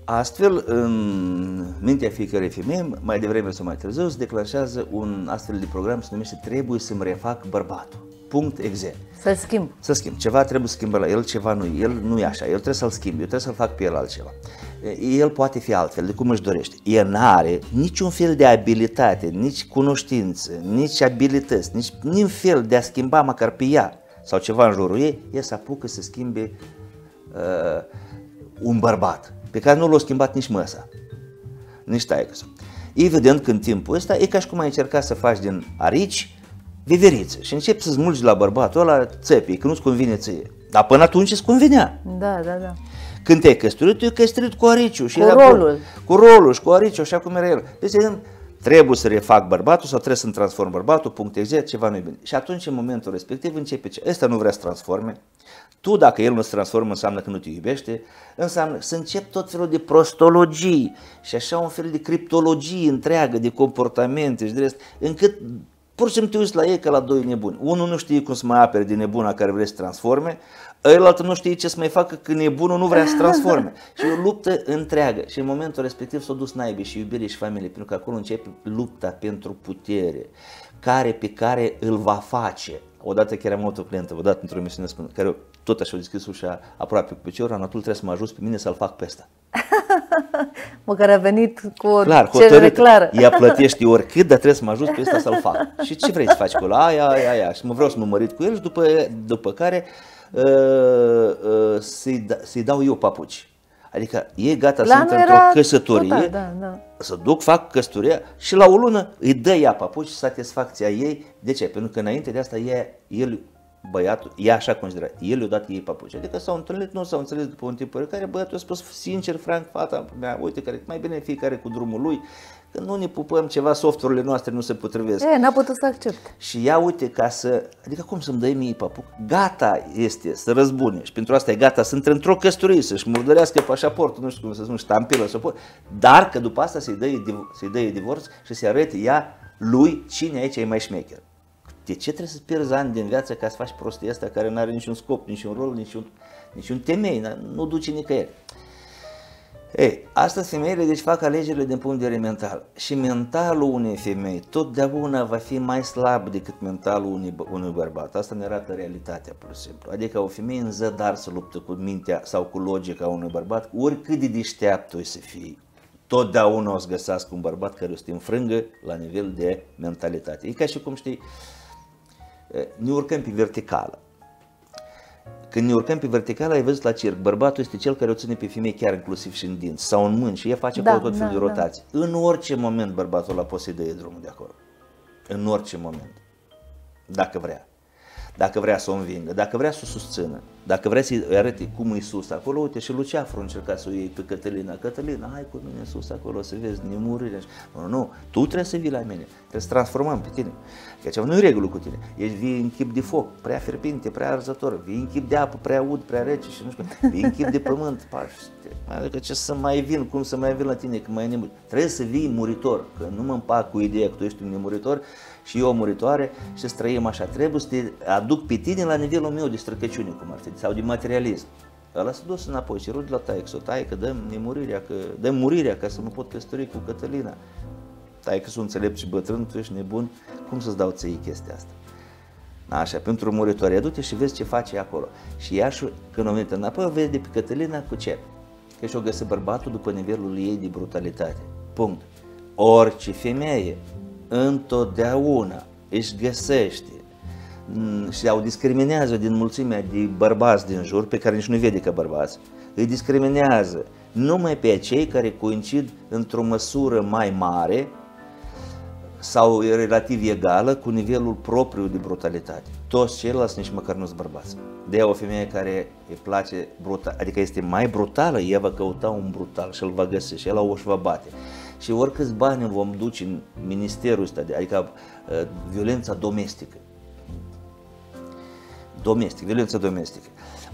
Astfel, în mintea fiecărei femei, mai devreme sau mai târziu, se declanșează un astfel de program, se numește Trebuie să-mi refac bărbatul. Punct exe. Să-l schimb. Să schimb. Ceva trebuie să schimbă la el, ceva nu. El nu e așa. El trebuie să-l schimb. Eu trebuie să-l fac pe el altceva. El poate fi altfel, de cum își dorește. El nu are niciun fel de abilitate, nici cunoștință, nici abilități, nici niciun fel de a schimba măcar pe ea sau ceva în jurul ei, ea să apucă să schimbe uh, un bărbat, pe care nu l-a schimbat nici măsa, nici taică Evident că în timpul ăsta e ca și cum ai încercat să faci din arici viveriță și începi să smulgi la bărbatul ăla țepii, că nu-ți convine ție. Dar până atunci îți convenea. Da, da, da. Când te-ai căsătorit, te-ai căsătorit cu ariciu. Și cu era rolul. Cu, cu rolul și cu ariciu, așa cum era el. Deci, trebuie să refac bărbatul sau trebuie să-mi transform bărbatul, punct exact, ceva nu e bine. Și atunci, în momentul respectiv, începe ce? Ăsta nu vrea să transforme. Tu, dacă el nu se transformă, înseamnă că nu te iubește, înseamnă să încep tot felul de prostologii și așa un fel de criptologie întreagă de comportamente și de rest, încât pur și simplu te uiți la ei ca la doi nebuni. Unul nu știe cum să mai apere de nebuna care vrea să transforme, ălalt nu știe ce să mai facă când nebunul nu vrea să transforme. și e o luptă întreagă. Și în momentul respectiv s-a dus naibii și iubire și familie, pentru că acolo începe lupta pentru putere, care pe care îl va face. Odată chiar am avut o clientă, odată într-o emisiune spune, care tot așa a deschis ușa aproape cu piciorul, anatul trebuie să mă ajut pe mine să-l fac pe ăsta. Măcar a venit cu o Clar, cerere clară. Ea plătește oricât, dar trebuie să mă ajut pe ăsta să-l fac. Și ce vrei să faci cu ăla? Aia, aia, aia. Și mă vreau să mă mărit cu el și după, după care uh, uh, să-i, da, să dau eu papuci. Adică e gata să intre într-o căsătorie, total, da, da. să duc, fac căsătoria și la o lună îi dă ea papuci satisfacția ei. De ce? Pentru că înainte de asta e, el băiatul, ea așa considera, el i-a dat ei papuci. Adică s-au întâlnit, nu s-au înțeles după un timp care băiatul a spus sincer, franc, fata mea, uite, care, mai bine fiecare cu drumul lui, că nu ne pupăm ceva, softurile noastre nu se potrivesc. E, n-a putut să accepte. Și ea, uite, ca să, adică cum să-mi dai mie papuc? Gata este să răzbune și pentru asta e gata să intre într-o căsătorie, să-și murdărească pașaportul, nu știu cum să spun, ștampilă, să dar că după asta să-i dă, să-i dă divorț și să-i arate ea lui cine aici e mai șmecher. De ce trebuie să pierzi ani din viață ca să faci prostia asta care nu are niciun scop, niciun rol, niciun, niciun temei, nu duce nicăieri? Ei, asta femeile deci fac alegerile din punct de vedere mental. Și mentalul unei femei totdeauna va fi mai slab decât mentalul unui, unui bărbat. Asta ne arată realitatea, pur și simplu. Adică o femeie în zădar să luptă cu mintea sau cu logica unui bărbat, oricât de deșteaptă o să fie. Totdeauna o să găsească un bărbat care o să te înfrângă la nivel de mentalitate. E ca și cum știi, ne urcăm pe verticală. Când ne urcăm pe verticală, ai văzut la circ, bărbatul este cel care o ține pe femei chiar inclusiv și în dinți sau în mâini și ea face da, acolo tot felul da, de da. rotații. Da. În orice moment bărbatul ăla poate să-i dea drumul de acolo. În orice moment. Dacă vrea dacă vrea să o învingă, dacă vrea să o susțină, dacă vrea să-i arate cum e sus acolo, uite și Luceafru încerca să o iei pe Cătălina. Cătălina, hai cu mine sus acolo să vezi nemurirea. Nu, nu, tu trebuie să vii la mine, trebuie să transformăm pe tine. Că ceva nu e regulă cu tine. Ești vii în chip de foc, prea fierbinte, prea arzător, vii în chip de apă, prea ud, prea rece și nu știu, vii în chip de pământ, paște. Adică ce să mai vin, cum să mai vin la tine, că mai e nemuritor. Trebuie să vii muritor, că nu mă împac cu ideea că tu ești un nemuritor și eu o muritoare și să trăim așa. Trebuie să te aduc pe tine la nivelul meu de străcăciune, cum ar fi, sau de materialism. Ăla s-a dus înapoi și rude la taie, că taie, că dăm nemurirea, că dăm murirea ca să mă pot căsători cu Cătălina. Tai că sunt înțelept și bătrân, tu ești nebun, cum să-ți dau ție chestia asta? Așa, pentru muritoare, du-te și vezi ce face acolo. Și ea și când o venit înapoi, o vede pe Cătălina cu ce? Că și-o găsi bărbatul după nivelul ei de brutalitate. Punct. Orice femeie întotdeauna își găsește mm, și au discriminează din mulțimea de bărbați din jur, pe care nici nu vede ca bărbați, îi discriminează numai pe cei care coincid într-o măsură mai mare sau relativ egală cu nivelul propriu de brutalitate. Toți ceilalți nici măcar nu sunt bărbați. De o femeie care îi place brutal, adică este mai brutală, ea va căuta un brutal și îl va găsi și el o își va bate și oricâți bani vom duce în ministerul ăsta, adică uh, violența domestică. Domestic, violența domestică.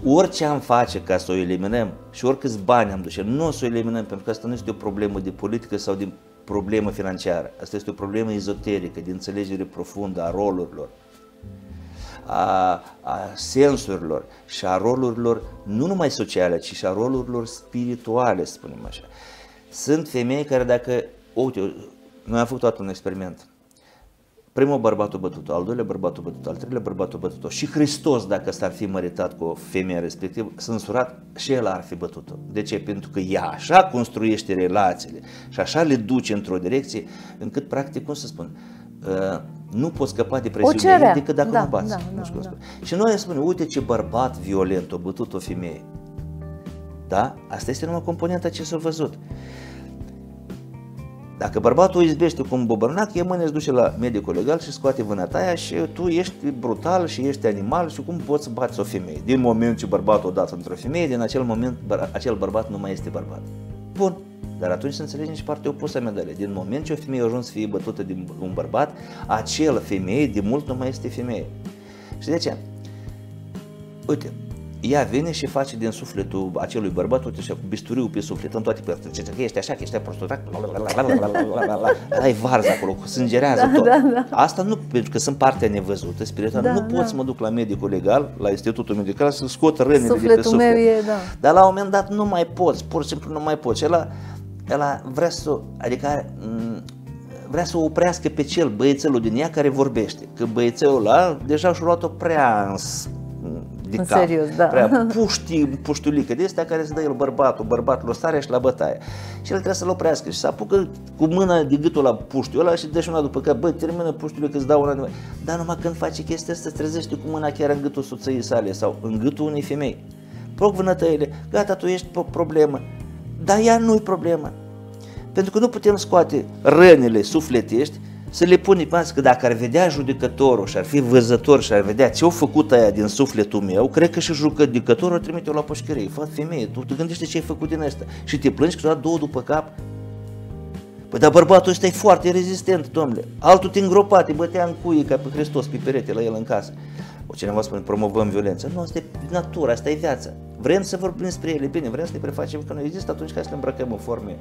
Orice am face ca să o eliminăm și oricâți bani am duce, nu o să o eliminăm pentru că asta nu este o problemă de politică sau de problemă financiară. Asta este o problemă ezoterică, de înțelegere profundă a rolurilor, a, a sensurilor și a rolurilor nu numai sociale, ci și a rolurilor spirituale, spunem așa. Sunt femei care dacă, uite, noi am făcut toată un experiment. primul bărbatul bătut al doilea bărbatul bătut al treilea bărbatul bătut Și Hristos, dacă s-ar fi măritat cu o femeie respectivă, însurat și el ar fi bătut-o. De ce? Pentru că ea așa construiește relațiile și așa le duce într-o direcție încât, practic, cum să spun, uh, nu poți scăpa de presiune decât dacă da, nu bați. Da, nu da, da. Și noi spunem, uite ce bărbat violent a bătut o femeie. Da? Asta este numai componenta ce s-a văzut. Dacă bărbatul o izbește cu un bobărnac, e mâine îți duce la medicul legal și scoate vânătaia și tu ești brutal și ești animal și cum poți să bați o femeie? Din moment ce bărbatul o dat într-o femeie, din acel moment acel bărbat nu mai este bărbat. Bun, dar atunci să înțelegem și partea opusă a medalei. Din moment ce o femeie a ajuns să fie bătută de un bărbat, acel femeie de mult nu mai este femeie. Și de ce? Uite, ea vine și face din sufletul acelui bărbat, uite, cu bisturiu pe suflet, în toate părțile, că ești așa, că ești prostorat, ai varză acolo, sângerează tot. Da, da. Asta nu, pentru că sunt partea nevăzută, spirituală, da, nu da. pot să mă duc la medicul legal, la institutul medical, să scot rănile de pe suflet. Meu e, da. Dar la un moment dat nu mai poți, pur și simplu nu mai poți. Ela, ela vrea să, adică vrea să oprească pe cel băiețelul din ea care vorbește. Că băiețelul ăla deja și-a luat-o prea în de în cap. serios, da. Prea puști, puștulică de astea care se dă el bărbatul, bărbatul o stare și la bătaie. Și el trebuie să-l oprească și să apucă cu mâna de gâtul la puștiul ăla și dă și una după cap, bă, termină puștiul că îți dau una. Dar numai când face chestia asta, trezește cu mâna chiar în gâtul soției sale sau în gâtul unei femei. Proc vânătăile, gata, tu ești problemă. Dar ea nu-i problemă. Pentru că nu putem scoate rănile sufletești să le pune pe că dacă ar vedea judecătorul și ar fi văzător și ar vedea ce-au făcut aia din sufletul meu, cred că și judecătorul trimite-o la poșcărie. Fă, femeie, tu te gândește ce ai făcut din asta și te plângi că tu două după cap. Păi dar bărbatul ăsta e foarte rezistent, domnule. Altul te îngropa, te bătea în cuie ca pe Hristos pe perete la el în casă. O cineva spune, promovăm violența. Nu, asta e natura, asta e viața. Vrem să vorbim despre ele, bine, vrem să le prefacem că nu există, atunci ca să le îmbrăcăm în forme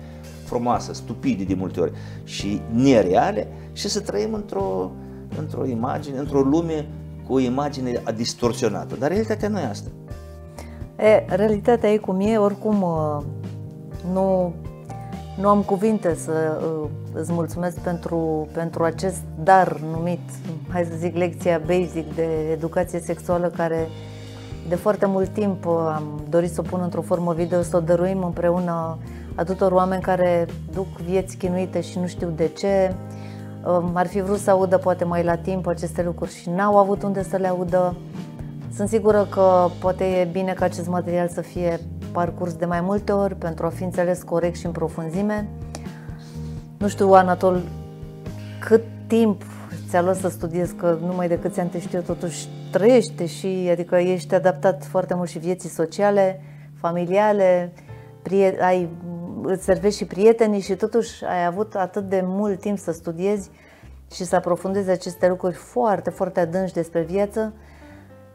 frumoase, stupide de multe ori și nereale și să trăim într-o, într-o imagine, într-o lume cu o imagine distorsionată. Dar realitatea nu e asta. E, realitatea e cum e, oricum uh, nu, nu am cuvinte să uh, îți mulțumesc pentru, pentru acest dar numit, hai să zic, lecția basic de educație sexuală care de foarte mult timp am dorit să o pun într-o formă video, să o dăruim împreună a tuturor oameni care duc vieți chinuite și nu știu de ce. Ar fi vrut să audă poate mai la timp aceste lucruri și n-au avut unde să le audă. Sunt sigură că poate e bine ca acest material să fie parcurs de mai multe ori pentru a fi înțeles corect și în profunzime. Nu știu, Anatol, cât timp ți-a luat să studiezi, că numai de câți ani te știu, totuși trăiește și, adică ești adaptat foarte mult și vieții sociale, familiale, ai, îți servești și prietenii și totuși ai avut atât de mult timp să studiezi și să aprofundezi aceste lucruri foarte, foarte adânci despre viață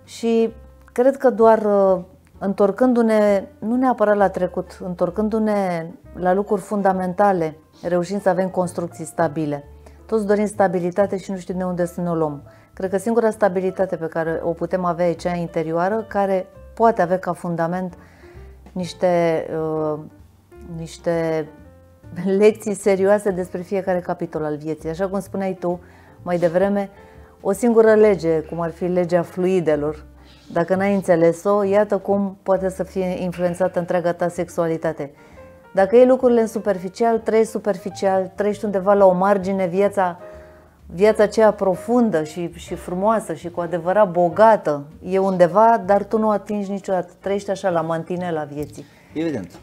și cred că doar uh, întorcându-ne, nu neapărat la trecut, întorcându-ne la lucruri fundamentale, reușim să avem construcții stabile. Toți dorim stabilitate și nu știm de unde să ne o luăm. Cred că singura stabilitate pe care o putem avea e cea interioară, care poate avea ca fundament niște, uh, niște lecții serioase despre fiecare capitol al vieții. Așa cum spuneai tu mai devreme, o singură lege, cum ar fi legea fluidelor, dacă n-ai înțeles-o, iată cum poate să fie influențată întreaga ta sexualitate. Dacă iei lucrurile în superficial, trăiești superficial, trăiești undeva la o margine, viața, viața aceea profundă și, și frumoasă și cu adevărat bogată e undeva, dar tu nu o atingi niciodată. Trăiești așa la mantinela vieții. Evident. Și...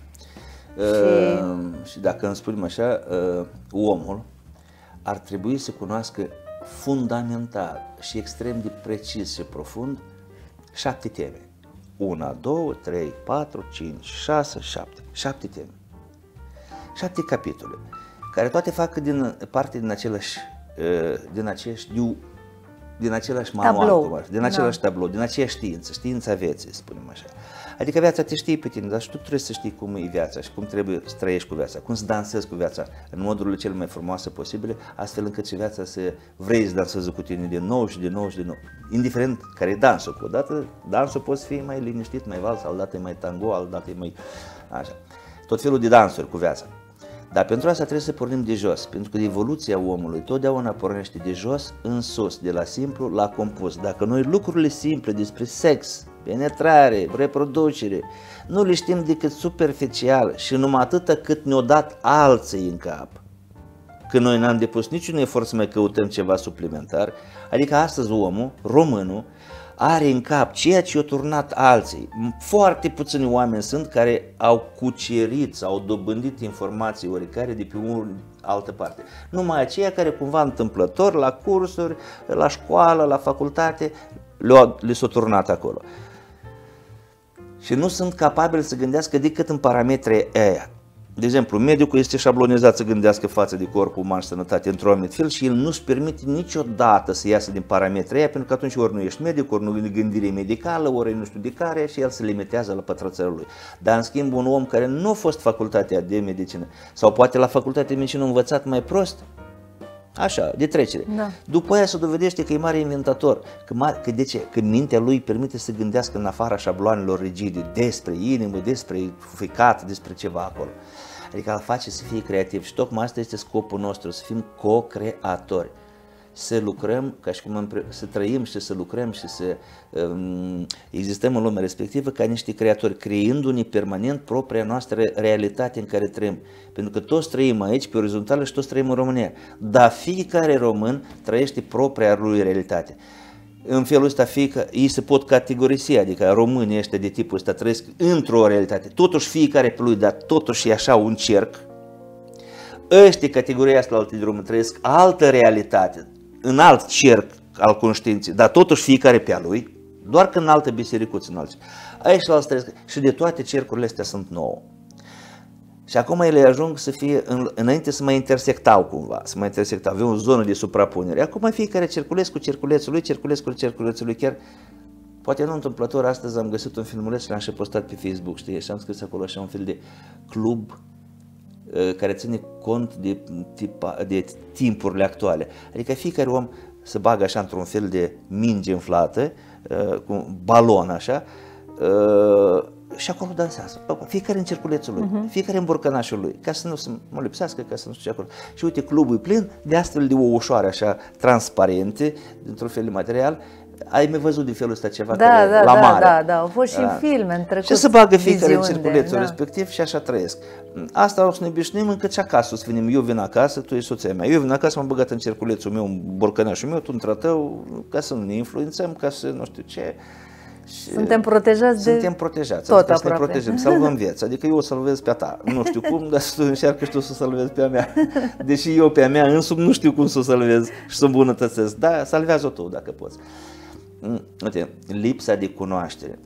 Uh, și dacă îmi spunem așa, uh, omul ar trebui să cunoască fundamental și extrem de precis și profund șapte teme. Una, două, trei, patru, cinci, șase, șapte. Șapte teme șapte capitole, care toate fac din parte din același, uh, din aceeași, din același manual, tablou. din da. același da. tablou, din aceeași știință, știința vieții, spunem așa. Adică viața te știe pe tine, dar și tu trebuie să știi cum e viața și cum trebuie să trăiești cu viața, cum să dansezi cu viața în modurile cele mai frumoase posibile, astfel încât și viața să vrei să dansezi cu tine din nou și din nou și din nou. Indiferent care e dansul, cu o dată dansul poți fi mai liniștit, mai vals, altădată e mai tango, altădată e mai așa. Tot felul de dansuri cu viața. Dar pentru asta trebuie să pornim de jos, pentru că evoluția omului totdeauna pornește de jos în sus, de la simplu la compus. Dacă noi lucrurile simple despre sex, penetrare, reproducere, nu le știm decât superficial și numai atâta cât ne-au dat alții în cap, că noi n-am depus niciun efort să mai căutăm ceva suplimentar, adică astăzi omul, românul, are în cap ceea ce i-au turnat alții. Foarte puțini oameni sunt care au cucerit sau au dobândit informații oricare de pe o altă parte. Numai aceia care cumva întâmplător la cursuri, la școală, la facultate, le s-au turnat acolo. Și nu sunt capabili să gândească decât în parametrii aia. De exemplu, medicul este șablonizat să gândească față de corpul uman și sănătate într-un anumit fel și el nu-și permite niciodată să iasă din parametrii aia, pentru că atunci ori nu ești medic, ori nu e gândire medicală, ori nu știu de care și el se limitează la pătrățelul lui. Dar în schimb un om care nu a fost facultatea de medicină sau poate la facultatea de medicină învățat mai prost, Așa, de trecere. Da. După aia se dovedește că e mare inventator. Că, mare, că de ce? Că mintea lui permite să gândească în afara șabloanelor rigide despre inimă, despre ficat, despre ceva acolo. Adică îl face să fie creativ și tocmai asta este scopul nostru, să fim co-creatori să lucrăm, ca și cum să trăim și să lucrăm și să um, existăm în lumea respectivă ca niște creatori, creându-ne permanent propria noastră realitate în care trăim. Pentru că toți trăim aici pe orizontală și toți trăim în România. Dar fiecare român trăiește propria lui realitate. În felul ăsta fiecare, ei se pot categorisi, adică românii ăștia de tipul ăsta trăiesc într-o realitate. Totuși fiecare pe lui, dar totuși e așa un cerc. Ăștia categoria asta de români trăiesc altă realitate, în alt cerc al conștiinței, dar totuși fiecare pe a lui, doar că în altă bisericuță în alții. Aici la trăiesc și de toate cercurile astea sunt nouă. Și acum ele ajung să fie, în, înainte să mai intersectau cumva, să mai intersectau, aveau o zonă de suprapunere. Acum fiecare circulez cu circulețul lui, circulez cu circulețul lui, chiar Poate nu întâmplător, astăzi am găsit un filmuleț și l-am și postat pe Facebook, știi, și am scris acolo așa un fel de club uh, care ține cont de, tipa, de timpurile actuale. Adică fiecare om se bagă așa într-un fel de minge inflată, uh, cu un balon așa, uh, și acolo dansează. Fiecare în circulețul lui, uh-huh. fiecare în borcănașul lui, ca să nu se mă lipsească, ca să nu știu ce acolo. Și uite, clubul e plin de astfel de o ușoare așa transparente, dintr-un fel de material, ai mai văzut de felul ăsta ceva da, care, da, la da, mare. Da, da, au fost și da. filme în trecut. Și să bagă fiecare în circulețul da. respectiv și așa trăiesc. Asta o să ne obișnuim încât și acasă o să venim. Eu vin acasă, tu e soția mea. Eu vin acasă, m-am băgat în circulețul meu, în borcănașul meu, tu într tău, ca să nu ne influențăm, ca să nu știu ce. Și suntem protejați de Suntem protejați, tot adică să ne protejăm, salvăm vieți. Adică eu o salvez pe a ta, nu știu cum, dar tu încearcă și tu să o salvezi pe a mea. Deși eu pe a mea însumi nu știu cum să o salvez și să o îmbunătățesc. Da, salvează-o tu dacă poți. Mm, uite, lipsa de cunoaștere.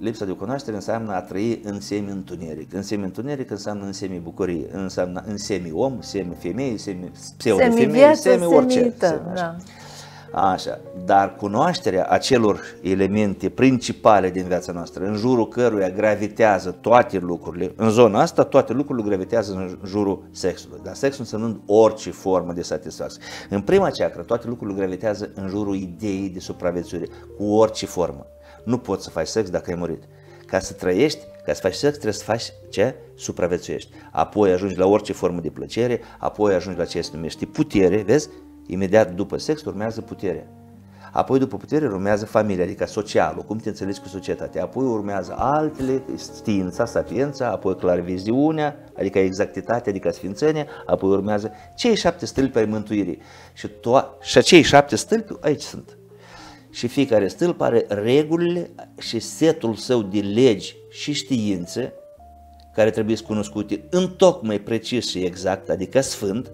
Lipsa de cunoaștere înseamnă a trăi în semi-întuneric. În semi-întuneric înseamnă în semi-bucurie, înseamnă în semi-om, semi-femeie, semi-pseudo-femeie, semi-orice. Semi, semi da. Așa, dar cunoașterea acelor elemente principale din viața noastră, în jurul căruia gravitează toate lucrurile, în zona asta toate lucrurile gravitează în jurul sexului, dar sexul însemnând orice formă de satisfacție. În prima ceacră toate lucrurile gravitează în jurul ideii de supraviețuire, cu orice formă. Nu poți să faci sex dacă ai murit. Ca să trăiești, ca să faci sex, trebuie să faci ce? Supraviețuiești. Apoi ajungi la orice formă de plăcere, apoi ajungi la ce se numește putere, vezi? Imediat după sex urmează puterea. Apoi după putere urmează familia, adică socialul, cum te înțelegi cu societatea. Apoi urmează altele, știința, sapiența, apoi clarviziunea, adică exactitatea, adică sfințenia, apoi urmează cei șapte stâlpi ai mântuirii. Și, to- și acei șapte stâlpi aici sunt. Și fiecare stâlp are regulile și setul său de legi și științe care trebuie cunoscute în tocmai precis și exact, adică sfânt,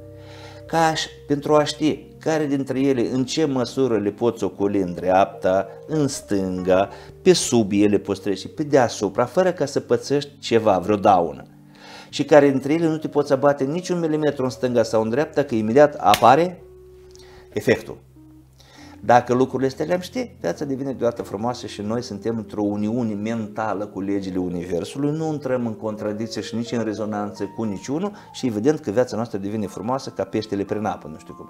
ca pentru a ști care dintre ele, în ce măsură le poți ocoli în dreapta, în stânga, pe sub ele poți trece, pe deasupra, fără ca să pățești ceva, vreo daună. Și care dintre ele nu te poți abate niciun milimetru în stânga sau în dreapta, că imediat apare efectul. Dacă lucrurile astea le-am ști, viața devine deodată frumoasă și noi suntem într-o uniune mentală cu legile Universului, nu intrăm în contradicție și nici în rezonanță cu niciunul și evident că viața noastră devine frumoasă ca peștele prin apă, nu știu cum.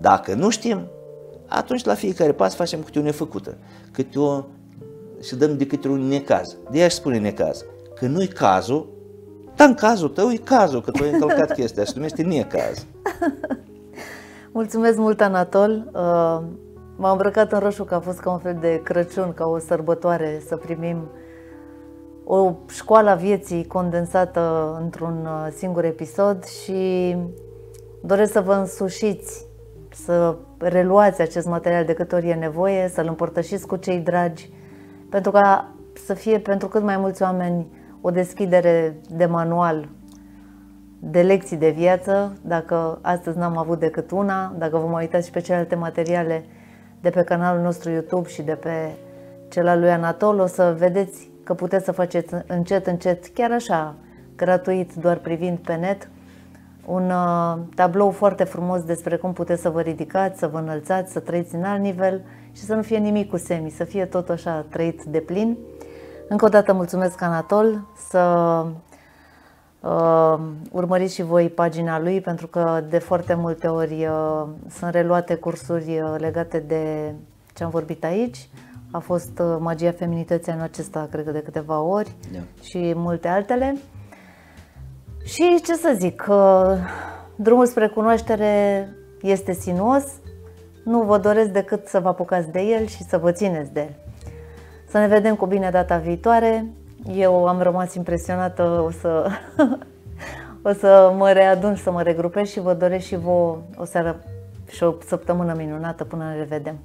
Dacă nu știm, atunci la fiecare pas facem câte o nefăcută, câte o, și dăm de câte un necaz. De aia spune necaz, că nu-i cazul Dar în cazul tău e cazul, că tu ai încălcat chestia și numește necaz. Mulțumesc mult, Anatol. Uh, m-am îmbrăcat în roșu că a fost ca un fel de Crăciun, ca o sărbătoare, să primim o școală a vieții condensată într-un uh, singur episod și doresc să vă însușiți, să reluați acest material de câte ori e nevoie, să-l împărtășiți cu cei dragi, pentru ca să fie pentru cât mai mulți oameni o deschidere de manual, de lecții de viață, dacă astăzi n-am avut decât una, dacă vă mai uitați și pe celelalte materiale de pe canalul nostru YouTube și de pe cel al lui Anatol, o să vedeți că puteți să faceți încet, încet, chiar așa, gratuit, doar privind pe net, un uh, tablou foarte frumos despre cum puteți să vă ridicați, să vă înălțați, să trăiți în alt nivel și să nu fie nimic cu semi, să fie tot așa trăit de plin. Încă o dată mulțumesc Anatol, să uh, urmăriți și voi pagina lui pentru că de foarte multe ori uh, sunt reluate cursuri uh, legate de ce am vorbit aici. A fost uh, magia feminității în acesta, cred că de câteva ori Da. și multe altele. Și ce să zic, uh, drumul spre cunoaștere este sinuos, nu vă doresc decât să vă apucați de el și să vă țineți de el. Să ne vedem cu bine data viitoare. Eu am rămas impresionată, o să, o să mă readun, să mă regrupez și vă doresc și vouă o seară și o săptămână minunată până ne revedem.